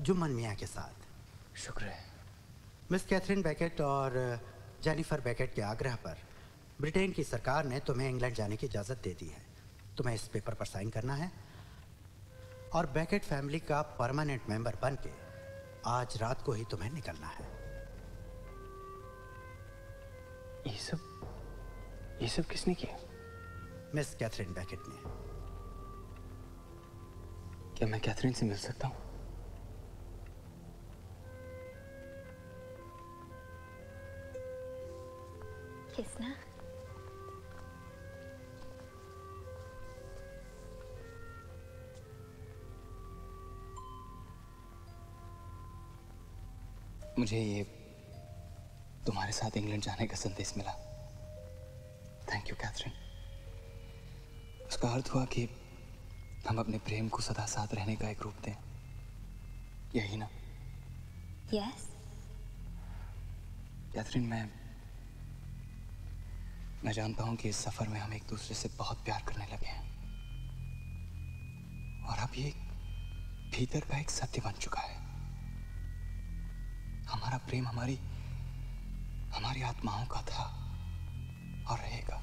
जुम्मन मियाँ के साथ। शुक्र है। मिस कैथरीन बैकेट और जेनिफर बैकेट के आग्रह पर ब्रिटेन की सरकार ने तुम्हें इंग्लैंड जाने की इजाज़त दे दी है। तुम्हें इस पेपर पर साइन करना है और बैकेट फैमिली का परमानेंट मेंबर बन के आज रात को ही तुम्हें निकलना है। ये सब ये सब किसने किया? मिस कैथरीन बैकेट ने। क्या मैं कैथरीन से मिल सकता हूँ? किसना मुझे ये तुम्हारे साथ इंग्लैंड जाने का संदेश मिला। थैंक यू कैथरीन उसका अर्थ हुआ कि हम अपने प्रेम को सदा साथ रहने का एक रूप दें। यही ना? यस कैथरीन मैं मैं जानता हूँ कि इस सफ़र में हम एक दूसरे से बहुत प्यार करने लगे हैं। और अब ये भीतर का एक सत्य बन चुका है। हमारा प्रेम हमारी हमारी आत्माओं का था और रहेगा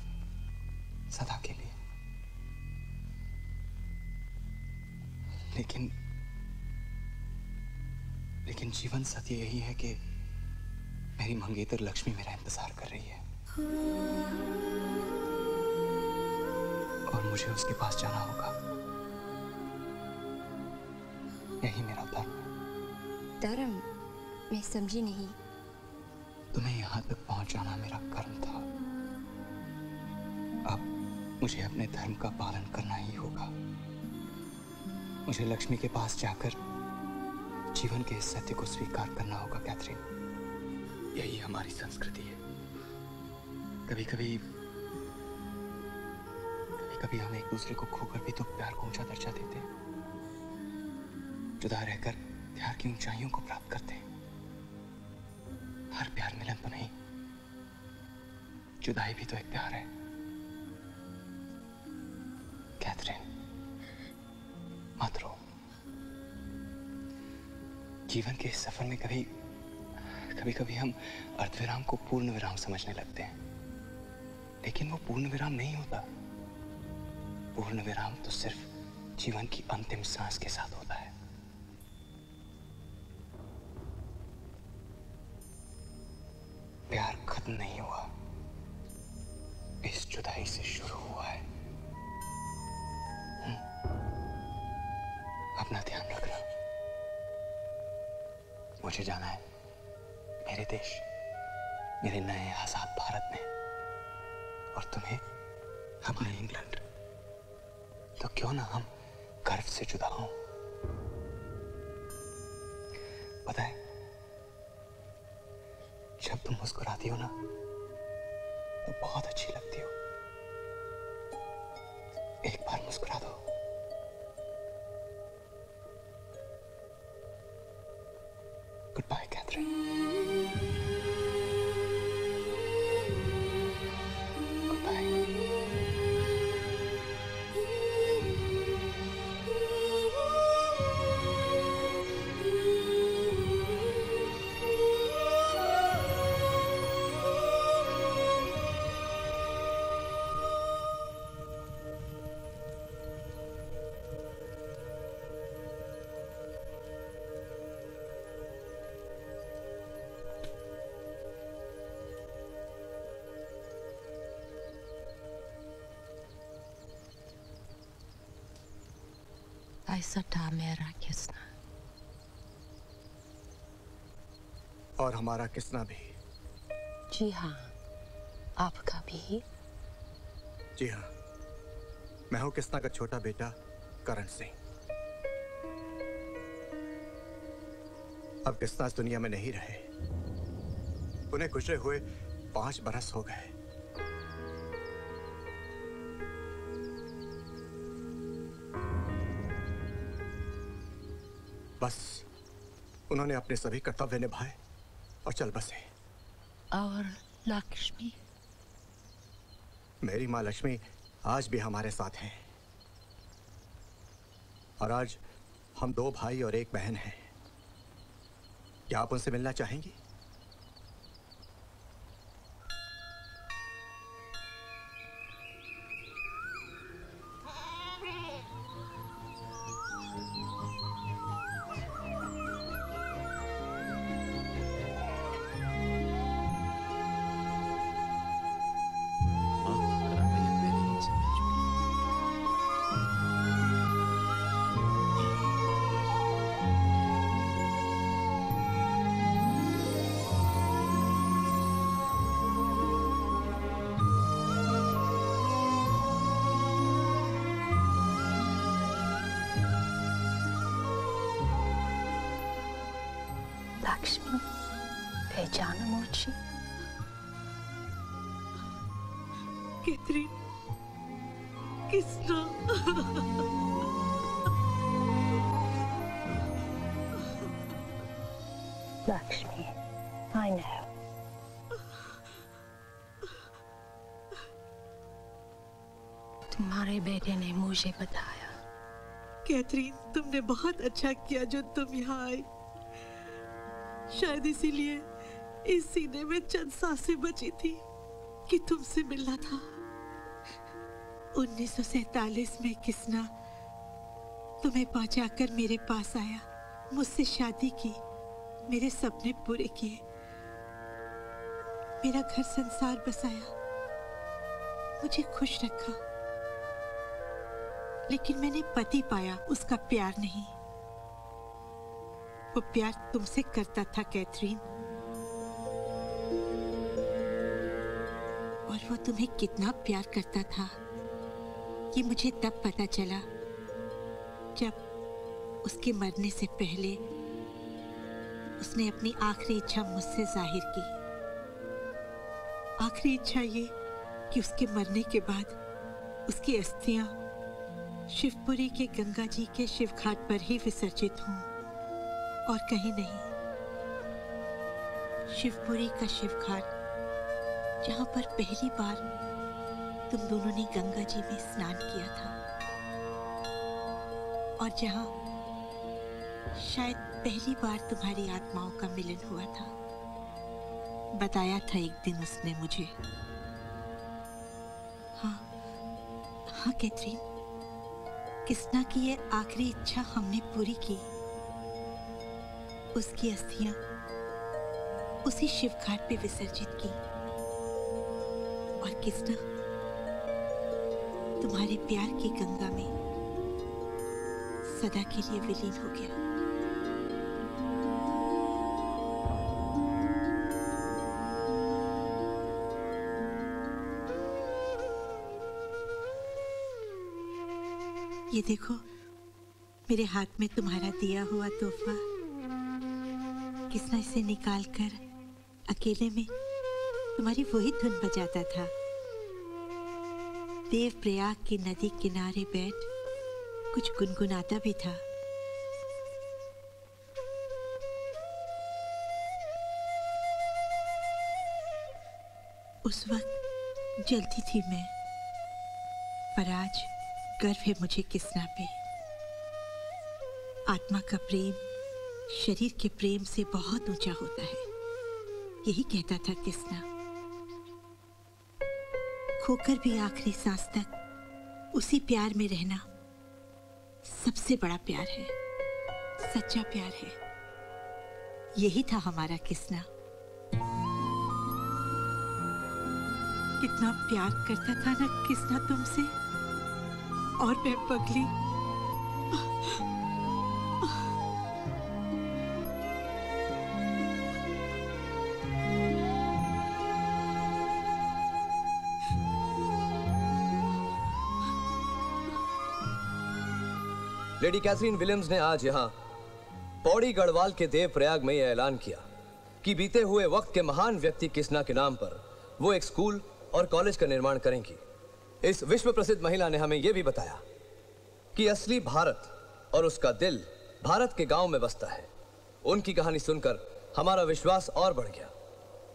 सदा के लिए। लेकिन लेकिन जीवन सत्य यही है कि मेरी मंगेतर लक्ष्मी मेरा इंतज़ार कर रही है। और मुझे उसके पास जाना होगा। यही मेरा धर्म है। धर्म मैं समझी नहीं। तुम्हें यहाँ तक पहुंचाना मेरा कर्म था। अब मुझे अपने धर्म का पालन करना ही होगा। मुझे लक्ष्मी के पास जाकर जीवन के इस सत्य को स्वीकार करना होगा, कैथरीन। यही हमारी संस्कृति है। कभी कभी कभी कभी हम एक दूसरे को खोकर भी तो प्यार को ऊँचा दर्जा देते हैं। जुदा रहकर प्यार की ऊंचाइयों को प्राप्त करते हैं। हर प्यार नहीं जुदाई भी तो एक प्यार है। कैथरीन, मत रो। जीवन के इस सफ़र में कभी कभी कभी हम अर्धविराम को पूर्ण विराम समझने लगते हैं। लेकिन वो पूर्ण विराम नहीं होता। पूर्ण विराम तो सिर्फ़ जीवन की अंतिम सांस के साथ होता ऐसा था मेरा किस्ना और हमारा किसना भी। जी हाँ। आपका भी। जी हाँ। मैं हूँ किसना का छोटा बेटा करण सिंह। अब किसना इस दुनिया में नहीं रहे। उन्हें गुजरे हुए पाँच बरस हो गए। बस। उन्होंने अपने सभी कर्तव्य निभाए और चल बसे। और लक्ष्मी? मेरी माँ लक्ष्मी आज भी हमारे साथ हैं। और आज हम दो भाई और एक बहन हैं। क्या आप उनसे मिलना चाहेंगी? मुझे बताया। कैथरीन, तुमने बहुत अच्छा किया जो तुम यहाँ आई। शायद इसीलिए इस सीने में चंद साँसें बची थी कि तुमसे मिलना था। 1947 में किसना तुम्हें पहुंचाकर मेरे पास आया, मुझसे शादी की, मेरे सपने पूरे किए। मेरा घर संसार बसाया, मुझे खुश रखा। लेकिन मैंने पति पाया, उसका प्यार नहीं। वो प्यार तुमसे करता था, कैथरीन। और वो तुम्हें कितना प्यार करता था, ये मुझे तब पता चला, जब उसके मरने से पहले उसने अपनी आखिरी इच्छा मुझसे ज़ाहिर की। आखिरी इच्छा ये कि उसके मरने के बाद उसकी अस्थियाँ शिवपुरी के गंगा जी के शिव घाट पर ही विसर्जित हों। और कहीं नहीं। शिवपुरी का शिव घाट जहाँ पर पहली बार तुम दोनों ने गंगा जी में स्नान किया था। और जहाँ शायद पहली बार तुम्हारी आत्माओं का मिलन हुआ था। बताया था एक दिन उसने मुझे। हाँ हाँ कैथरीन। किसना की ये आखिरी इच्छा हमने पूरी की। उसकी अस्थियाँ, उसी शिव घाट पे विसर्जित की। और किसना तुम्हारे प्यार की गंगा में सदा के लिए विलीन हो गया। ये देखो, मेरे हाथ में तुम्हारा दिया हुआ तोहफा। किसना इसे निकाल कर अकेले में तुम्हारी वही धुन बजाता था। देव प्रयाग की नदी किनारे बैठ कुछ गुनगुनाता भी था। उस वक्त जलती थी मैं, पर आज गर्व है मुझे किसना पे। आत्मा का प्रेम, शरीर के प्रेम से बहुत ऊँचा होता है। यही कहता था किसना। खोकर भी आखिरी सांस तक उसी प्यार में रहना सबसे बड़ा प्यार है, सच्चा प्यार है। यही था हमारा किसना। कितना प्यार करता था ना किसना तुमसे। और मैं पगली। लेडी कैथरीन विलियम्स ने आज यहाँ पौड़ी गढ़वाल के देव प्रयाग में यह ऐलान किया कि बीते हुए वक्त के महान व्यक्ति किसना के नाम पर वो एक स्कूल और कॉलेज का निर्माण करेंगी। इस विश्व प्रसिद्ध महिला ने हमें यह भी बताया कि असली भारत और उसका दिल भारत के गाँव में बसता है। उनकी कहानी सुनकर हमारा विश्वास और बढ़ गया।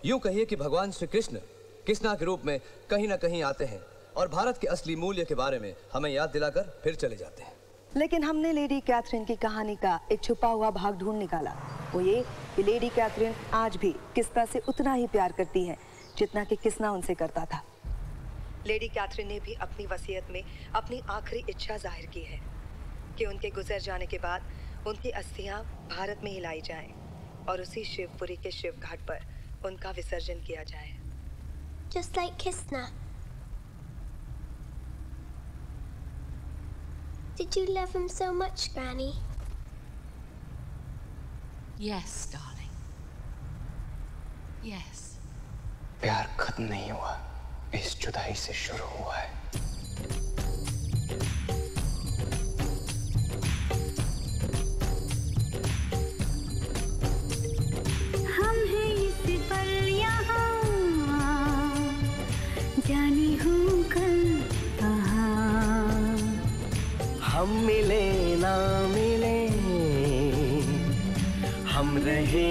यूँ कहिए कि भगवान श्री कृष्ण किसना के रूप में कहीं ना कहीं आते हैं और भारत के असली मूल्य के बारे में हमें याद दिलाकर फिर चले जाते हैं। लेकिन हमने लेडी कैथरीन की कहानी का एक छुपा हुआ भाग ढूंढ निकाला। वो ये कि लेडी कैथरीन आज भी किस्ना से उतना ही प्यार करती है जितना कि किस्ना उनसे करता था। लेडी कैथरीन ने भी अपनी वसीयत में अपनी आखिरी इच्छा ज़ाहिर की है कि उनके गुजर जाने के बाद उनकी अस्थियाँ भारत में ही लाई जाएँ और उसी शिवपुरी के शिव घाट पर उनका विसर्जन किया जाए Just like Kistna. Did you love him so much, Granny? Yes, darling. Yes. प्यार खत्म नहीं हुआ इस जुदाई से शुरू हुआ है। हम जानी कल हम मिले ना मिले हम रहे